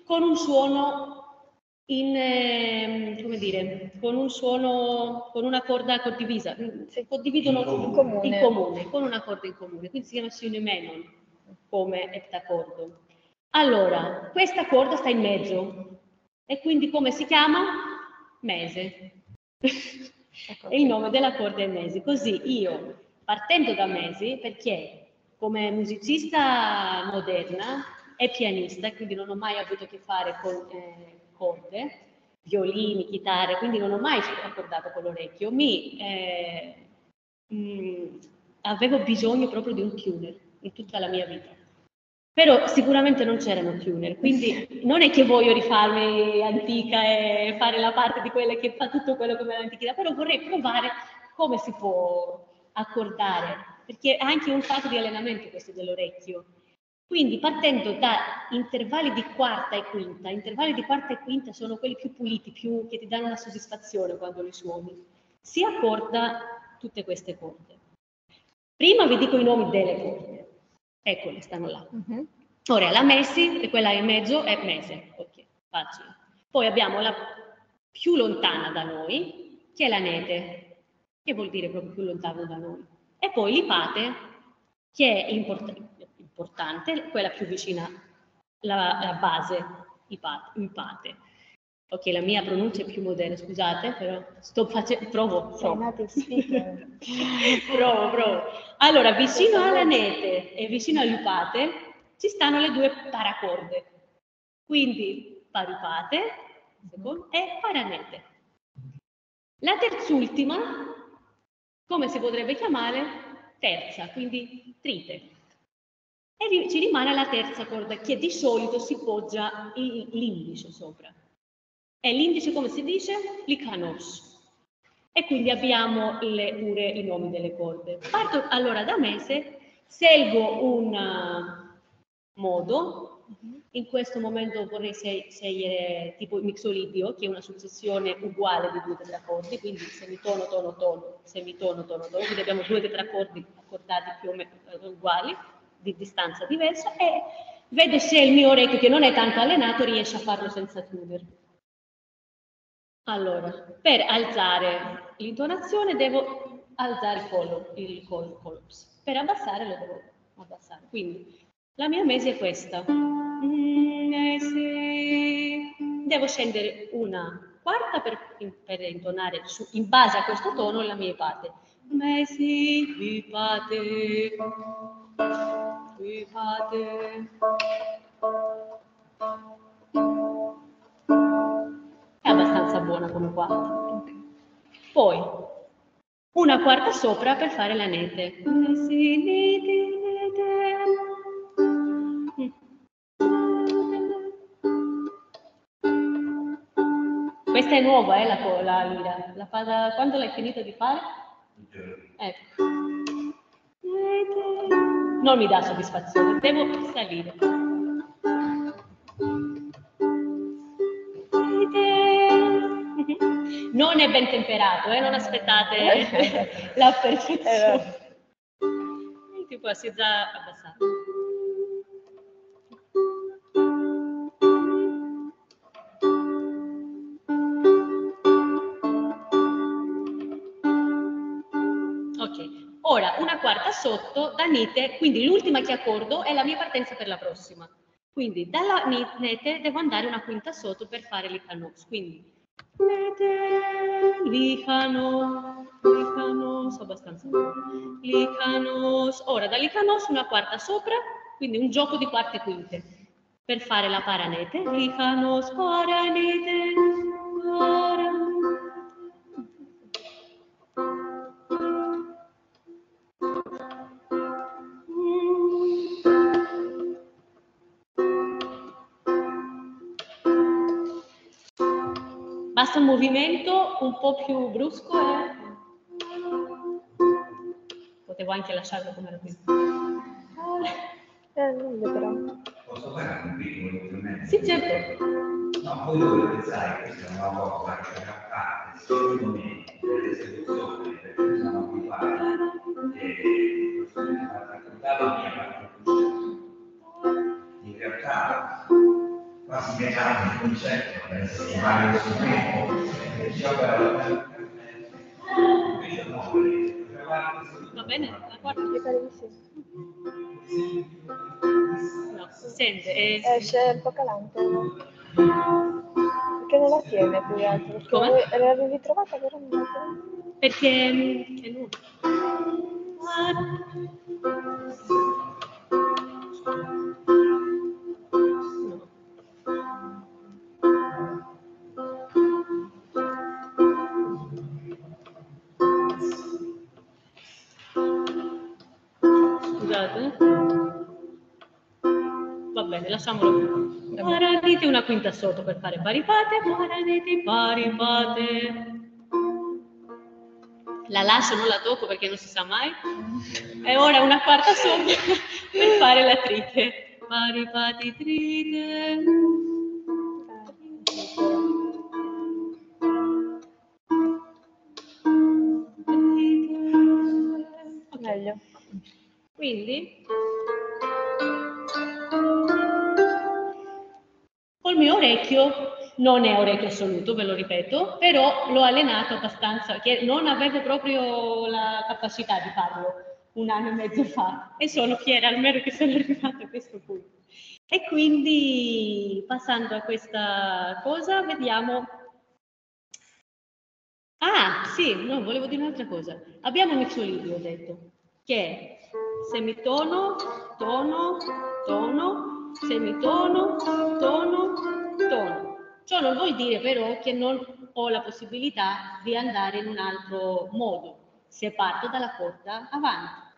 con un suono in, eh, come dire, con un suono, con una corda condivisa, si condividono in comune. in comune, con una corda in comune, quindi si chiama synemenon come eptacordo. Allora, questa corda sta in mezzo e quindi come si chiama? Mese. è il nome della corda è mese. Così io, partendo da mesi, perché come musicista moderna e pianista, quindi non ho mai avuto a che fare con eh, corde, violini, chitarre, quindi non ho mai accordato con l'orecchio, mi eh, mh, mm, avevo bisogno proprio di un tuner in tutta la mia vita. Però sicuramente non c'erano tuner, quindi non è che voglio rifarmi antica e fare la parte di quella che fa tutto quello come l'antichità, però vorrei provare come si può accordare, perché è anche un fatto di allenamento questo dell'orecchio. Quindi partendo da intervalli di quarta e quinta, intervalli di quarta e quinta sono quelli più puliti, più, che ti danno una soddisfazione quando li suoni, si accorda tutte queste corde. Prima vi dico i nomi delle corde. Eccole, stanno là. Uh-huh. Ora la Messi, e quella in mezzo è mese. Ok, facile. Poi abbiamo la più lontana da noi, che è la nete, che vuol dire proprio più lontano da noi. E poi l'ipate, che è import importante, quella più vicina alla base, ipate, impate. Ok, la mia pronuncia è più moderna, scusate, però sto facendo, provo, provo. <laughs> provo, provo. Allora, vicino alla nete e vicino all'upate ci stanno le due paracorde. Quindi parupate e paranete. La terzultima, come si potrebbe chiamare? Terza, quindi trite. E ci rimane la terza corda che di solito si poggia l'indice sopra. E l'indice come si dice? Licanos. E quindi abbiamo le, pure i nomi delle corde. Parto allora da mese, scelgo un uh, modo, in questo momento vorrei scegliere tipo il mixolidio, che è una successione uguale di due tetraccordi, quindi semitono, tono, tono, semitono, tono, tono, quindi abbiamo due tetraccordi accordati più o meno uguali, di distanza diversa, e vedo se il mio orecchio, che non è tanto allenato, riesce a farlo senza chiudere. Allora, per alzare l'intonazione devo alzare il collo, il collo, collo. Per abbassare lo devo abbassare. Quindi la mia mese è questa. Devo scendere una quarta per, per intonare su, in base a questo tono la mia ipate. Mesi, ipate, ipate. È buona come quarta. Poi una quarta sopra per fare la nete. Questa è nuova, eh, la, la lira. La fa quando l'hai finito di fare? Ecco. Non mi dà soddisfazione, devo salire. È ben temperato, eh? non aspettate <laughs> la perfezione. Tipo si è già abbassato. Ok, ora una quarta sotto da nete, quindi l'ultima che accordo è la mia partenza per la prossima. Quindi dalla nete devo andare una quinta sotto per fare l'icanos. Quindi nete, licanos, licanos, abbastanza. Licanos. Ora dall'icanos una quarta sopra, quindi un gioco di quarte e quinte. Per fare la paranete, licanos, paranete, paranete. Movimento un po' più brusco. Potevo anche lasciarlo come era qui. Eh, però. Posso fare un piccolo intervento? Sì, certo. No, voi dovete pensare che questa è una cosa che fa parte, secondo me, legame il concetto per essere vario strumento, e ci no, Va bene? La guarda. No, si sente. eh, Esce un po' calante. no? Perché non la tiene più che altro? Come? l'avevi trovata non la tiene. Perché mm, è nudo. Scusate. Va bene, lasciamolo. Paraniti una quinta sotto per fare paripate, paraniti paripate. La lascio, non la tocco perché non si sa mai. E ora una quarta sopra <laughs> per fare la trite. Paripati trite. Quindi col mio orecchio non è orecchio assoluto, ve lo ripeto, però l'ho allenato abbastanza, che non avevo proprio la capacità di farlo un anno e mezzo fa e sono fiera almeno che sono <laughs> arrivata a questo punto. E quindi passando a questa cosa, vediamo Ah, sì, no, volevo dire un'altra cosa. Abbiamo un mixolidio, ho detto, che semitono, tono, tono, semitono, tono, tono. Ciò non vuol dire però che non ho la possibilità di andare in un altro modo, se parto dalla corda avanti.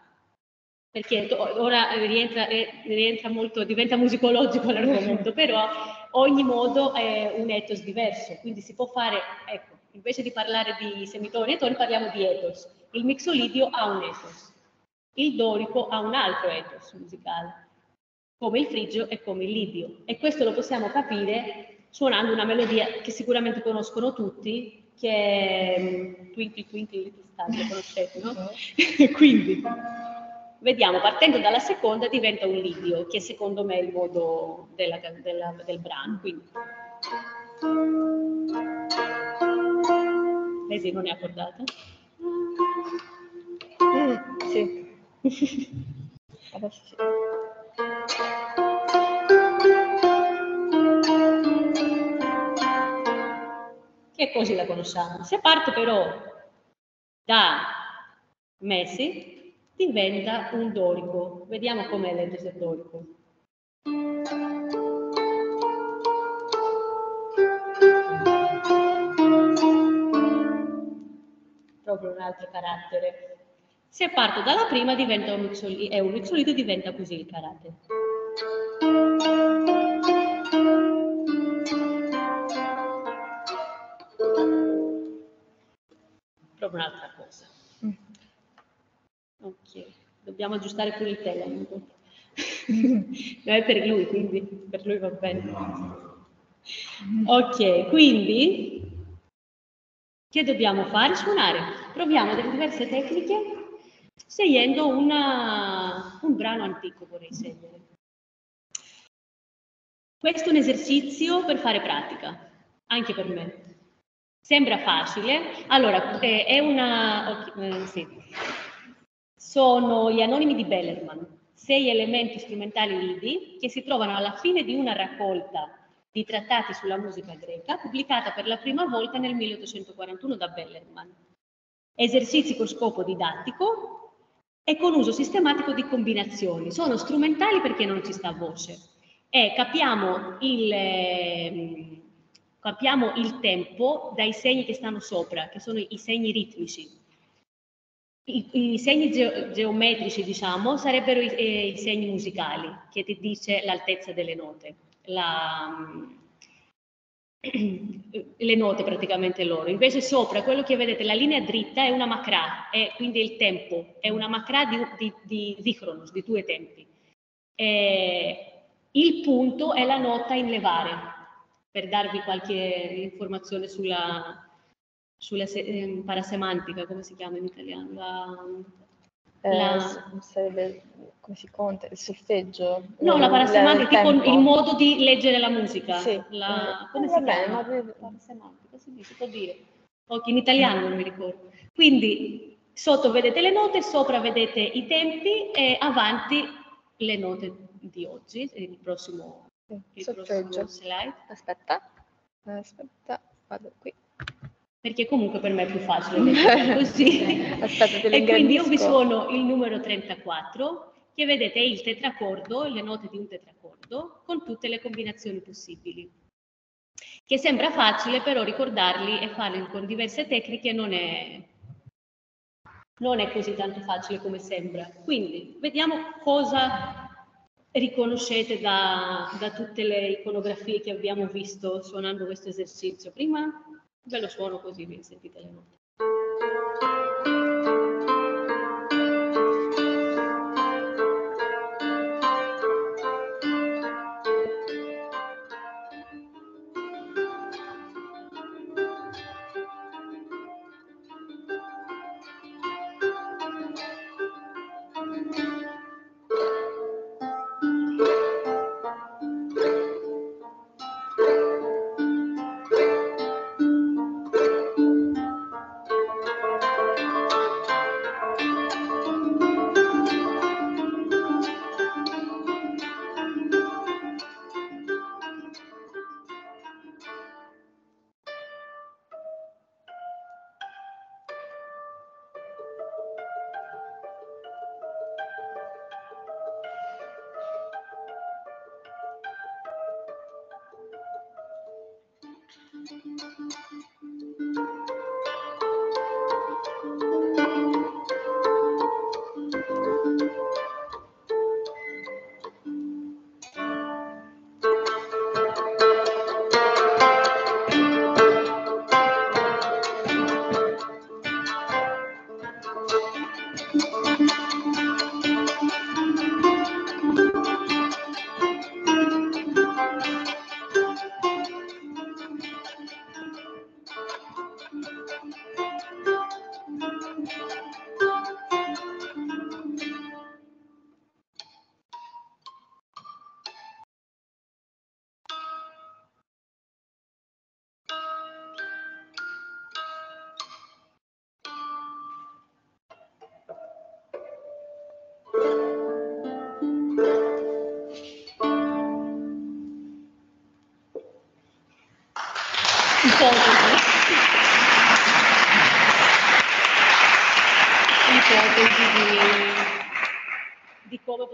Perché ora rientra, eh, rientra molto, diventa musicologico l'argomento, <laughs> però ogni modo è un ethos diverso, quindi si può fare, ecco, invece di parlare di semitoni e toni parliamo di ethos. Il mixolidio ha un ethos, il dorico ha un altro ethos musicale, come il frigio e come il lidio. E questo lo possiamo capire suonando una melodia che sicuramente conoscono tutti, che è um, Twinkle Twinkle Little conoscete, no? <laughs> Quindi, vediamo, partendo dalla seconda diventa un lidio, che secondo me è il modo della, della, del brano. Quindi. Lei non è accordata? Mm, sì. Adesso sì. Che così la conosciamo. Se parte però da Messi, diventa un dorico. Vediamo com'è l'Edes del dorico. proprio un altro carattere. Se parto dalla prima diventa un mixolito, è un mixolito e diventa così il carattere. Proprio un'altra cosa. Mm. Ok, dobbiamo aggiustare pure il telefono. <laughs> non è per lui, quindi per lui va bene. Ok, quindi che dobbiamo fare? Suonare. Proviamo delle diverse tecniche scegliendo una, un brano antico, vorrei scegliere. Questo è un esercizio per fare pratica, anche per me. Sembra facile. Allora, eh, è una... Eh, sì. Sono gli anonimi di Bellerman, sei elementi strumentali lidi che si trovano alla fine di una raccolta di trattati sulla musica greca, pubblicata per la prima volta nel 1841 da Bellerman. Esercizi con scopo didattico e con uso sistematico di combinazioni. Sono strumentali perché non ci sta voce e capiamo il, eh, capiamo il tempo dai segni che stanno sopra, che sono i segni ritmici. I, i segni ge geometrici, diciamo, sarebbero i, eh, i segni musicali, che ti dice l'altezza delle note la, le note praticamente loro. Invece sopra, quello che vedete, la linea dritta è una macra, è quindi il tempo, è una macra di, di, di, di di due tempi. E il punto è la nota in levare, per darvi qualche informazione sulla, sulla eh, parasemantica, come si chiama in italiano? La, eh, la... sarebbe come si conta? Il solfeggio? No, la parasemantica è tipo il modo di leggere la musica. Sì. La... Come si vabbè, chiama? Ma... Parasemantica, si, si può dire. Ok, in italiano non mi ricordo. Quindi sotto vedete le note, sopra vedete i tempi e avanti le note di oggi, il prossimo, il prossimo slide. Aspetta, aspetta, vado qui perché comunque per me è più facile <laughs> così. Aspetta, e quindi io vi suono il numero 34, che vedete è il tetracordo, le note di un tetracordo, con tutte le combinazioni possibili. Che sembra facile, però ricordarli e farli con diverse tecniche non è, non è così tanto facile come sembra. Quindi vediamo cosa riconoscete da, da tutte le iconografie che abbiamo visto suonando questo esercizio. Prima Ve lo suono così vi sentite le note.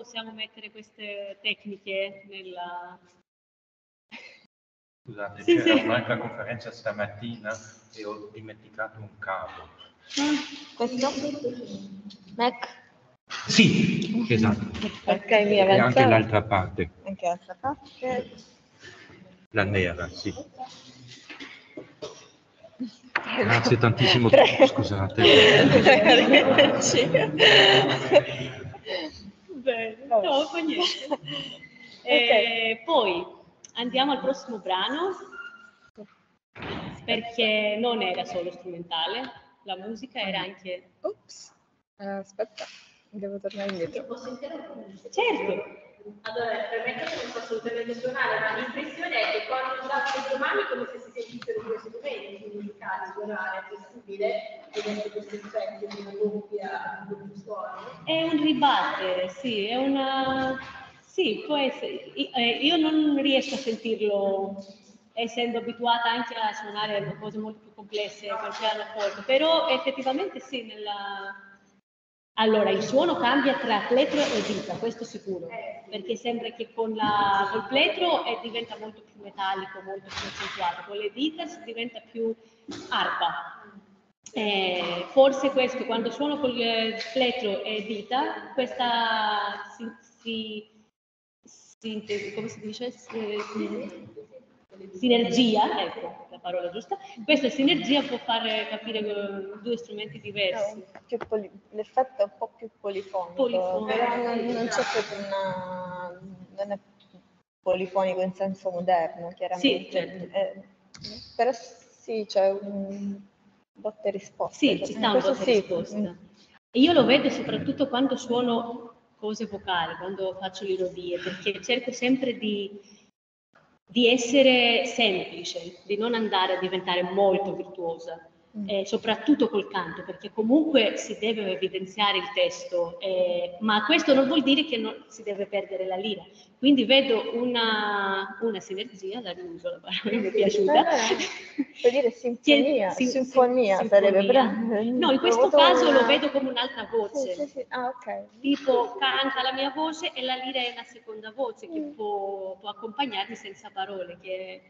Possiamo mettere queste tecniche nella... Scusate, sì, c'era sì. un'altra conferenza stamattina e ho dimenticato un cavo. Ah, questo? Mac? Sì, esatto. Ok, avanza. E anche l'altra parte. Anche l'altra parte. La nera, sì. Grazie tantissimo, scusate. Bene, no, fa niente. okay. Poi andiamo al prossimo brano, perché non era solo strumentale, la musica era anche... Ops, uh, aspetta, devo tornare indietro. Posso interrompere? Certo. Allora, permettetemi non so assolutamente suonare, ma l'impressione è che quando usate le mani come se si sentissero due strumenti musicali, suonare, accessibile, vedete questo effetto di una doppia, un doppio suono. È un ribattere, sì, è una... Sì, può essere. Eh, io non riesco a sentirlo essendo abituata anche a suonare cose molto più complesse col pianoforte, però effettivamente sì, nella allora, il suono cambia tra pletro e dita, questo sicuro, perché sembra che con la, col pletro è, diventa molto più metallico, molto più accentuato, con le dita diventa più arpa. Eh, forse questo, quando suono con il pletro e dita, questa si, si, si come si dice? Si, sinergia, ecco la parola giusta, questa sinergia può far capire due strumenti diversi. Poli- l'effetto è un po' più polifonico, polifonico però non, non c'è proprio una... non è polifonico in senso moderno, chiaramente. Sì, certo. eh, però sì, c'è un botta e risposta. Sì, ci sta un botta e risposta. E io lo vedo soprattutto quando suono cose vocali, quando faccio le rodie, perché cerco sempre di di essere semplice, di non andare a diventare molto virtuosa. Eh, soprattutto col canto, perché comunque si deve evidenziare il testo, eh, ma questo non vuol dire che non si deve perdere la lira. Quindi vedo una, una sinergia, la riuso la parola, mi è piaciuta. Puoi dire sinfonia, <laughs> che, sinfonia, sinfonia sarebbe bravo. No, in questo caso una... lo vedo come un'altra voce. Sì, sì, ah, okay. Tipo canta la mia voce e la lira è una seconda voce che mm. può, può, accompagnarmi senza parole, che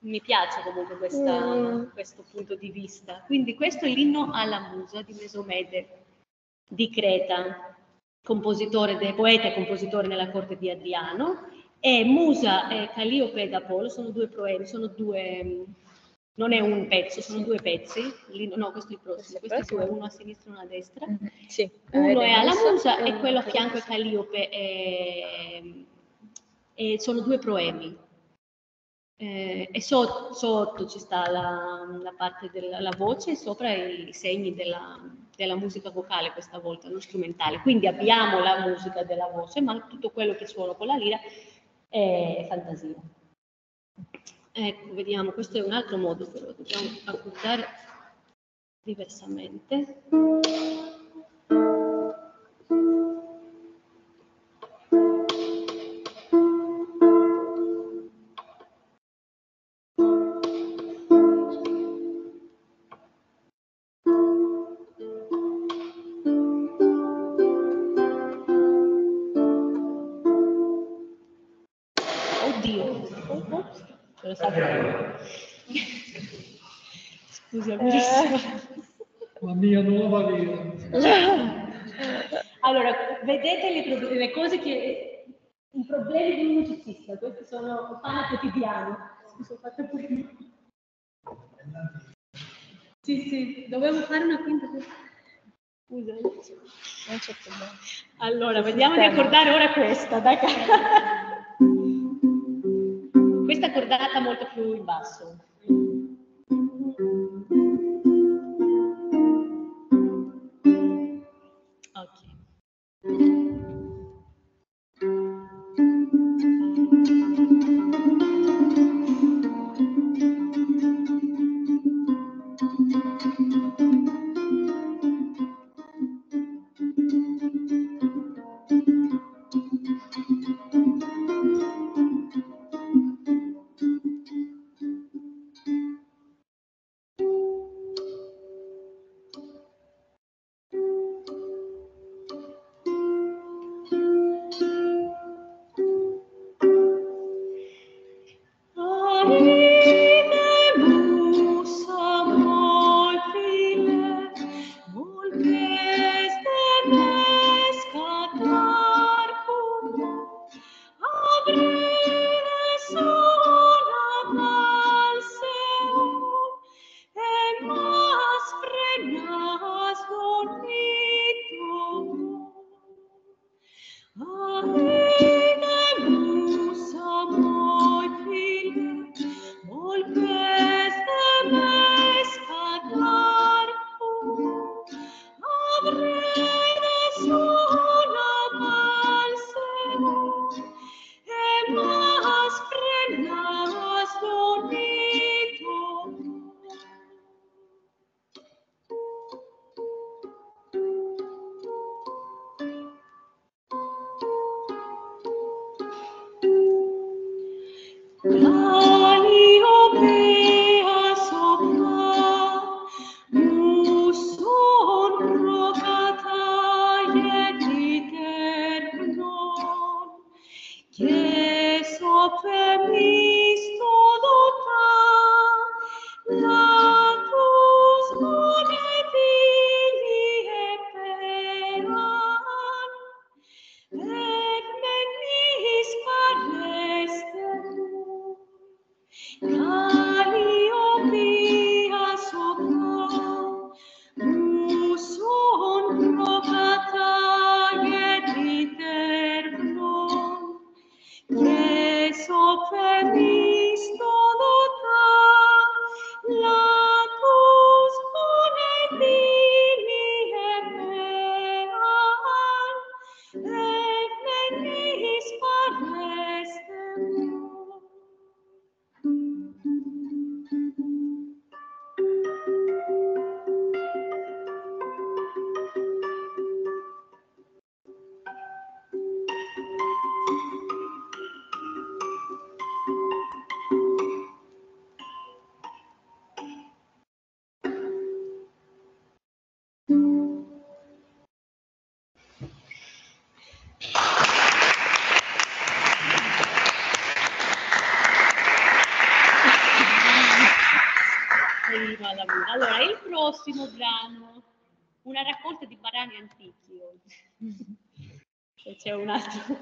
mi piace comunque questa, mm. questo punto di vista. Quindi questo è l'inno alla musa di Mesomede di Creta compositore, poeta e compositore nella corte di Adriano, e Musa e Calliope ed Apollo sono due proemi, sono due, non è un pezzo, sono due pezzi, no questo è il prossimo, questi due, uno a sinistra e uno a destra, mm-hmm. sì. uno è alla Musa e quello a fianco è Calliope, e, e sono due proemi. Eh, e so, sotto ci sta la, la parte della voce e sopra i segni della, della musica vocale questa volta, non strumentale. Quindi abbiamo la musica della voce, ma tutto quello che suono con la lira è fantasia. Ecco, vediamo, questo è un altro modo, però dobbiamo accordare diversamente. Fare una quinta. Scusa. Non c'è problema. Allora, vediamo di accordare ora questa. Dai. <laughs> questa è accordata molto più in basso.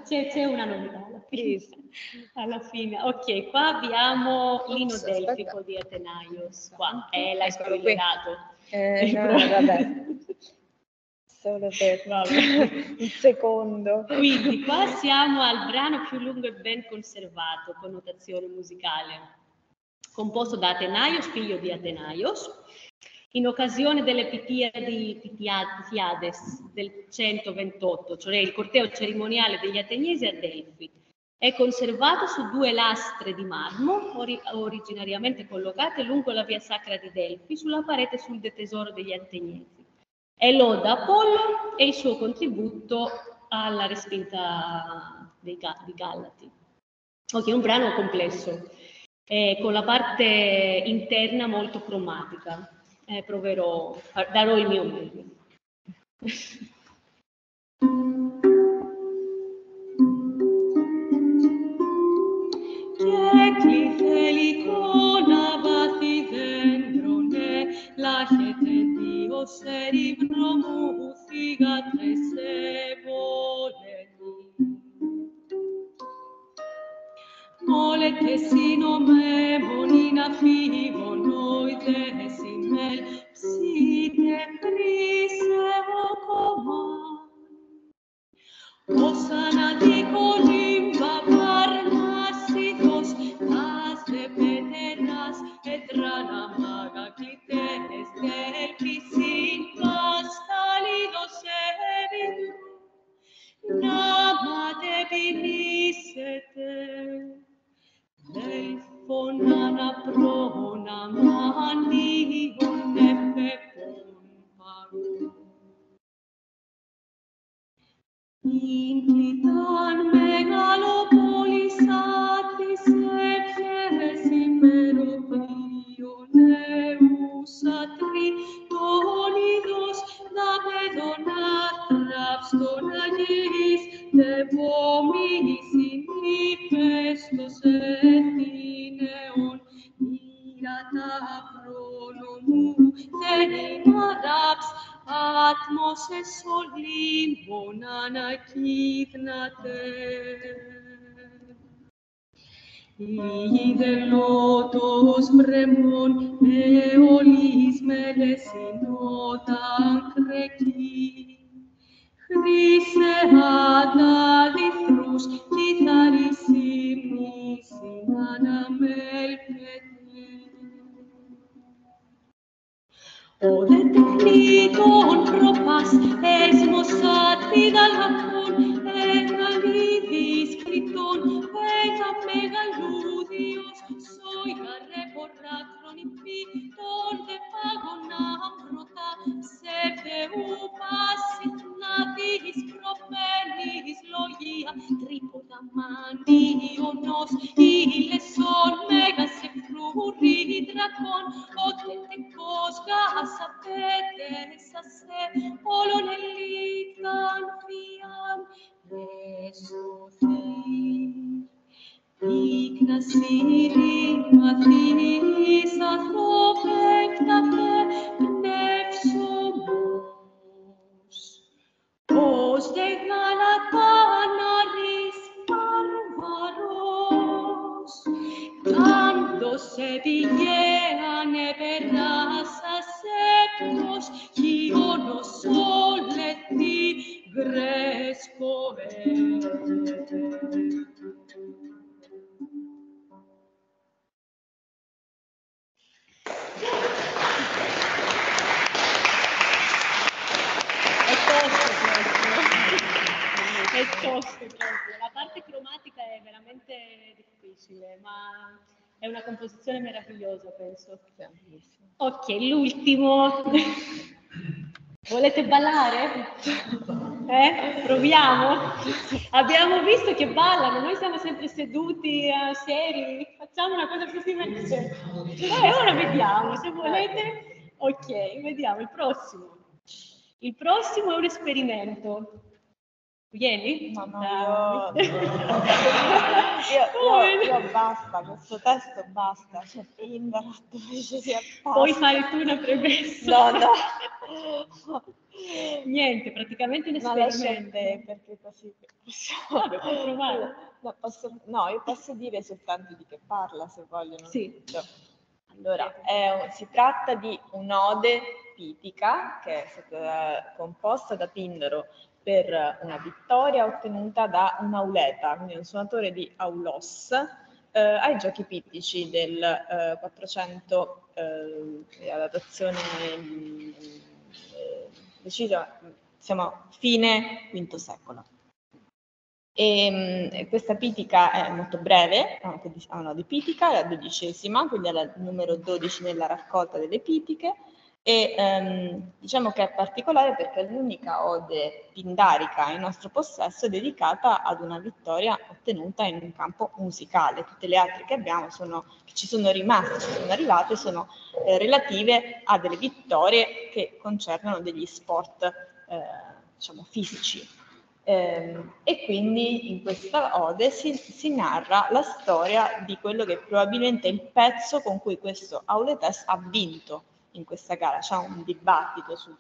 C'è, c'è una novità alla fine. <laughs> alla fine. Ok, qua abbiamo l'ino delfico di Atenaios. Qua, eh, l'hai spoilerato. Eh, no, vabbè. <laughs> Solo per <laughs> un secondo. Quindi qua siamo al brano più lungo e ben conservato, connotazione musicale, composto da Atenaios, figlio di Atenaios, in occasione delle Pitiadi, Pitiades del 128, cioè il corteo cerimoniale degli Ateniesi a Delfi. È conservato su due lastre di marmo, ori originariamente collocate lungo la via sacra di Delfi, sulla parete sul tesoro degli Ateniesi. È loda Apollo e il suo contributo alla respinta dei, di Gallati. Ok, un brano complesso, eh, con la parte interna molto cromatica eh, proverò, darò il mio meglio. Και να βάθει δέντρο, ναι, λάχεται δύο σε ρίβρο μου, θύγατε σε βολενή. Μόλετε σύνομαι, μονή να φύγει νόητες εσύ Signel, Signel. Σε πατάτη Κιθαριση να μερτε. Ποτεχόν προτάσει εσμόσατηών έναχρι σπιτών σε καμπελούτι Σόταλων πιθών και πάω να πρώτα σε φεού πασιμού της προφέλης λογία τρίποτα μανίωνος ήλεσον μέγας εχθρούρη δρακών ο τετεκός γάσα πέτερες ασέ όλων ελίκταν φιάν. Ρεσουθήν ως δε γαλατάναρης παρβαρός, κάντος σε πηγαίαν χιόνος όλε τι È <laughs> tosto proprio. La parte cromatica è veramente difficile, ma è una composizione meravigliosa, penso. Ok, l'ultimo. Volete ballare? Eh? Proviamo? Abbiamo visto che ballano, noi siamo sempre seduti, eh, seri. Facciamo una cosa più divertente. Eh, ora vediamo, se volete. Ok, vediamo il prossimo. Il prossimo è un esperimento. Vieni? Mamma Dai. io, io, <laughs> io, io basta, questo testo basta, c'è Pindarat, dice sia basta. Puoi fare tu una premessa? No, no. Niente, praticamente un No, lascia esperimento. te, perché così possiamo... Puoi provare. No, posso- no, io posso dire soltanto di che parla, se vogliono. Sì. Allora, un- si tratta di un'ode pitica che è stata composta da Pindaro per una vittoria ottenuta da un auleta, quindi un suonatore di aulos, eh, ai giochi pittici del eh, 400, eh, alla datazione mm, eh, decisa, siamo fine V secolo. E, mh, questa pitica è molto breve, ha una di pitica, è la dodicesima, quindi è la numero 12 nella raccolta delle pitiche e ehm, diciamo che è particolare perché è l'unica ode pindarica in nostro possesso dedicata ad una vittoria ottenuta in un campo musicale. Tutte le altre che abbiamo sono, che ci sono rimaste, ci sono arrivate, sono eh, relative a delle vittorie che concernono degli sport eh, diciamo fisici. Ehm, e quindi in questa ode si, si narra la storia di quello che probabilmente è il pezzo con cui questo Auletes ha vinto in questa gara c'è un dibattito su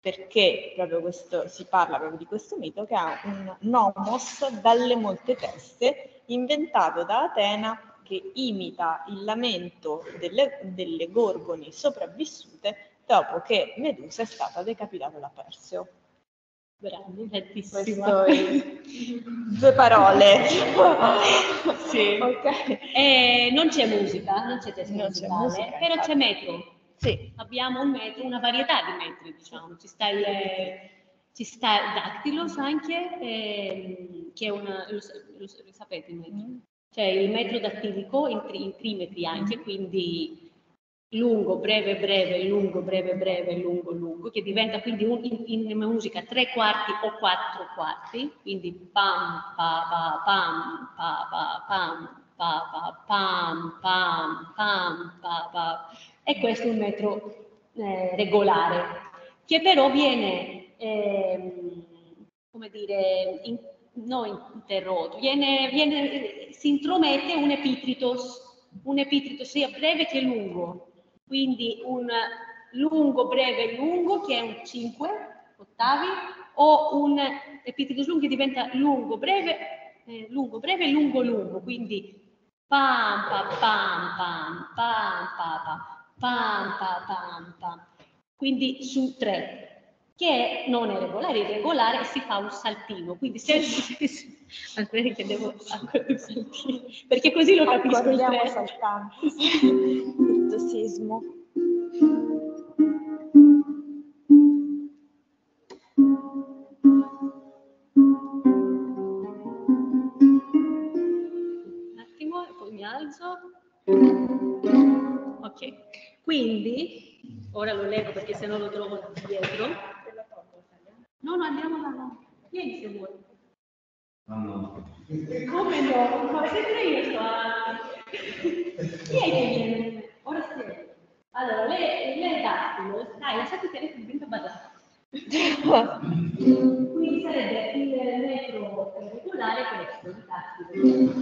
perché proprio questo, si parla proprio di questo mito che ha un nomos dalle molte teste inventato da Atena che imita il lamento delle, delle gorgoni sopravvissute dopo che Medusa è stata decapitata da Perseo. Bravo, bellissimo. È due parole. <laughs> sì. Ok. Eh, non c'è musica, non c'è testo Non c'è musicale, musica, però infatti. c'è metro. Sì. Abbiamo un metro, una varietà di metri, diciamo. Ci sta il, ci sta dactylos anche, ehm, che è una, lo, lo- lo sapete il metro? C'è il metro dattilico in, tri- in trimetri anche, quindi lungo, breve, breve, lungo, breve, breve, lungo, lungo, che diventa quindi un- in, in musica tre quarti o quattro quarti, quindi pam, pa, pa, pam, pa, pa, pam, pa, pa, pam, pam, pam, pa, pa. E questo è un metro eh, regolare, che però viene, ehm, come dire, in- non interrotto, viene, viene- si intromette un epitritos, un epitrito sia breve che lungo, quindi un lungo, breve, lungo che è un 5 ottavi o un epitritos lungo che diventa lungo, breve, eh, lungo, breve, lungo, lungo, quindi pam, pa, pam, pam, pam, pa, pa, pam, pa, pam, pam, quindi su tre che non è regolare, irregolare si fa un saltino, quindi se aspetta <laughs> che devo ancora un saltino, perché così lo capisco il Accordiamo tre. saltando. Virtuosismo. Un attimo, e poi mi alzo. Ok, quindi, ora lo leggo perché se no lo trovo dietro. No, no, andiamo là. Vieni se vuoi. Come no? Ma sempre io sto. Chi è? Ora sì. Allora, le, le dattilo, dai, lasciate il vinto badato. Quindi sarebbe il metro regolare questo, il dattilo.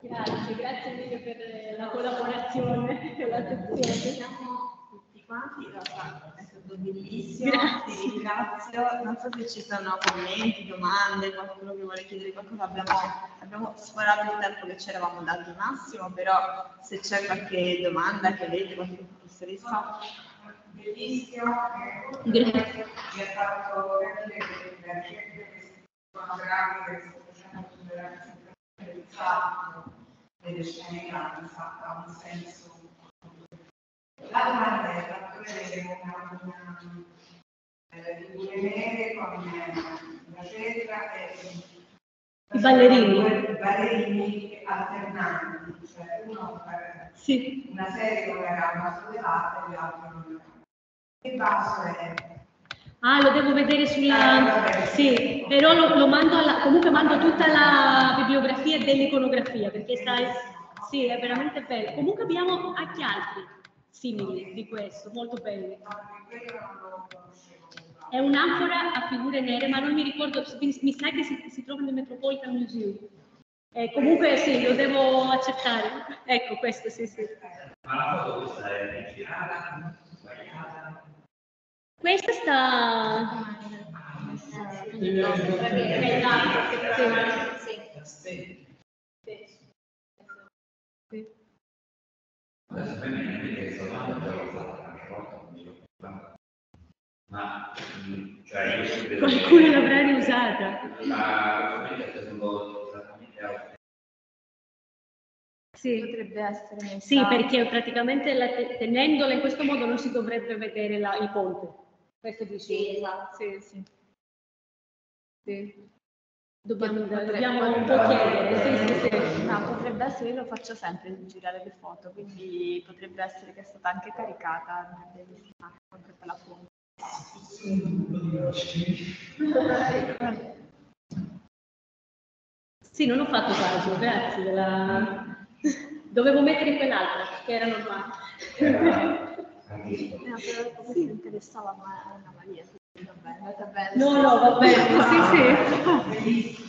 Grazie, grazie mille per la collaborazione <laughs> e l'attenzione. Siamo tutti quanti, in realtà è stato bellissimo, ti ringrazio. Non so se ci sono commenti, domande, qualcuno che vuole chiedere qualcosa. Abbiamo, abbiamo sforato il tempo che ci eravamo dati massimo, però se c'è qualche domanda che avete, qualche professoressa. Bellissimo, Grazie. mi ha fatto capire che ricerche fotografiche che sto facendo salto delle scene grandi ha un senso. La domanda è fatto vedere una, una eh, figure nere con eh, la cetra e I ballerini. ballerini alternanti, cioè uno Sì. una serie con la gamba sollevata e l'altro la gamba. Il basso è Ah, lo devo vedere sulla... Sì, però lo, lo mando alla... comunque mando tutta la bibliografia dell'iconografia perché stai... Sì, è veramente bello. Comunque abbiamo anche altri simili di questo, molto belli. È un'anfora a figure nere, ma non mi ricordo, mi sa che si, si trova nel Metropolitan Museum. Eh, comunque sì, lo devo accettare. Ecco, questo sì, sì. Ma la foto questa è girata, sbagliata. Questa sta... Adesso viene che questa domanda già l'ho fatta l'altra volta, non mi ricordo. Ma, cioè io subito... Qualcuno l'avrà riusata. Ma ovviamente tenuto esattamente a Sì. Potrebbe essere. Sì, perché praticamente la- tenendola in questo modo non si dovrebbe vedere la- il ponte. Questo dici? Sì, esatto. Sì, sì. Sì. Dobbiamo, Potrebbe- dobbiamo un po' chiedere, sì, sì, sì. No, potrebbe essere, io lo faccio sempre girare le foto, quindi potrebbe essere che è stata anche caricata nel- con tutta la fonte. Sì, non ho fatto caso, grazie. della- Dovevo mettere quell'altra, che era normale. Eh, però comunque mi interessava, ma è una mania, quindi vabbè, è andata bene. No, no, va bene, sì, sì.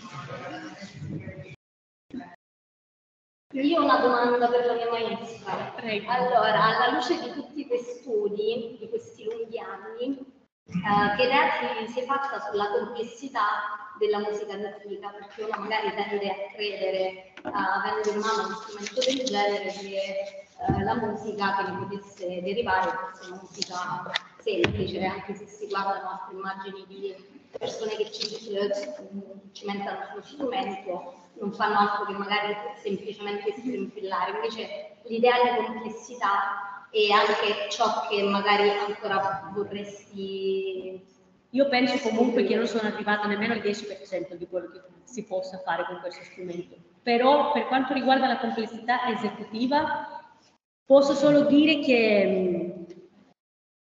Io ho una domanda per la mia maestra. Prego. Allora, alla luce di tutti questi studi, di questi lunghi anni, eh, che idea ti sei fatta sulla complessità della musica antica? Perché uno magari tende a credere, avendo in mano uno strumento del genere, che eh, la musica che ne potesse derivare fosse una musica semplice, anche se si guardano altre immagini di persone che ci, ci cimentano sullo strumento, non fanno altro che magari semplicemente strimpellare. Invece l'idea di complessità e anche ciò che magari ancora vorresti Io penso comunque che non sono arrivata nemmeno al 10% di quello che si possa fare con questo strumento. Però per quanto riguarda la complessità esecutiva, posso solo dire che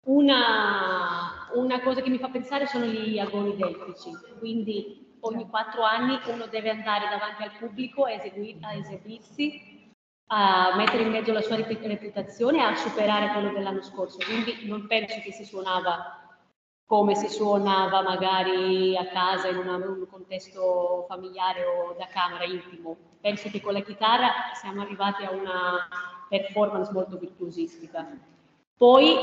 mh, una, una cosa che mi fa pensare sono gli agoni delfici, quindi ogni quattro anni uno deve andare davanti al pubblico a, esegui- a esibirsi, a mettere in mezzo la sua rep- reputazione e a superare quello dell'anno scorso. Quindi non penso che si suonava come si suonava magari a casa in una- un contesto familiare o da camera intimo. Penso che con la chitarra siamo arrivati a una performance molto virtuosistica. Poi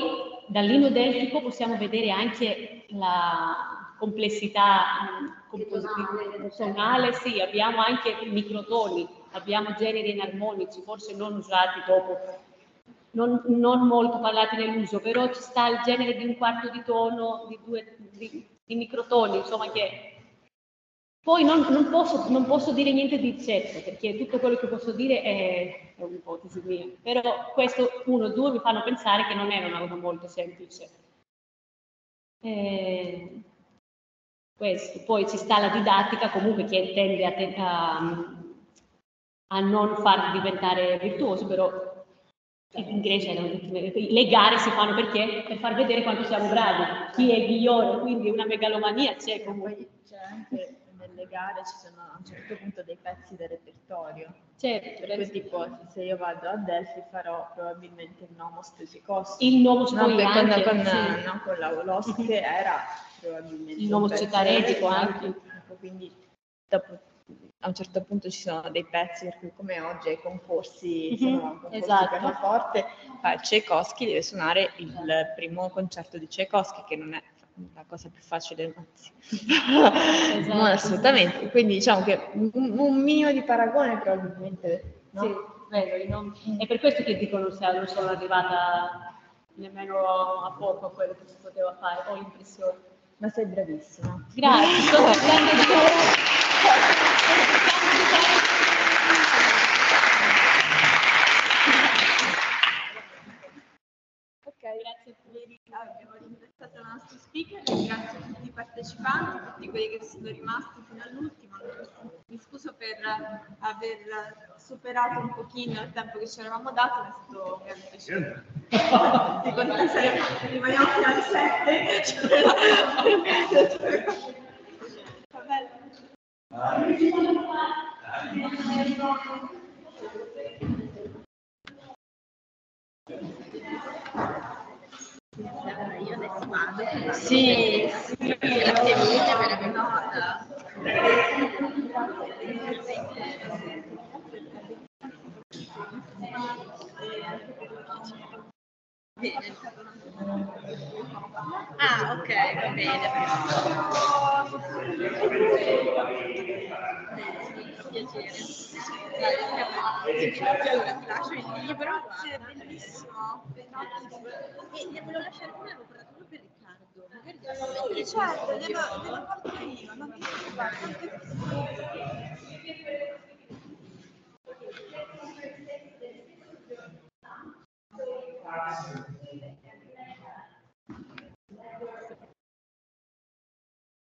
dall'inno delfico possiamo vedere anche la complessità mh, composizionale, sì, abbiamo anche microtoni, abbiamo generi enarmonici, forse non usati dopo, non, non molto parlati nell'uso, però ci sta il genere di un quarto di tono, di, due, di, di microtoni, insomma che poi non, non posso, non posso dire niente di certo, perché tutto quello che posso dire è, è un'ipotesi mia, però questo uno o due mi fanno pensare che non è una cosa molto semplice. Eh, questo. Poi ci sta la didattica comunque che tende a, a- a non far diventare virtuoso, però in Grecia le gare si fanno perché? Per far vedere quanto siamo bravi, chi è migliore, quindi una megalomania c'è comunque. C'è anche gare ci sono a un certo punto dei pezzi del repertorio. Certo, Per tipo se io vado a Delphi farò probabilmente il Nomos Teusicosti. il Nomos No, poi per- con, con, sì. no, con la che <laughs> era probabilmente Il Cecaretico del- anche. ecco, quindi dopo, a un certo punto ci sono dei pezzi per cui come oggi ai concorsi Mhm, sono concorsi esatto. pianoforte Tchaikovsky deve suonare il primo concerto di Tchaikovsky che non è la cosa più facile anzi Esatto. non assolutamente quindi diciamo che un, un minimo di paragone probabilmente no? Sì, vero, nomi- è per questo che dico non, non sono arrivata nemmeno a poco a quello che si poteva fare, ho l'impressione. ma sei bravissima Grazie, sto cercando di <laughs> Ok, grazie Abbiamo ringraziato il nostro speaker, ringrazio tutti i partecipanti, tutti quelli che sono rimasti fino all'ultimo. Mi scuso per aver superato un pochino il tempo che ci eravamo dato, ma è stato un grande piacere. Secondo me saremo- rimaniamo fino alle 7. Va bene. Io adesso vado. Sì, sì, grazie mille per aver venuta. Ah, ok, va bene. Piacere. Allora, ti lascio il libro. Grazie, bellissimo. E ne volevo lasciare una, Certo, devo, devo farlo io, non vi preoccupate. Grazie.